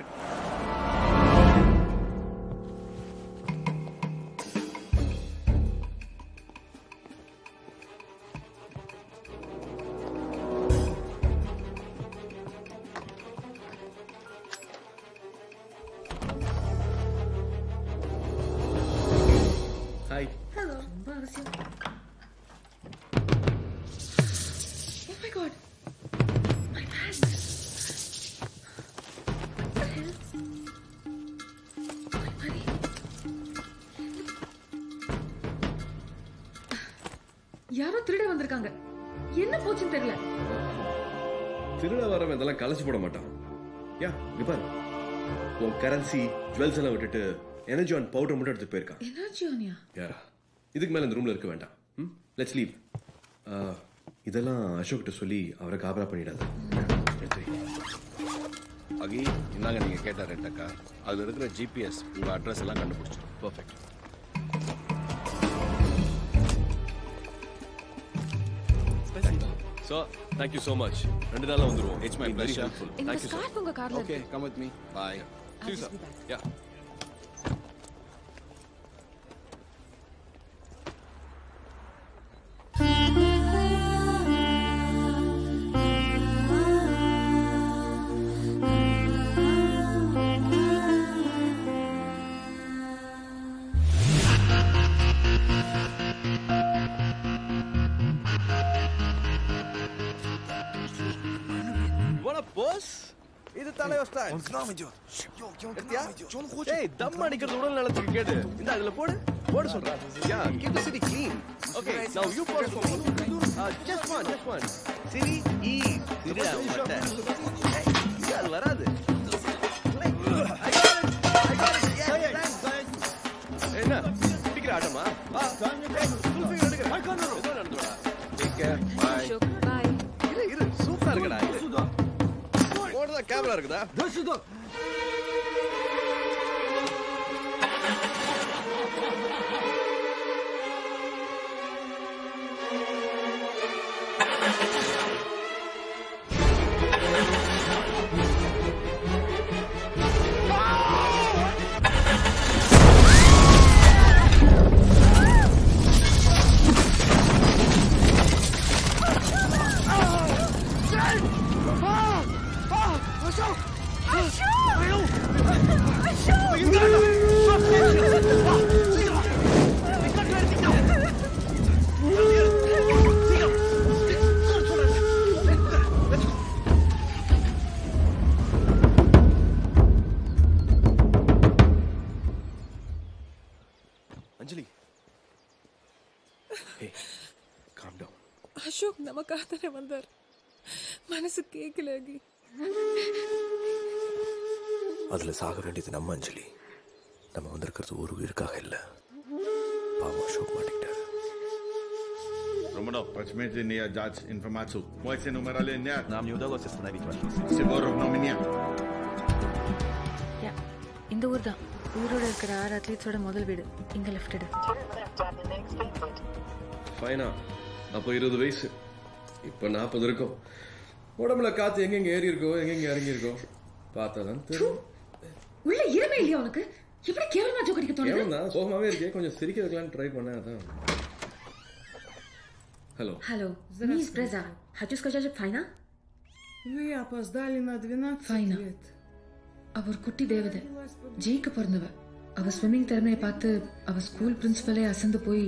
கரன்சி ஜுவல்ஸ் எல்லாம் விட்டுட்டு எனர்ஜி ஆன் பவுடர் மட்டும் எடுத்து போயிருக்கான். எனர்ஜி ஆனியா யா? இதுக்கு மேல இந்த ரூம்ல இருக்க வேண்டாம். ம்? லெட்ஸ் லீவ் இதெல்லாம் அசோக் கிட்ட சொல்லி அவரை காபரா பண்ணிடாத. அகி இந்தாங்க நீங்க கேட்ட ரெண்ட் கார் அதுல இருக்கிற ஜிபிஎஸ் உங்க அட்ரஸ் எல்லாம் கண்டுபிடிச்சிடும். Perfect so thank you so much ரெண்டு நாள்ல வந்துருவோம். It's my pleasure thank you sir okay come with me bye I'll do so. Yeah. இது தலைவர் ஸ்டாண்ட் ஏய் தம் அடிக்கிறது உடல் நலத்துக்கு கேடு இந்த அதுல போடு போடு சொல்றேன் yeah keep the city clean okay now you pose for me just one just one சிரி ஈ அது வராது போடுறதா கேமரா இருக்குதா calm கேட்கல அகி அதுல சாக வேண்டியது நம்ம அஞ்சலி நம்ம வந்திருக்கிறது ஒரு உயிருக்காக இல்ல பாவம் Ashok மாட்டிக்கிட்டாரு Romano, facilmente nie dați informații. Moje se numerale nie. Нам не удалось остановить ваш Sigurov nominia. யா இந்த ஊர் தான் ஊரோட இருக்கிற ஆறு அத்லீட்ஸோட முதல் வீடு இங்க லெஃப்டடு ஃபைனா அப்போ இருபது வயசு இப்போ நாற்பது இருக்கும் உடம்புல காத்து எங்கெங்க ஏறி இருக்கோ எங்கெங்க இறங்கி இருக்கோ பார்த்தா தான் தெரியும் உள்ள இருமே இல்லையா உனக்கு எப்படி கேவலமா ஜோக் அடிக்க தோணுது கேவலம் தான் சோகமாவே இருக்கே கொஞ்சம் சிரிக்க வைக்கலாம்னு ட்ரை பண்ணேன் அதான் ஹலோ Hello, мисс Бреза. Хочу сказать Файна? Вы опоздали на 12 Файна. лет. அவ ஒரு குட்டி தேவதை ஜெயிக்க பிறந்தவ அவ ஸ்விம்மிங் திறமையை பார்த்து அவ ஸ்கூல் பிரின்சிபலே அசந்து போய்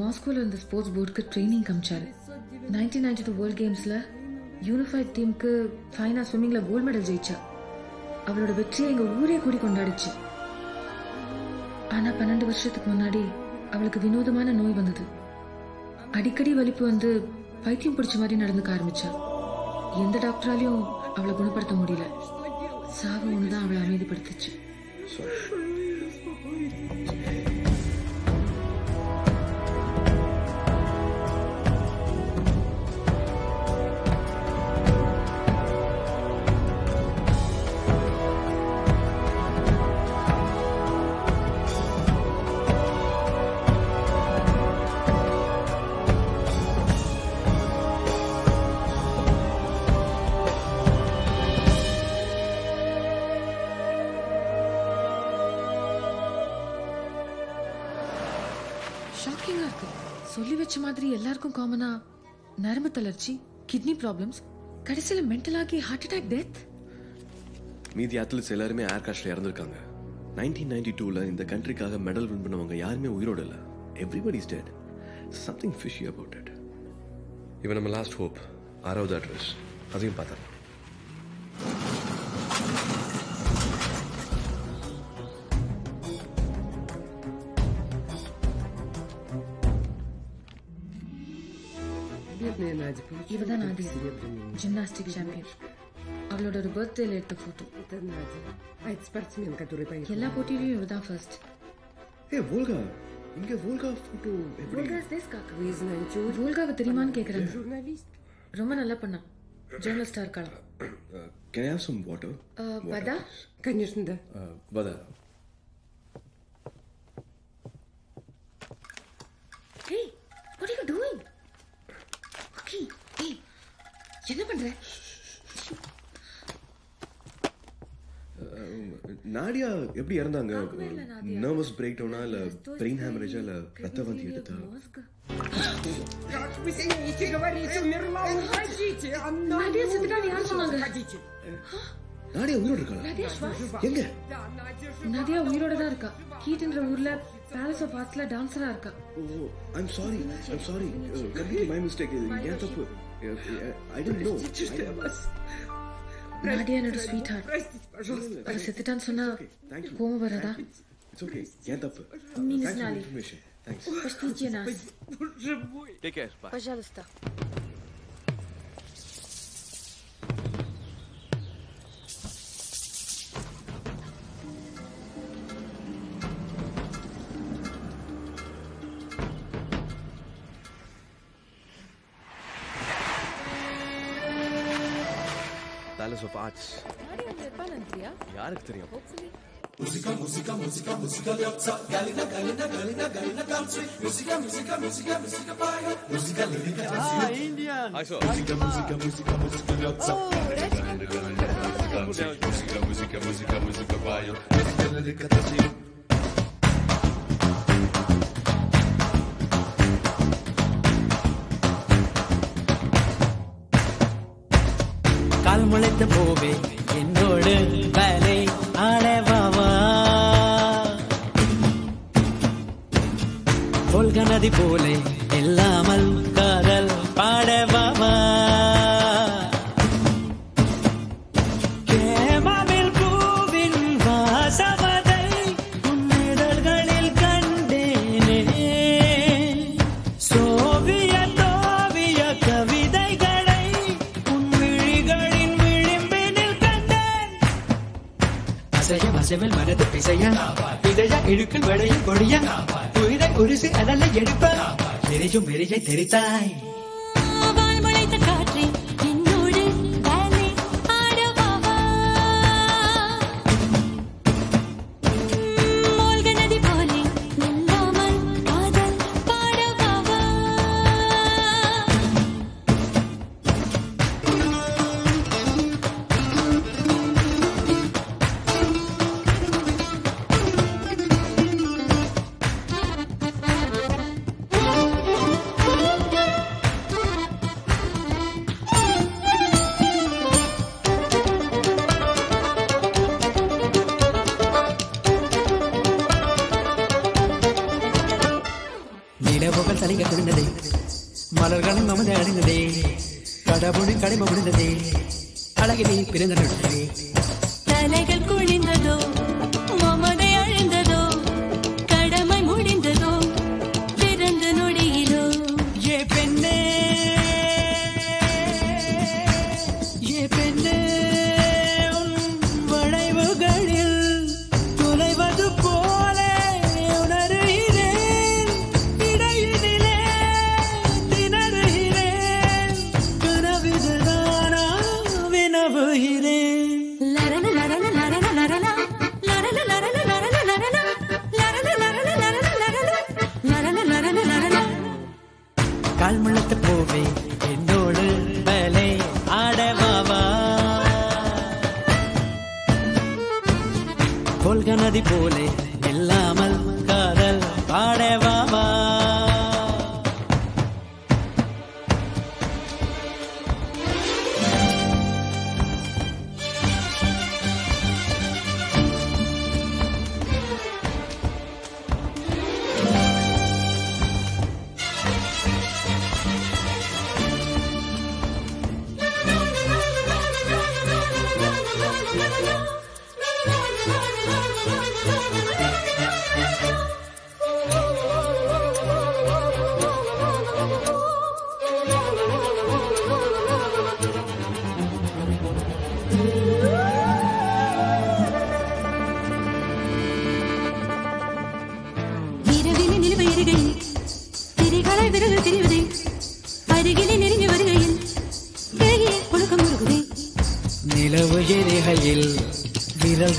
மாஸ்கோல இருந்த ஸ்போர்ட்ஸ் போர்டுக்கு ட்ரைனிங் காமிச்சாரு நைன்டீன் நைன்டி டூ வேர்ல்ட் கேம்ஸ்ல யூனிஃபைட் டீமுக்கு ஃபைனா ஸ்விம்மிங்ல கோல்ட் மெடல் ஜெயிச்சா. அவளோட வெற்றியை எங்க ஊரே கூடி கொண்டாடிச்சு. ஆனா பன்னெண்டு வருஷத்துக்கு முன்னாடி அவளுக்கு வினோதமான நோய் வந்தது. அடிக்கடி வலிப்பு வந்து பைத்தியம் பிடிச்ச மாதிரி நடந்துக்க ஆரம்பிச்சா. எந்த டாக்டராலையும் அவளை குணப்படுத்த முடியல. சாவு ஒண்ணுதான் அவளை அமைதிப்படுத்துச்சு. வச்ச மாதிரி எல்லாருக்கும் காமனா நரம்பு தளர்ச்சி கிட்னி ப்ராப்ளம்ஸ் கடைசியில மென்டல் ஆகி ஹார்ட் அட்டாக் டெத் மீதி அத்லட்ஸ் எல்லாருமே ஏர் கிராஷ்ல இறந்துருக்காங்க. நைன்டீன் நைன்டி டூல இந்த கண்ட்ரிக்காக மெடல் வின் பண்ணவங்க யாருமே உயிரோட இல்ல. Everybody is dead something fishy about it இவன் நம்ம லாஸ்ட் ஹோப் ஆறாவது அட்ரஸ் அதையும் பார்த்தேன் இவதான் получила நாதி только серебряный медаль. ஜிம்னாஸ்டிக் சாம்பியன் அவளோட ஒரு பர்த்டேல எடுத்த போட்டோ Это Надя. А это спортсмен, который поехал. எல்லா போட்டியிலையும் இவதான் ஃபர்ஸ்ட் ஏ வோல்கா இங்க வோல்கா போட்டோ எப்படி Вы знаете, очень வோல்காவை தெரியுமான்னு கேக்குறாங்க журналист. ரொம்ப நல்லா பண்ணா ஜேர்னலிஸ்டா இருக்கலாம் can I have some water ah, வதா Конечно, да. வதா hey what are you doing okay hey என்ன பண்ற நாடியா எப்படி இறந்தாங்க நர்வஸ் பிரேக் டவுனா இல்ல பிரெயின் ஹேமரேஜா இல்ல ரத்த வாந்தி எடுத்தா Как вы смеете говорить, умерла, уходите. Она Надя, умерла, செத்துட்டான்னு யார் சொன்னாங்க? уходите. நாடியா உயிரோட இருக்காளா நதியா ஸ்வாஸ் எங்க Да, Надя жива. நதியா உயிரோட தான் இருக்கா கீட்ன்ற ஊர்ல பேலஸ் ஆஃப் ஆர்ட்ஸ்ல டான்சரா இருக்கா oh I'm sorry I'm sorry completely my mistake ஏன் தப்பு ஐ டோன்ட் நோ நாடியா என்னோட ஸ்வீட் ஹார்ட் Простите, пожалуйста. அவ செத்துட்டான்னு சொன்னா கோவம் வராதா இட்ஸ் ஓகே ஏன் தப்பு Не thanks for знали. Information thanks Простите нас. Боже мой. Take care bye Пожалуйста. Palace of arts Nadia அங்க இருப்பான்னு நினைக்கிறியா? யாருக்கு தெரியும் Hopefully. Música, música, música, música Leopsa, Galina, Galina, Galina, Galina country. Música, música, música, música paia. Música lírica Ah, Indian. Hi, sir. Música, música, música, música Leopsa. Galina, Galina, Galina country. Música, música, música, música paia. Música lírica बोले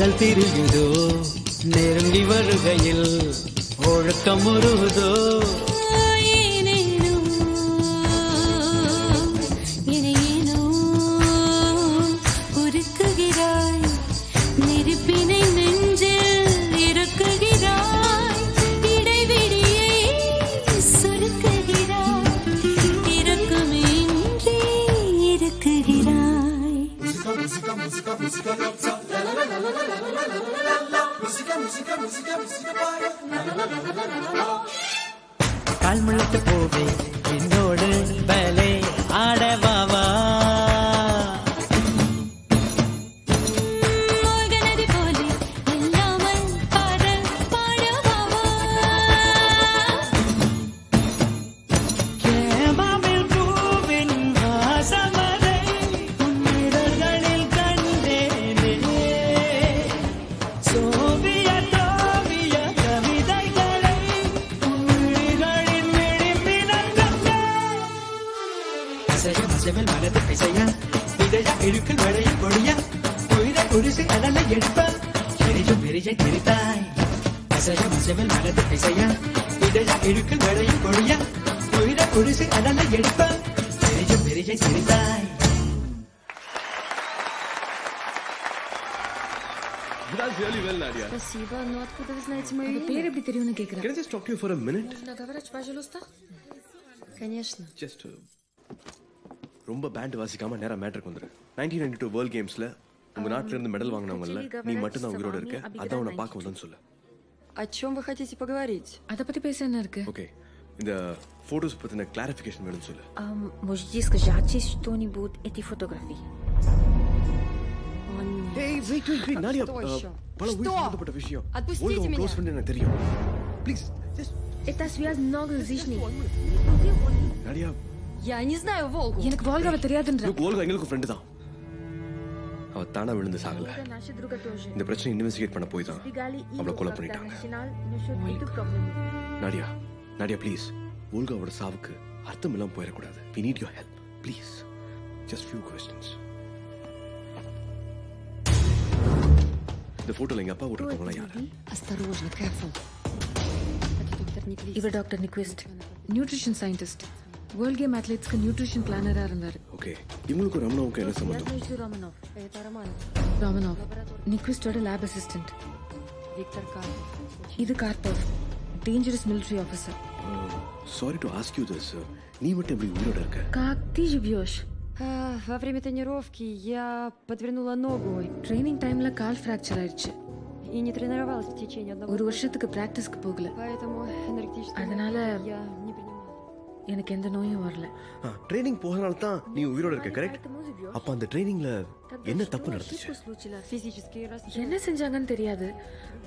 காதல் திருகிதோ talk to you for a minute? Наговорить, пожалуйста. Конечно. Just uh, ரொம்ப band வாசிக்காம நேரா மேட்ருக்கு வந்துரு nineteen ninety two world கேம்ஸ்ல உங்க நாட்டுல இருந்து மெடல் வாங்கினவங்கல்ல நீ மட்டும் தான் உயிரோட இருக்க அதான் உன்னை பார்க்க வந்தேன்னு சொல்லு О чем вы хотите поговорить? அத பத்தி பேச என்ன இருக்கு ஓகே இந்த போட்டோஸ் பத்தின கிளாரிஃபிகேஷன் வேணும்னு சொல்லு Можете сказать что-нибудь эти фотографии? Hey, wait, wait, wait, Nadia, uh, பல உயிர் விஷயம். Отпустите க்ளோஸ் ஃப்ரெண்ட் எனக்கு தெரியும். ப்ளீஸ் تصویر ناگ زیشنی நடியா Я не знаю Волгу. எனக்கு வால்காவை தெரியாதுன்றா லுக் ஓல்கா எங்களுக்கு ஃப்ரெண்டு தான். அவ தானா விழுந்து சாகல. Это наша друга тоже. இந்த பிரச்சனை இன்வெஸ்டிகேட் பண்ண போய் தான் Сбегали и அவளை கொலை பண்ணிட்டாங்க. international, но счет эту проблему. நடியா நடியா ப்ளீஸ் ஓல்காவோட சாவுக்கு அர்த்தம் இல்லாம போயிடக்கூடாது we need your help please just few questions இந்த போட்டோல எங்க அப்பா போட்டுருக்கவங்களாம் யாரு? Осторожно, careful. இவர் doctor Nyquist nutrition scientist world game அத்லெட்ஸ்க்கு nutrition பிளானரா இருந்தார் ஓகே இவங்களுக்கும் ரமணாவுக்கும் என்ன Я சம்பந்தம் знаю, что Романов. Это Романов. ராமனாவ் நிக்விஸ்டோட லேப் அசிஸ்டன்ட் Виктор Карпов. இது Karpov dangerous military officer sorry to ask you this நீ மட்டும் எப்படி உயிரோட இருக்க как ты живешь А, Во время тренировки я подвернула ногу ட்ரைனிங் டைம்ல கால் ஃப்ராக்சர் ஆயிடுச்சு и не тренировалась в течение одного ஒரு வருஷத்துக்கு பிராக்டிஸ்க்கு போகல Поэтому энергетические அதனால я не принимала. எனக்கு எந்த நோயும் வரல ட்ரைனிங் போகிறனால தான் நீ உயிரோட இருக்க கரெக்ட் அப்ப அந்த ட்ரைனிங்ல என்ன தப்பு நடந்துச்சு Физический раз. என்ன செஞ்சாங்கன்னு தெரியாது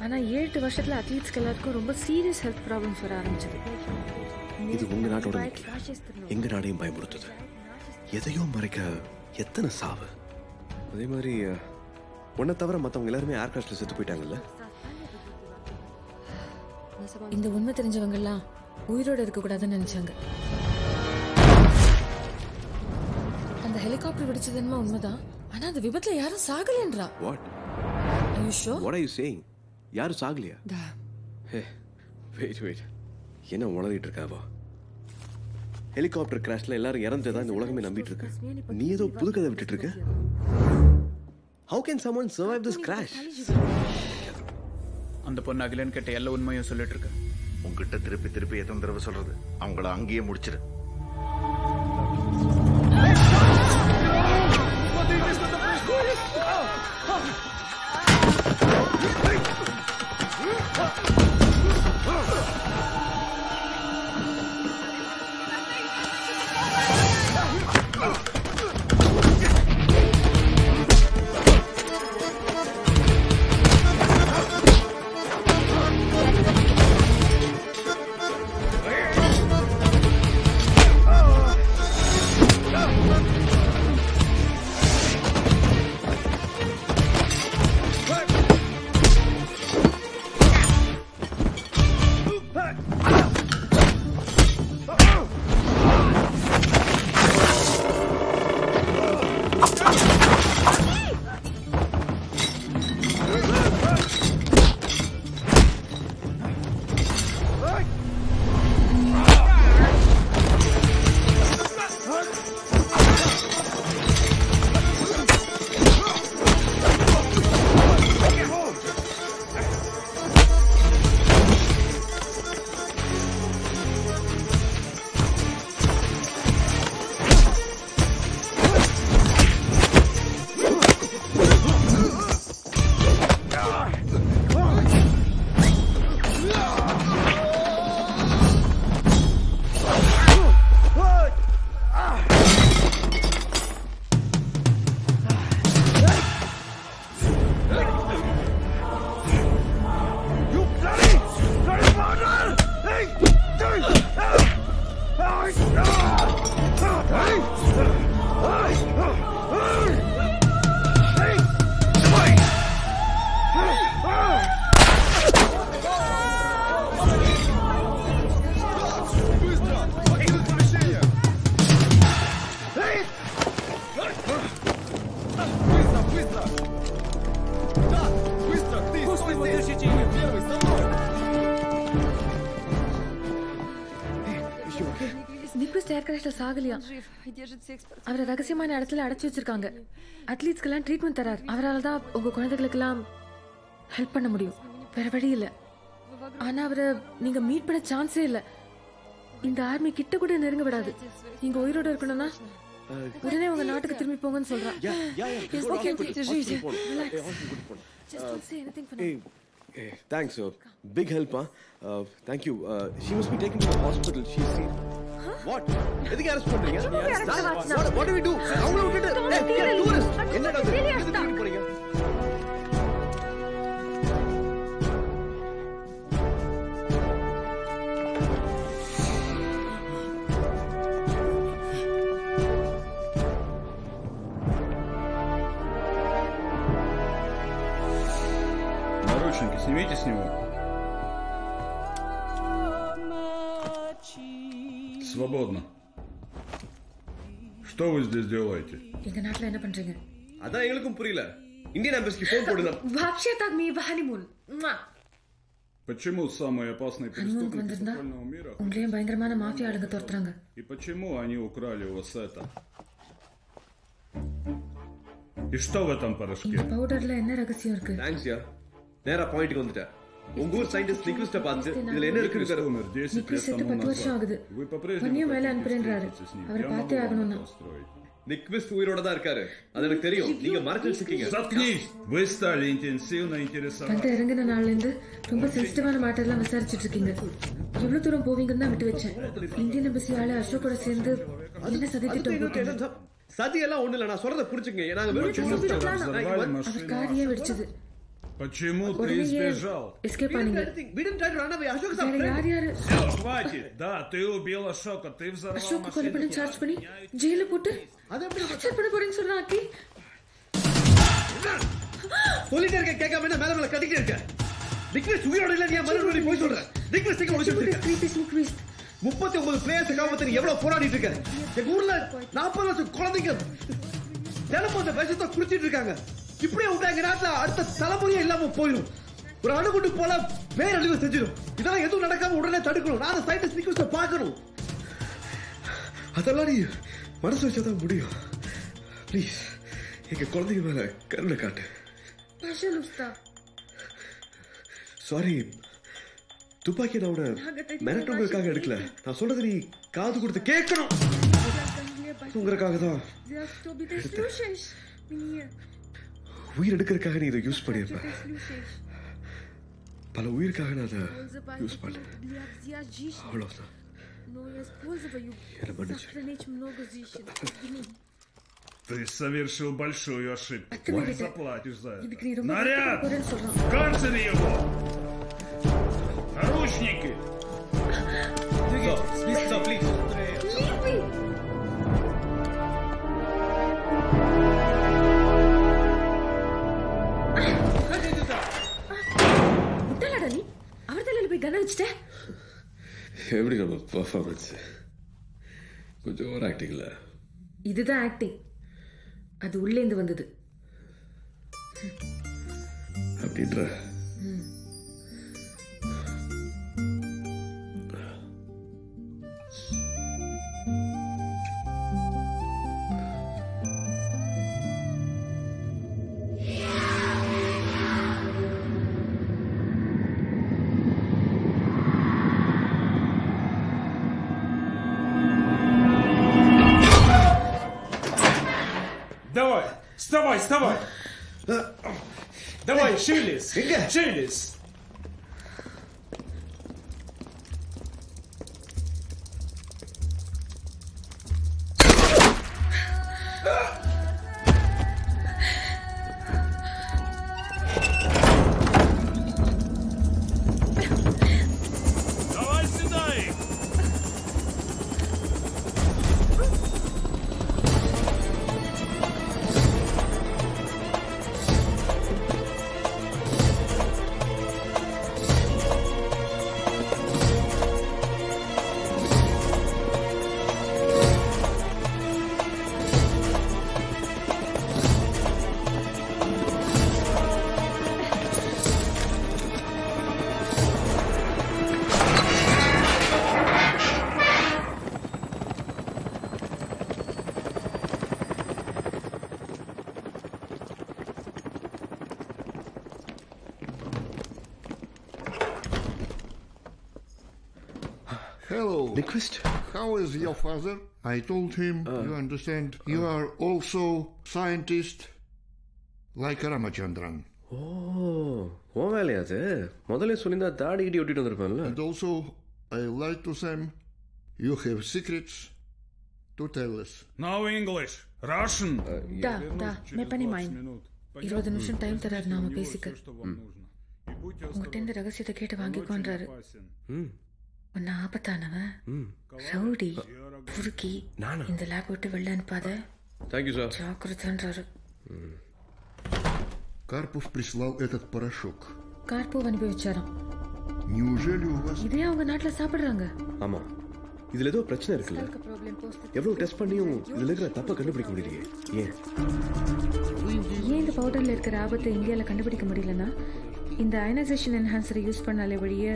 ஆனா ஏழு எட்டு வருஷத்துல அத்லீட்ஸ்க்கு எல்லாருக்கும் ரொம்ப சீரியஸ் ஹெல்த் ப்ராப்ளம்ஸ் வர ஆரம்பிச்சது இது உங்க நாட்டோட நிக்கல எங்க நாடையும் பயமுறுத்துது எதையோ மறைக்க எத்தனை சாவு அதே மாதிரி அஹ், உன்னை தவிர மத்தவங்க எல்லாருமே ஏர் கிராஷ்ல செத்து போயிட்டாங்கல்ல? இந்த உண்மை தெரிஞ்சவங்க எல்லாம் உயிரோட இருக்க கூடாதுன்னு நினைச்சாங்க. அந்த ஹெலிகாப்டர் வெடிச்சது என்னமோ உண்மைதான். ஆனா அந்த விபத்துல யாரும் சாகலன்றா? What Are you sure? What are you saying யாரும் சாகலையா? ஹே வெயிட் வெயிட் என்ன உளறிட்டு இருக்காவா ஹெலிகாப்டர் கிராஷ்ல எல்லாரும் இறந்துதான் இந்த உலகமே நம்பிட்டு இருக்கு. நீ ஏதோ புது கதை விட்டுட்டு இருக்க? How can someone survive this crash அந்த பொண்ணு அகிலன் கிட்ட எல்லா உண்மையும் சொல்லிட்டு இருக்கு. உங்ககிட்ட திருப்பி திருப்பி எத்தனை தடவை சொல்றது? அவங்கள அங்கேயே முடிச்சிரு. சாகலியா? அவரை ரகசியமான இடத்துல அடைச்சி வச்சிருக்காங்க. அத்லீட்ஸ்க்கெல்லாம் ட்ரீட்மெண்ட் தரார். அவரால் தான் உங்கள் குழந்தைகளுக்கெல்லாம் ஹெல்ப் பண்ண முடியும். வேற வழி இல்லை. ஆனால் அவரை நீங்கள் மீட் பண்ண சான்ஸே இல்லை. இந்த ஆர்மி கிட்ட கூட நெருங்க விடாது. நீங்க உயிரோட இருக்கணும்னா உடனே உங்க நாட்டுக்கு திரும்பி போங்கன்னு சொல்றான். Thanks big ஹெல்ப்பா thank you she must be taken to hospital she see what எதுக்கு அரெஸ்ட் பண்றீங்க sir what do we do அவங்கள விட்டுட்டு ஏய் டூரிஸ்ட் என்னடா இது எதுக்கு போறீங்க Наручники снимите с него. Свободно. Что вы здесь делаете? எங்க நாட்டுல என்ன பண்றீங்க அதான் எங்களுக்கும் புரியல இந்தியன் எம்பசிக்கு ஃபோன் போடுங்க вообще так мы в honeymoon Муа. Почему самые опасные ஹனிமூனுக்கு преступники வந்திருந்தா подпольного мира உங்களையும் பயங்கரமான மாஃபியா ஆளுங்க துரத்துறாங்க и почему они украли у вас это? И что в этом порошке? இந்த பவுடர்ல என்ன ரகசியம் இருக்கு தேங்க்ஸ் யா நேரா பாயிண்ட்க்கு வந்துட்டேன் உங்க ஊர் சயின்டிஸ்ட் நிக்விஸ்ட பார்த்து இதுல என்ன இருக்குன்னு சார் умер 10 лет நிக்விஸ் செத்து тому பத்து வருஷம் назад. ஆகுது Вы по-прежнему பொன்னியும் மேல хотите அனுப்புறேன்றாரு встретиться с ним? அவரை Я могу பார்த்தே вам ஆகணும்னா это устроить. நிக்விஸ்ட் உயிரோட தான் இருக்காரு அது எனக்கு தெரியும் நீங்க மறைச்சு வச்சிருக்கீங்க Заткнись! Вы стали интенсивно интересоваться. வந்து இறங்கின நாள்ல இருந்து ரொம்ப சென்சிட்டிவான மேட்டர்லாம் விசாரிச்சுட்டு இருக்கீங்க எவ்வளவு தூரம் போவீங்கன்னு தான் விட்டு வச்சேன் இந்தியன் எம்பசி ஆளு அசோக்கோட சேர்ந்து என்ன சதி அதுக்கு திட்டம் எங்களுக்கு போட்டீங்க என்ன சதி எல்லாம் ஒண்ணு இல்ல நான் சொல்றத புரிஞ்சுங்க நாங்க வெறும் சும்மா Взорвали அவர் машину. காரியே வெடிச்சது Почему ты உடனேயே сбежал? எஸ்கேப் ஆனீங்க வேற யார் யாரு Все, хватит! Да, ты убил Ашока, ты взорвал அசோக் கொலை машину. பண்ணி சார்ஜ் பண்ணி ஜெயில போட்டு டார்ச்சர் பண்ண போறேன்னு சொல்றான் ஆக்கி சொல்லிட்டே இருக்க கேட்காம என்ன மேல மேல கட்டிக்கிட்டு இருக்க நிக்விஸ்ட் உயிரோட இல்ல நீ மறுபடியும் போய் சொல்ற நிக்விஸ்ட் எங்க ஒளிச்சிட்டு இருக்க முப்பத்தி ஒன்பது பிளேயர்ஸ் காமத்து நீ எவ்வளவு போராடிட்டு இருக்க எங்க ஊர்ல நாற்பது லட்சம் குழந்தைங்க தினமும் அந்த விஷத்தை குடிச்சிட்டு இருக்காங்க இப்படியே விட்டா எங்க அடுத்த தலைமுறையே இல்லாம போயிடும். ஒரு அணுகுண்டு போல பேரழிவு செஞ்சிடும். இதெல்லாம் எதுவும் நடக்காம உடனே தடுக்கணும். நான் சயின்டிஸ்ட் பார்க்கணும். அதெல்லாம் நீ மனசு வச்சாதான் முடியும். ப்ளீஸ் எங்க குழந்தைங்க மேல கருணை காட்டு. சாரி துப்பாக்கி நான் உன மிரட்டுவதற்காக எடுக்கல. நான் சொல்றது நீ காது கொடுத்து கேட்கணும். உங்களுக்காக தான். உயிர் எடுக்கிறதுக்காக நீ இதை யூஸ் பண்ணியிருப்ப பல உயிருக்காக நான் அதை யூஸ் பண்ணேன் Для взять жизнь. அவ்வளவுதான் Но я использую, Я мальчик. сохранить много жизней. Извини. Ты совершил большую ошибку. ты мне Заплатишь за это. இதுக்கு நீ ரொம்ப Наряд! வருத்தப்பட போறேன்னு சொல்றான். Карцере его! Наручники! முட்டாளாடா அவர் தலையில போய் கன வச்சுட்ட? எப்படி நம்ம பர்ஃபார்மன்ஸ் கொஞ்சம் ஓவர் ஆக்டிங்ல இதுதான் ஆக்டிங் அது உள்ளேந்து வந்தது. அப்படின்ற. вставай. Давай, шилис, шилис. Hello. Nyquist. How is your father? I told him, you understand, you are also scientist like Ramachandran. ஓ உன் வேலையா அது முதல்ல சொல்லியிருந்தா தாடி கிட்டி ஒட்டிட்டு வந்திருப்பேன்ல And also, I lied to them. You have secrets to tell us. Now English. Russian. Да, да, мы понимаем. இருபது நிமிஷம் டைம் தராரு நாம பேசிக்க உங்ககிட்ட இந்த ரகசியத்தை கேட்டு வாங்கிக்கோன்றாரு உன்னை ஆபத்தானவன் ரவுடி புருக்கி இந்த லேப் விட்டு வெளில அனுப்பாத தேங்க்யூ சார் ஜாக்கிரதான்றாரு Карпов прислал этот порошок. கார்போவ் அனுப்பி வச்சாராம் Неужели у вас... இதே அவங்க நாட்டுல சாப்பிடுறாங்க ஆமா இதுல ஏதோ பிரச்சனை இருக்குல்ல எவ்வளவு டெஸ்ட் பண்ணியும் இதுல இருக்கிற தப்பை கண்டுபிடிக்க முடியலையே ஏன் ஏன் இந்த பவுடர்ல இருக்கிற ஆபத்தை இந்தியால கண்டுபிடிக்க முடியலன்னா இந்த அயனைசேஷன் என்ஹான்சரை யூஸ் பண்ணாலே வழிய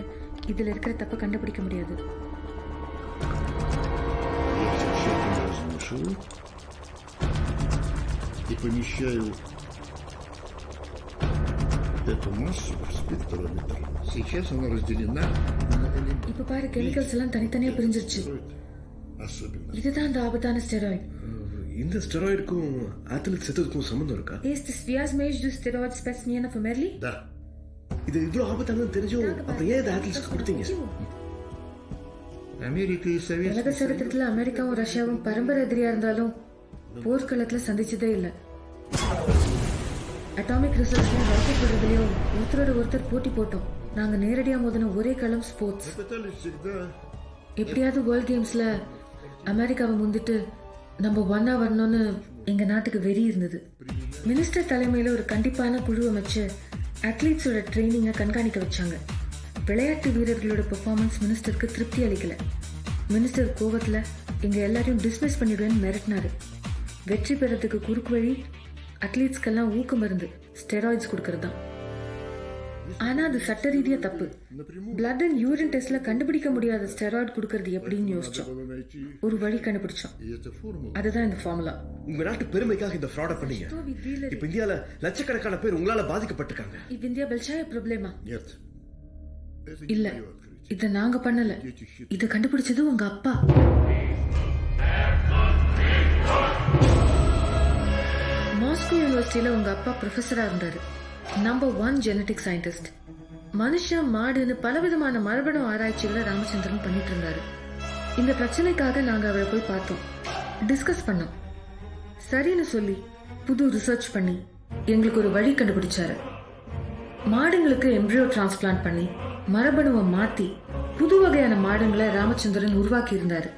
இதுல இருக்கிற தப்பை கண்டுபிடிக்க முடியாது разношу и помещаю эту массу в спектрометр. Сейчас она разделена на элементы. இப்ப பாரு கெமிக்கல்ஸ் எல்லாம் தனித்தனியா பிரிஞ்சிருச்சு Особенно. இதுதான் அந்த ஆபத்தான ஸ்டெராய்ட் இந்த ஸ்டெராய்டுக்கும் ஆத்லெட் செத்ததுக்கும் சம்மந்தம் இருக்கா Este sviaz meix du steroid specimena family? Да. இது இவ்வளோ ஆபத்தானது தெரிஞ்சும் அப்புறம் ஏன் இதை ஆத்லீஸ்க்கு கொடுத்தீங்க? அமெரிக்க உலக சரித்திரத்தில் அமெரிக்காவும் ரஷ்யாவும் பரம்பரை எதிரியா இருந்தாலும் போர்க்களத்தில் சந்திச்சதே இல்லை. அட்டாமிக் ரிசர்ச்லையும் வழக்கப்படுறதுலையும் ஒருத்தரோட ஒருத்தர் போட்டி போட்டோம். நாங்கள் நேரடியாக மோதின ஒரே களம் ஸ்போர்ட்ஸ் எப்படியாவது வேர்ல்ட் கேம்ஸில் அமெரிக்காவை முந்திட்டு நம்ம ஒன்னா வரணும்னு எங்கள் நாட்டுக்கு வெறி இருந்தது. மினிஸ்டர் தலைமையில் ஒரு கண்டிப்பான குழு அமைச்சு அத்லீட்ஸோட ட்ரைனிங்கை கண்காணிக்க வச்சாங்க. விளையாட்டு வீரர்களோட பெர்ஃபார்மன்ஸ் மினிஸ்டருக்கு திருப்தி அளிக்கல. மினிஸ்டர் கோவத்தில் எங்கள் எல்லாரையும் டிஸ்மிஸ் பண்ணிடுவேன்னு மிரட்டினாரு. வெற்றி பெறத்துக்கு குறுக்கு வழி அத்லீட்ஸ்க்கெல்லாம் ஊக்க மருந்து ஸ்டெராய்ட்ஸ் கொடுக்கறது தான் ஆனா அது சட்ட ரீதியா தப்பு. பிளட் அண்ட் யூரின் டெஸ்ட்ல கண்டுபிடிக்க முடியாத ஸ்டெராய்டு கொடுக்கறது எப்படின்னு யோசிச்சோம். ஒரு வழி கண்டுபிடிச்சோம். அதுதான் இந்த ஃபார்முலா உங்க நாட்டு பெருமைக்காக இந்த ஃப்ராட பண்ணீங்க. இப்ப இந்தியால லட்சக்கணக்கான பேர் உங்களால பாதிக்கப்பட்டிருக்காங்க. இது இந்தியா பெல்ஷா ப்ராப்ளமா இல்ல. இத நாங்க பண்ணல. இத கண்டுபிடிச்சது உங்க அப்பா. மாஸ்கோ யூனிவர்சிட்டியில உங்க அப்பா ப்ரொஃபஸரா இருந்தாரு. நம்பர் ஒன் ஜெனடிக் சயின்டிஸ்ட் மனுஷன் மாடுன்னு பலவிதமான மரபணு ஆராய்ச்சிகளை ராமச்சந்திரன் பண்ணிட்டு இருந்தாரு. இந்த பிரச்சனைக்காக நாங்க அவரை போய் பார்த்தோம். டிஸ்கஸ் பண்ணோம். சரின்னு சொல்லி புது ரிசர்ச் பண்ணி எங்களுக்கு ஒரு வழி கண்டுபிடிச்சாரு. மாடுங்களுக்கு எம்ப்ரியோ டிரான்ஸ்பிளான்ட் பண்ணி மரபணுவை மாத்தி புது வகையான மாடுங்களை ராமச்சந்திரன் உருவாக்கி இருந்தாரு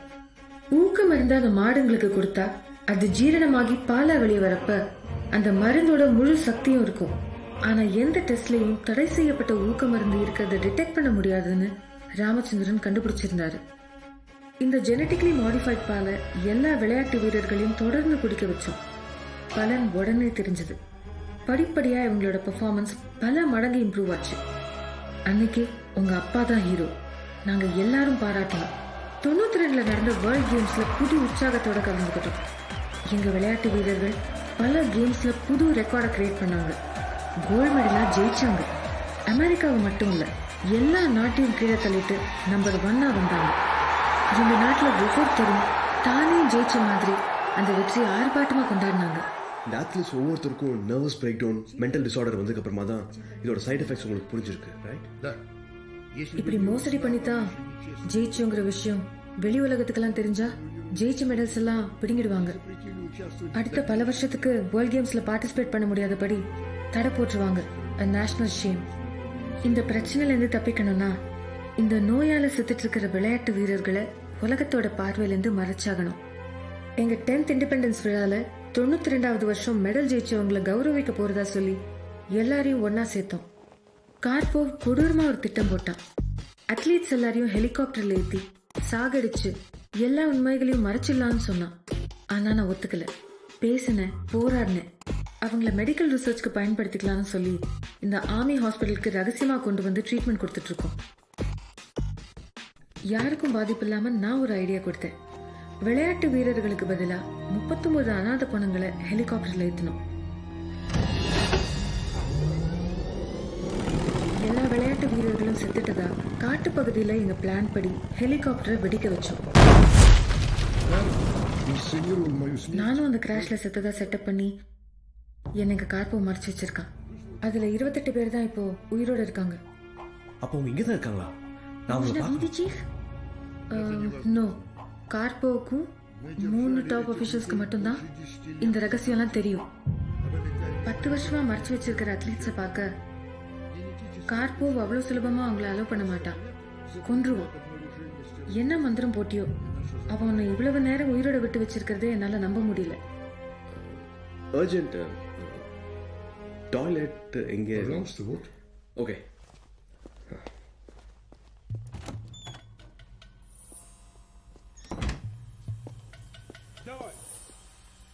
ஊக்கம் இருந்த அந்த மாடுங்களுக்கு கொடுத்தா அது ஜீரணமாகி பாலா வெளியே வரப்ப அந்த மருந்தோட முழு சக்தியும் இருக்கும். ஆனால் எந்த டெஸ்ட்லையும் தடை செய்யப்பட்ட ஊக்க மருந்து இருக்கிறத டிடெக்ட் பண்ண முடியாதுன்னு ராமச்சந்திரன் கண்டுபிடிச்சிருந்தாரு. இந்த ஜெனட்டிக்லி மாடிஃபைட் பாலை எல்லா விளையாட்டு வீரர்களையும் தொடர்ந்து குடிக்க வச்சோம். பலன் உடனே தெரிஞ்சது. படிப்படியாக இவங்களோட பெர்ஃபார்மன்ஸ் பல மடங்கு இம்ப்ரூவ் ஆச்சு. அன்னைக்கு உங்க அப்பா தான் ஹீரோ நாங்க எல்லாரும் பாராட்டணும். தொண்ணூத்தி ரெண்டுல நடந்த வேர்ல்ட் கேம்ஸ்ல புது உற்சாகத்தோட கலந்துக்கிட்டோம். எங்க விளையாட்டு வீரர்கள் பல கேம்ஸ்ல புது ரெக்கார்டை கிரியேட் பண்ணாங்க. கோல்டு மெடலா ஜெயிச்சாங்க. அமெரிக்காவுக்கு மட்டும் இல்ல எல்லா நாட்டையும் கீழே தள்ளிட்டு நம்பர் ஒன்னாக வந்தாங்க. இந்த நாட்டில் ஒவ்வொருத்தரும் தானே ஜெயிச்ச மாதிரி அந்த வெற்றியை ஆர்ப்பாட்டமா கொண்டாடினாங்க. இந்த அத்லீட்ஸ் ஒவ்வொருத்தருக்கும் nervous breakdown mental disorder வந்ததுக்கப்புறமா தான் இதோட சைட் எஃபெக்ட்ஸ் உங்களுக்கு புரிஞ்சிருக்கு ரைட் இப்படி மோசடி பண்ணித்தான் ஜெயிச்சோங்கிற விஷயம் வெளி உலகத்துக்கெல்லாம் தெரிஞ்சா ஜெயிச்ச மெடல்ஸ் எல்லாம் பிடுங்கிடுவாங்க. அடுத்த பல வருஷத்துக்கு வேர்ல்ட் கேம்ஸ்ல பார்ட்டிசிபேட் பண்ண முடியாதபடி தடை போட்டுருவாங்க நேஷனல் ஷேம் இந்த பிரச்சனையிலேருந்து தப்பிக்கணும்னா இந்த நோயால செத்துட்டு இருக்கிற விளையாட்டு வீரர்களை உலகத்தோட பார்வையிலேருந்து மறைச்சாகணும். எங்க டென்த் இண்டிபெண்டன்ஸ் விழால தொண்ணூத்தி ரெண்டாவது வருஷம் மெடல் ஜெயிச்சவங்களை கௌரவிக்க போறதா சொல்லி எல்லாரையும் ஒன்னா சேர்த்தோம். கார்போவ் கொடூரமா ஒரு திட்டம் போட்டான். அத்லீட்ஸ் எல்லாரையும் ஹெலிகாப்டர்ல ஏத்தி சாகடிச்சு எல்லா உண்மைகளையும் மறைச்சிடலாம்னு சொன்னான். ஆனா நான் ஒத்துக்கல. பேசினேன் போராடினேன் அவங்கள மெடிக்கல் ரிசர்ச்க்கு பயன்படுத்திக்கலாம்னு சொல்லி இந்த ஆர்மி ஹாஸ்பிட்டலுக்கு ரகசியமாக கொண்டு வந்து ட்ரீட்மெண்ட் கொடுத்துட்ருக்கோம் யாருக்கும் பாதிப்பு இல்லாமல் நான் ஒரு ஐடியா கொடுத்தேன். விளையாட்டு வீரர்களுக்கு பதிலாக முப்பத்தொம்பது அநாத பணங்களை ஹெலிகாப்டரில் ஏற்றணும் எல்லா விளையாட்டு வீரர்களும் செத்துட்டதா? காட்டுப்பகுதியில் எங்கள் பிளான் படி ஹெலிகாப்டரை வெடிக்க வச்சோம். நானும் அந்த கிராஷ்ல செத்ததா செட்டப் பண்ணி எனக்கு கார்போ மறைச்சு வச்சிருக்கான். அதுல இருபத்தெட்டு பேர் தான் இப்போ உயிரோட இருக்காங்க. அப்போ அவங்க இங்க தான் இருக்காங்களா? நான் சீஃப் நோ கார்போக்கும் மூணு டாப் அஃபிஷியல்ஸ்க்கு மட்டும்தான் இந்த ரகசியம் எல்லாம் தெரியும். பத்து வருஷமா மறைச்சு வச்சிருக்கிற அத்லீட்ஸை பார்க்க கார்போவ் அவ்வளவு சுலபமா அவங்கள அலோவ் பண்ண மாட்டான். கொன்றுவோம் என்ன மந்திரம் போட்டியோ? அவனை இவ்வளவு நேரம் உயிரோட விட்டு வச்சிருக்கிறதே என்னால் நம்ப முடியல அர்ஜென்ட் டாய்லெட் uh, எங்கே okay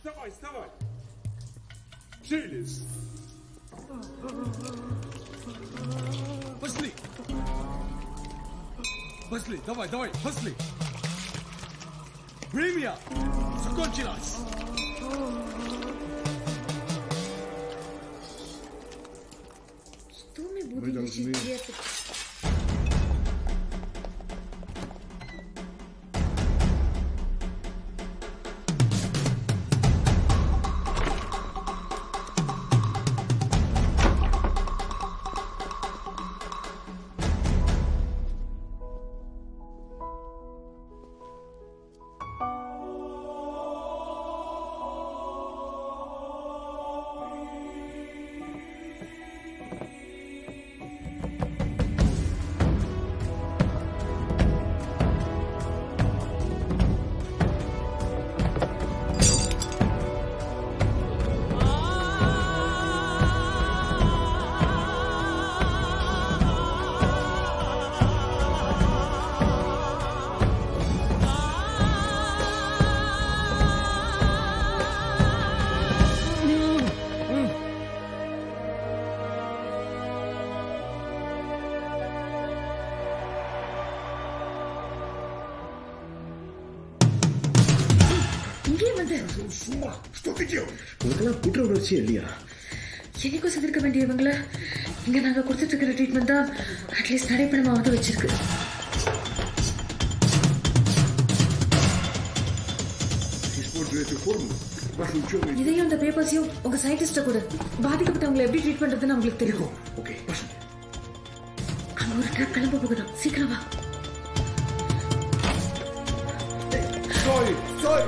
Dawaj, dawaj! Chilis! Пошли! Пошли, давай, давай, пошли! Время закончилось. Что мы Мы будем должны- учить உங்களுக்கெல்லாம் குற்ற உணர்ச்சியே இல்லையா என்னைக்கும் செதிர்க்க வேண்டியவங்கள இங்க நாங்க கொடுத்துட்டு இருக்கிற ட்ரீட்மெண்ட் தான் அட்லீஸ்ட் நடைப்பணமாவது வச்சிருக்கு Используя эту форму, ваши ученые... இதையும் அந்த பேப்பர்ஸையும் உங்க சயின்டிஸ்ட கூட பாதிக்கப்பட்டவங்களை எப்படி ட்ரீட் பண்றதுன்னு உங்களுக்கு தெரியும் ஓகே அங்க ஒரு ட்ரக் கிளம்ப போகுதான் சீக்கிரம் வா Стой, стой.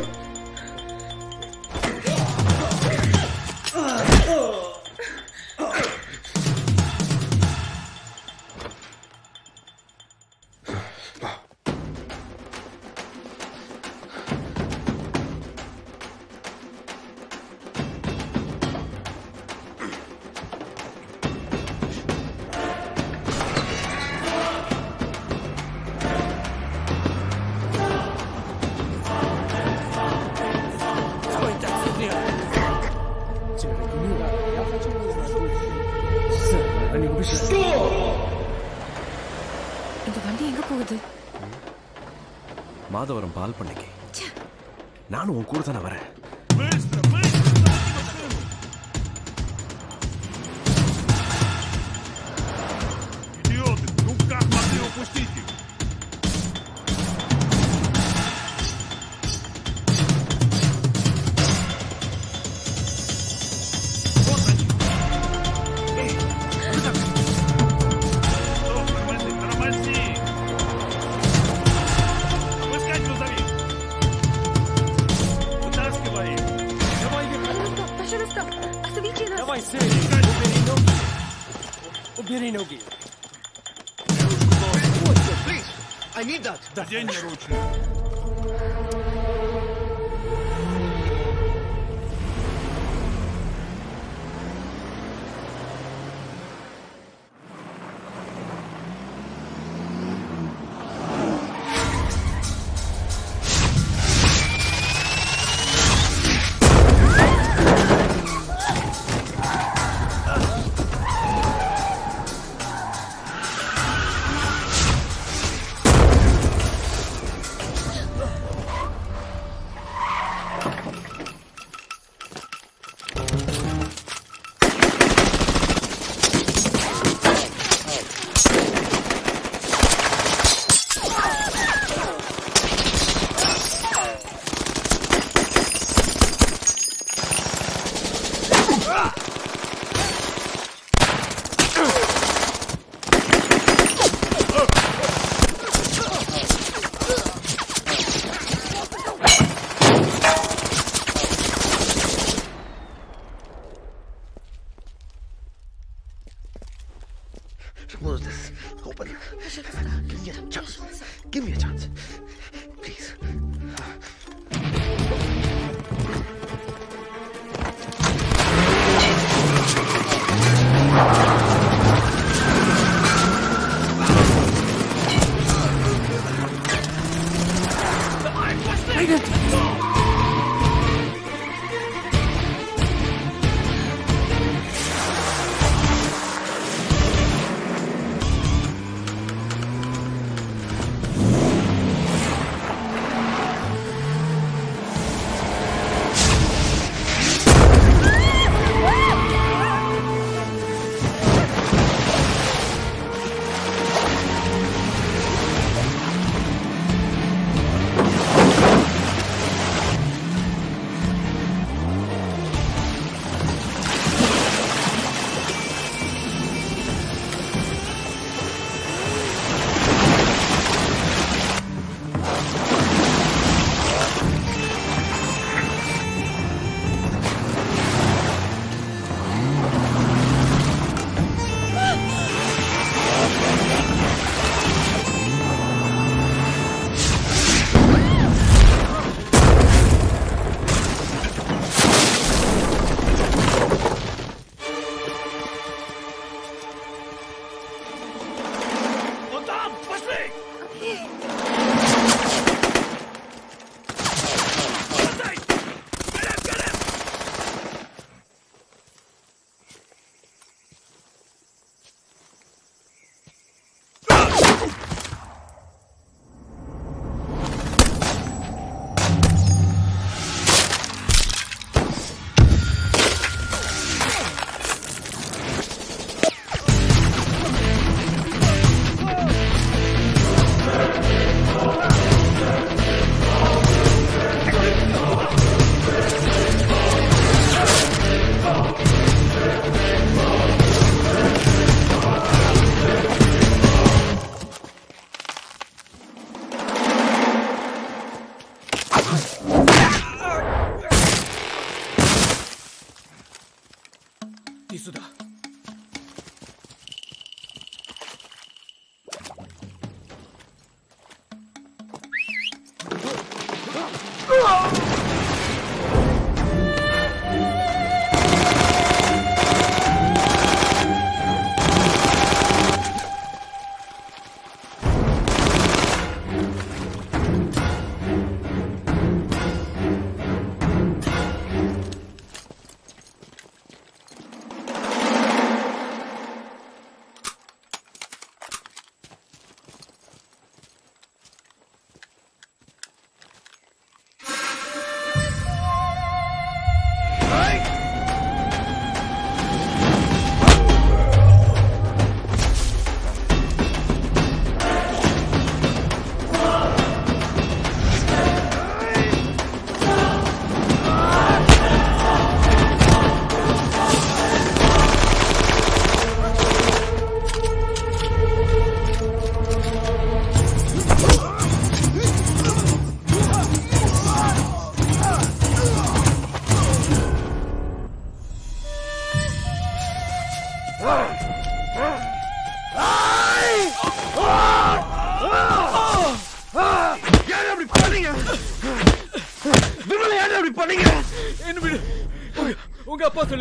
Одень наручники.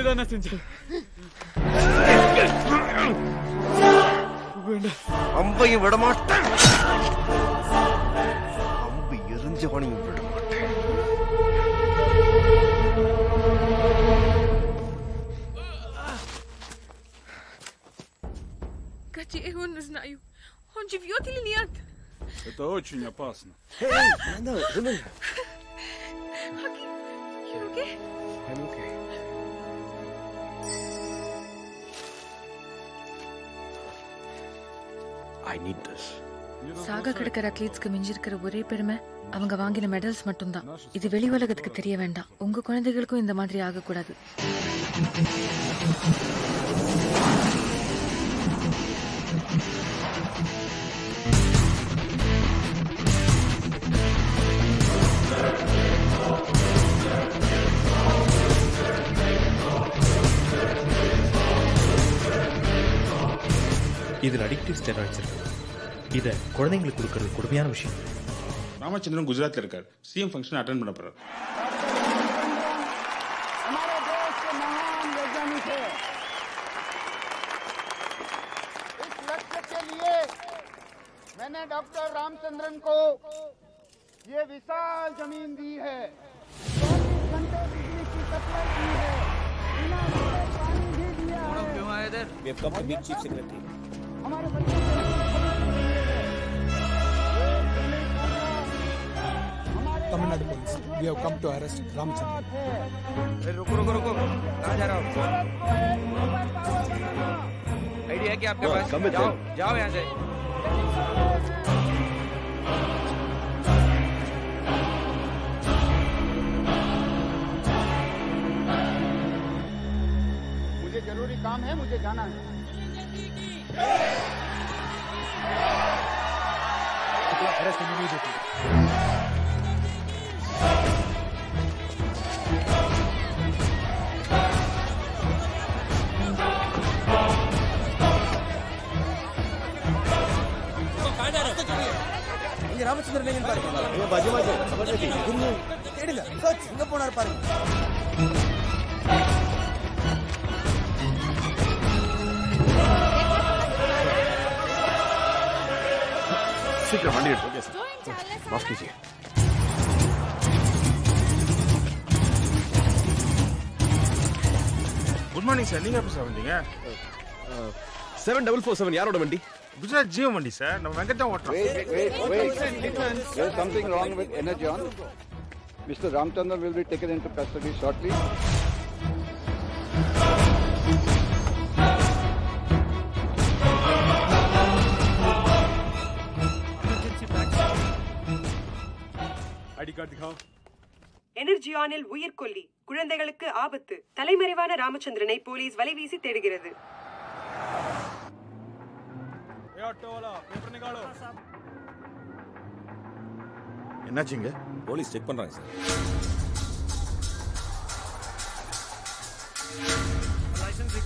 உங்க அப்பா சொல்லிதான் நான் செஞ்சேன் அம்பையும் I need this. சாக கிடக்கிற அத்லீட்ஸ்க்கு மிஞ்சிருக்கிற ஒரே பெருமை அவங்க வாங்கின மெடல்ஸ் மட்டும்தான். இது வெளி உலகத்துக்கு தெரிய வேண்டாம். உங்க குழந்தைகளுக்கும் இந்த மாதிரி ஆகக்கூடாது. இதில் அடிக்டிவ் ஸ்டெராய்ட்ஸ் இருக்கு. இதை குழந்தைங்களுக்கு கொடுக்கறது கொடுமையான விஷயம் ராமச்சந்திரன் குஜராத்ல இருக்கார் சிஎம் ஃபங்க்ஷன் அட்டன் பண்ண போறாரு हमारे देश के महान वैज्ञानिक है इस लक्ष्य के लिए मैंने डॉक्टर रामचंद्रन को ये विशाल जमीन दी है चौबीस घंटे बिजली की सप्लाई दी है बिना रुके पानी भी दिया है क्यों आए इधर we have come to meet chief secretary हमारे बच्चों Tamil Nadu police. We have come to arrest Ramchandran. रुको रुको रुको कहाँ जा रहे हो आइडिया है कि आपके पास जाओ जाओ यहाँ से मुझे ज़रूरी काम है मुझे जाना है arrest immediately. ರಾಮಚಂದ್ರನಿಗೆ ಪಾರ್ಕ್ ಬಾಜು ಬಾಜು ಹೇಳಿಲ್ಲ ಕೋಚ್ ಸಿಂಗಪೂರ್ಣ ಪಾರ್ಕ್ सीकर मंडी ओके सर माफ़ कीजिए குட் மார்னிங் சார் நீங்கள் எப்போ சார் வந்தீங்க செவன் டபுள் ஃபோர் செவன் யாரோட வண்டி குஜராத் ஜியோ வண்டி சார் நம்ம வெங்கட்டம் ஓட்டுறோம் something wrong with energy on mister Ramachandran will be taken into custody shortly ID card திகாओ energy ஆனில் உயிர்கொல்லி குழந்தைகளுக்கு ஆபத்து. தலைமறைவான ராமச்சந்திரனை போலீஸ் வலைவீசி தேடுகிறது. என்னாச்சுங்க? போலீஸ் செக் பண்றாங்க sir. Licence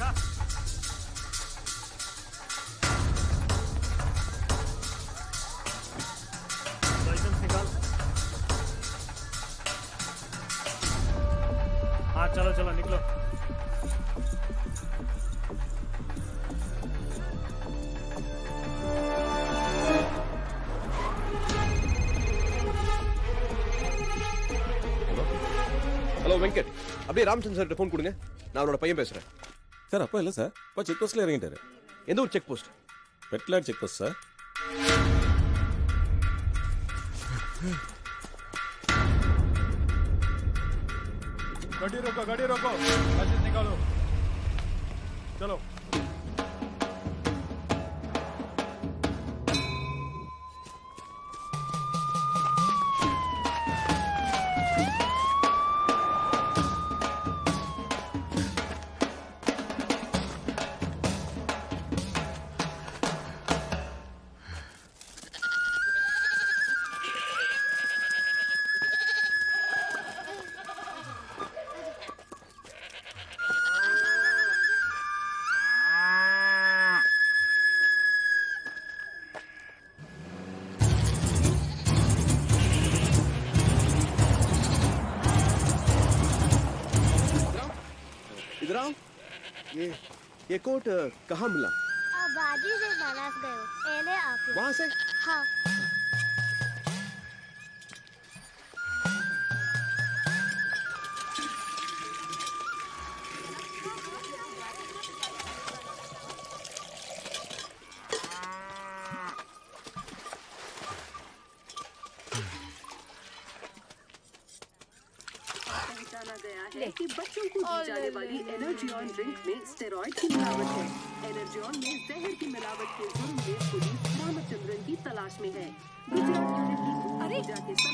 அப்படியே ராமச்சந்திர சார்கிட்ட ஃபோன் கொடுங்க நான் அவனோட பையன் பேசுறேன் சார் அப்பா இல்லை சார் அப்பா செக் போஸ்ட்ல இறங்கிட்டாரு எந்த ஒரு check post Petlad check post sir गाड़ी रोको गाड़ी रोको लाइसेंस निकालो चलो कोट कहाँ मिला? बाजू से बनास गयो एने आके। वहाँ से? हाँ। गया कि बच्चों को दी जाने वाली एनर्जी ड्रिंक में स्टेरॉइड की मिलावट है। एनर्जी में जहर की मिलावट के जुर्म में पुलिस रामचंद्रन की तलाश में है। अरे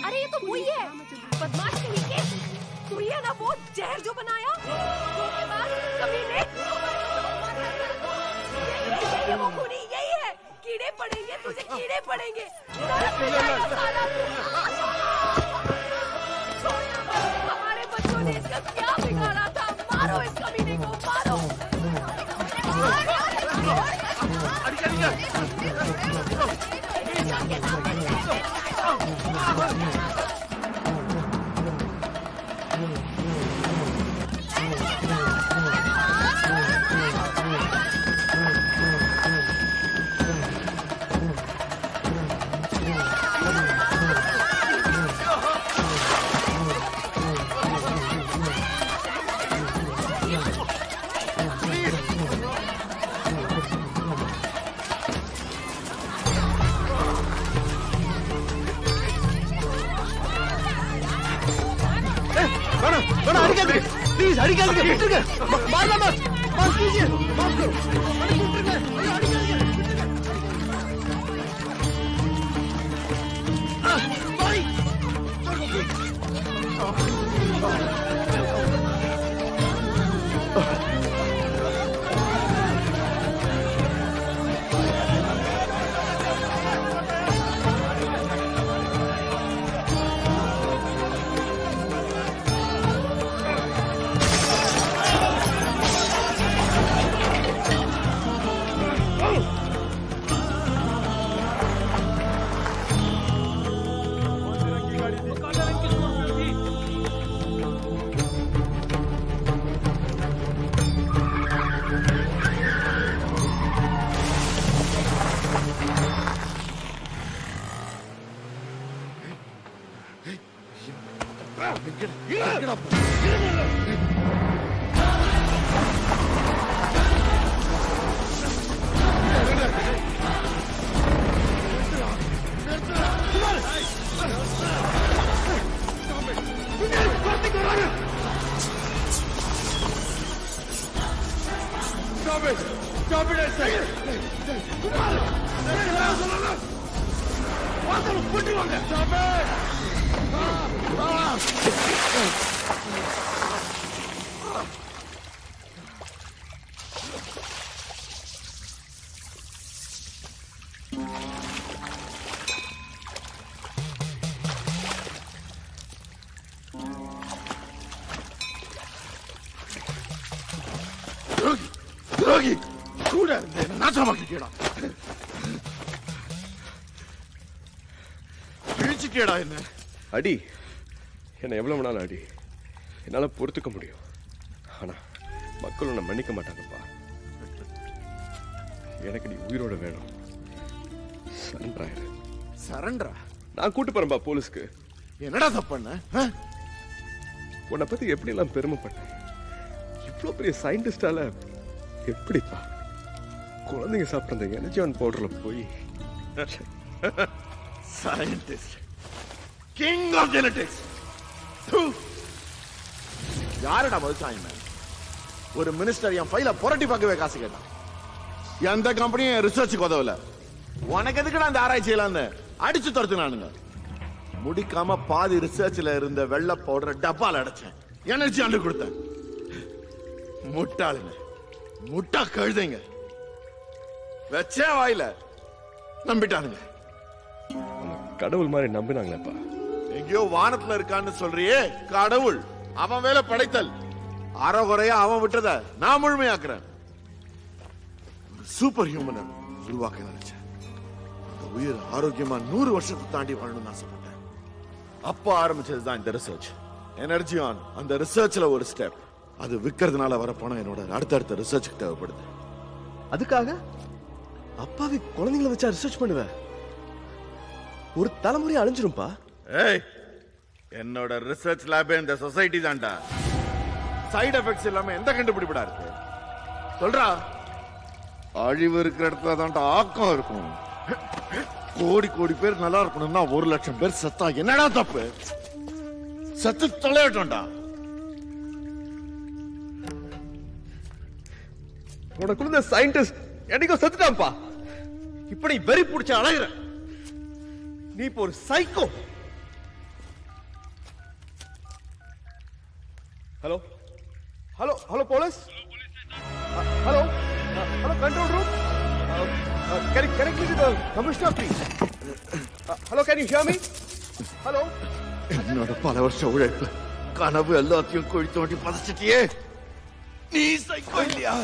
अरे ये तो वही है। बदमाश के तू ही। है ना वो जहर जो बनाया वो खूनी यही है। कीड़े पड़ेंगे तुझे कीड़े पड़ेंगे। हमारे बच्चों ने इसका क्या बिगाड़ा? tomorrow is coming, they go tomorrow. 아리가리가 please அடிக்காதீங்க Stop it! துரோகி அடி. என்னை எவ்வளவு வேணாலும் அடி. என்னால பொறுத்துக்க முடியும். ஆனா மக்கள் உன்னை மன்னிக்க மாட்டாங்கப்பா. எனக்கு நீ உயிரோட வேணும். சரண்டர் ஆயிரு. சரண்டரா நான் கூட்டு போறேன்பா போலீஸ்க்கு. என்னடா தப்பு பண்ண? ஆ? உன்னை பத்தி எப்படி எல்லாம் பெருமைப்பட்டேன் இவ்வளோ பெரிய சயின்டிஸ்டால எப்படிப்பா? குழந்தைங்க சாப்பிட்ற அந்த எனர்ஜி ஆன் பவுடர்ல போய். சயின்டிஸ்ட். கிங் ஆஃப் ஜெனடிக்ஸ் யாரடா மதுசாமி ஒரு மினிஸ்டர் என் ஃபைல புரட்டி பார்க்கவே காசு கேட்டான். எந்த கம்பெனியும் என் ரிசர்ச்சுக்கு உதவல. உனக்கு எதுக்குடா அந்த ஆராய்ச்சி எல்லாம் அடிச்சு துரத்துனானுங்க. முடிக்காம பாதி ரிசர்ச்ல இருந்த வெள்ளை பவுடர் டப்பால அடைச்சேன். எனர்ஜி ஆண்டு கொடுத்தேன். முட்டாளுங்க. முட்டா கழுதைங்க. வச்சே வாயில. நம்பிட்டானுங்க. கடவுள் மாதிரி நம்பினாங்களேப்பா. எங்கேயோ வானத்துல இருக்கான்னு சொல்றியே கடவுள். அவன் வேலை படைத்தல். அறகுறையா அவன் விட்டத நான் முழுமையாக்குறேன். சூப்பர் ஹியூமனை உருவாக்க நினைச்சேன். அந்த உயிர் ஆரோக்கியமா நூறு வருஷத்தை தாண்டி வாழணும்னு ஆசைப்பட்டேன். அப்ப ஆரம்பிச்சதுதான் இந்த ரிசர்ச் எனர்ஜி ஆன் அந்த ரிசர்ச்ல ஒரு ஸ்டெப் அது விக்கிறதுனால வர பணம் என்னோட அடுத்தடுத்த ரிசர்ச்சுக்கு தேவைப்படுது. அதுக்காக? அப்பாவி குழந்தைங்களை வச்சா ரிசர்ச் பண்ணுவேன் ஒரு தலைமுறை அழிஞ்சிரும்பா? ஏய் என்னோட ரிசர்ச் லேப் இந்த சொசைட்டி தான்டா. சைடு எஃபெக்ட்ஸ் இல்லாம எந்த கண்டுபிடிப்படா இருக்கு? சொல்றா. அழிவு இருக்கிற இடத்துல தான்டா ஆக்கம் இருக்கும். கோடி கோடி பேர் நல்லா இருக்கணும்னா ஒரு லட்சம் பேர் செத்தா என்னடா தப்பு? செத்து தொலையட்டோம்டா. உனக்கு இருந்த சயின்டிஸ்ட் என்னைக்கோ செத்துட்டான்ப்பா. இப்ப நீ வெறி பிடிச்ச அழகுற நீ இப்ப ஒரு psycho hello hello hello police hello hello control room can connect with the commissioner please hello can you hear me hello என்னோட பல வருஷ உழைப்பு கனவு எல்லாத்தையும் குழி தோண்டி பதச்சிட்டியே நீ சைக்கோ இல்லையா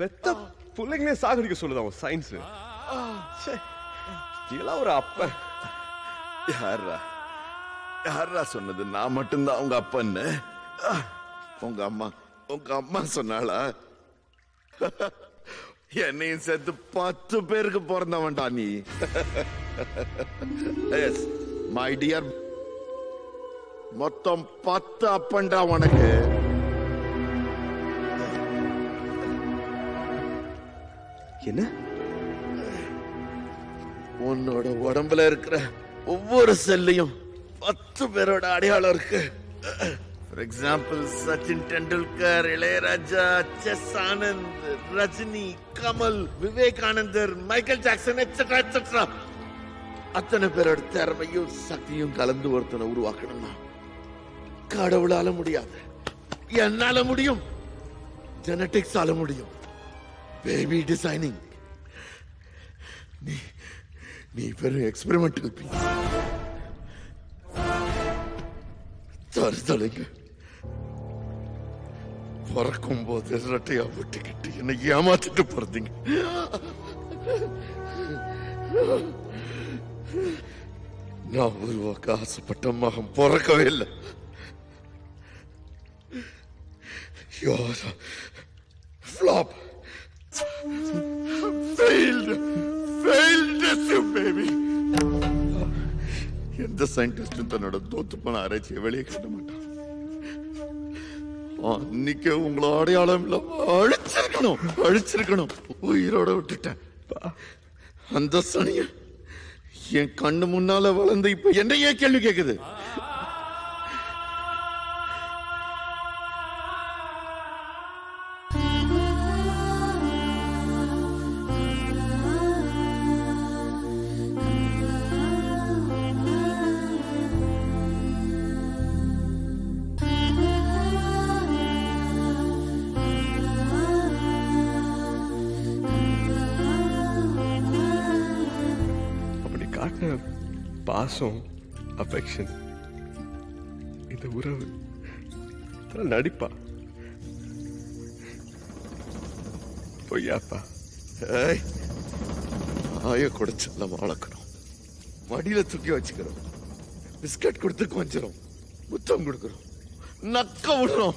பெத்த பிள்ளைங்களே சாகடிக்க சொல்லுது அவன் சயின்ஸ் இதெல்லாம் ஒரு அப்ப யாரா யாரா சொன்னது நான் மட்டும்தான் உங்க அப்பன்னு உங்க அம்மா உங்க அம்மா சொன்னாளா என்னையும் சேர்த்து பத்து பேருக்கு பிறந்தவன்டா நீ எஸ் மை டியர் மொத்தம் பத்து அப்பன்டா உனக்கு என்ன உன்னோட உடம்புல இருக்கிற ஒவ்வொரு செல்லையும் பத்து பேரோட அடையாளம் இருக்கு. For example Sachin Tendulkar Ilaiyaraaja chess Anand Rajini Kamal Vivekanandar Michael Jackson etcetera etcetera அத்தனை பேரோட திறமையும் சக்தியும் கலந்து ஒருத்தனை உருவாக்கணும்னா கடவுளால முடியாது. என்னால முடியும்? ஜெனடிக்ஸால முடியும். பேபி டிசைனிங் நீ நீ பெரும் எக்ஸ்பெரிமெண்டல் பீஸ் தருதலைங்க பறக்கும் போது இரட்டையா விட்டுக்கிட்டு என்னை ஏமாத்திட்டு போறதுங்க. நான் உருவாக்க ஆசைப்பட்ட மகன் பிறக்கவே இல்லை. You're a flop. Failed. Failed as எந்த சயின்டிஸ்டும் தன்னோட தோத்து போன ஆராய்ச்சியை வெளியே கட்ட மாட்டான். அன்னைக்கு உங்களை அடையாளம் இல்லாம அழிச்சிருக்கணும் அழிச்சிருக்கணும். உயிரோட விட்டுட்டேன். அந்த சனிய என் கண்ணு முன்னால வளர்ந்து இப்ப ஏன் கேள்வி கேக்குது. காட்டின பாசம் அஃபெக்ஷன் இந்த உறவு. நடிப்பா. பொய்யாப்பா. ஏய். ஆய குடைச்சு நம்ம வளர்க்கணும். மடியில தூக்கி வச்சுக்கிறோம். பிஸ்கட் கொடுத்து கொஞ்சிரும் முத்தம் கொடுக்கிறோம். நக்க விடுறோம்.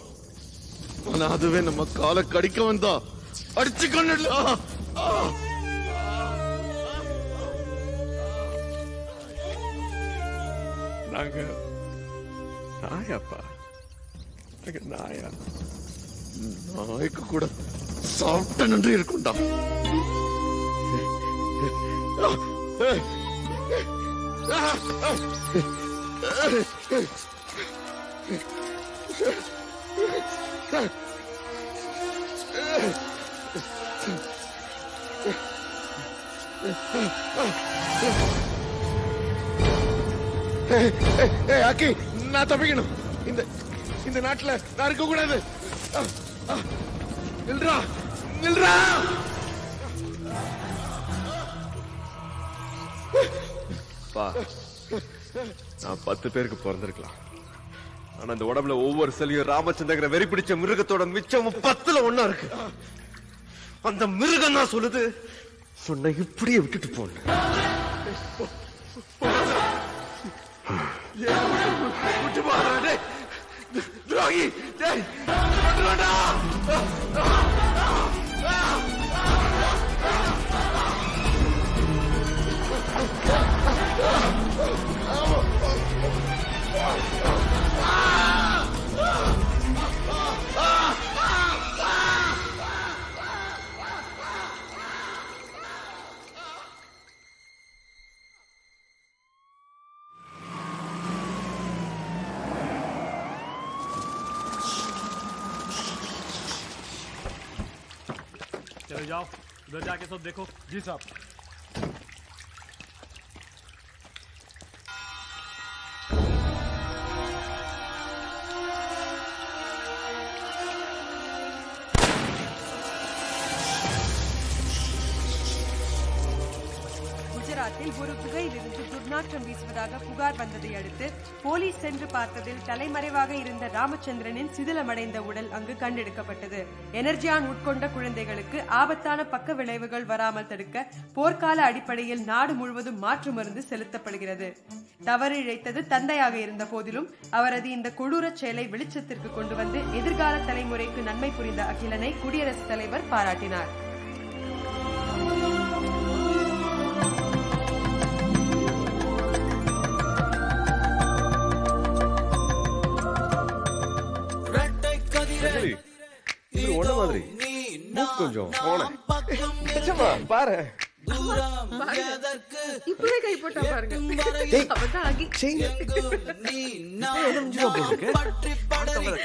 ஆனா அதுவே நம்ம காலை கடிக்க வந்தா. அடிச்சு கொண்டு நாங்க நாயாப்பா நாங்க நாயா நாய்க்கு கூட சாப்பிட்ட நன்றி இருக்கும்டா ஏய், ஏய், ஏய், அக்கி நான் தப்பிக்கணும். இந்த இந்த நாட்டுல நான் இருக்க கூடாது. ஆ, ஆ, நில்றா நில்றா. பா நான் பத்து பேருக்கு பிறந்திருக்கலாம். ஆனா இந்த உடம்புல ஒவ்வொரு செல்லையும் ராமச்சந்திரங்கிற வெறி பிடிச்ச மிருகத்தோட மிச்சம் பத்துல ஒண்ணா இருக்கு. அந்த மிருகம் தான் சொல்லுது உன்னை இப்படியே விட்டுட்டு போன விட்டு போறா டேய் துரோகி उधर जाके सब देखो। जी साहब। गुजरातील गई विविध துர்நாற்றம் வீசுவதாக புகார் வந்ததை அடுத்து போலீஸ் சென்று பார்த்ததில் தலைமறைவாக இருந்த ராமச்சந்திரனின் சிதிலமடைந்த உடல் அங்கு கண்டெடுக்கப்பட்டது. எனர்ஜியான் உட்கொண்ட குழந்தைகளுக்கு ஆபத்தான பக்க விளைவுகள் வராமல் தடுக்க போர்க்கால அடிப்படையில் நாடு முழுவதும் மாற்று மருந்து செலுத்தப்படுகிறது. தவறு இழைத்தது தந்தையாக இருந்த போதிலும் அவரது இந்த கொடூரச் செயலை வெளிச்சத்திற்கு கொண்டு வந்து எதிர்கால தலைமுறைக்கு நன்மை புரிந்த அகிலனை குடியரசுத் தலைவர் பாராட்டினார். மாதிரி. கொஞ்சம் நிஜமா பாரு. இப்பவே கை போட்டா பாருங்க. டேய். அவதான் ஆகி வண்ணம்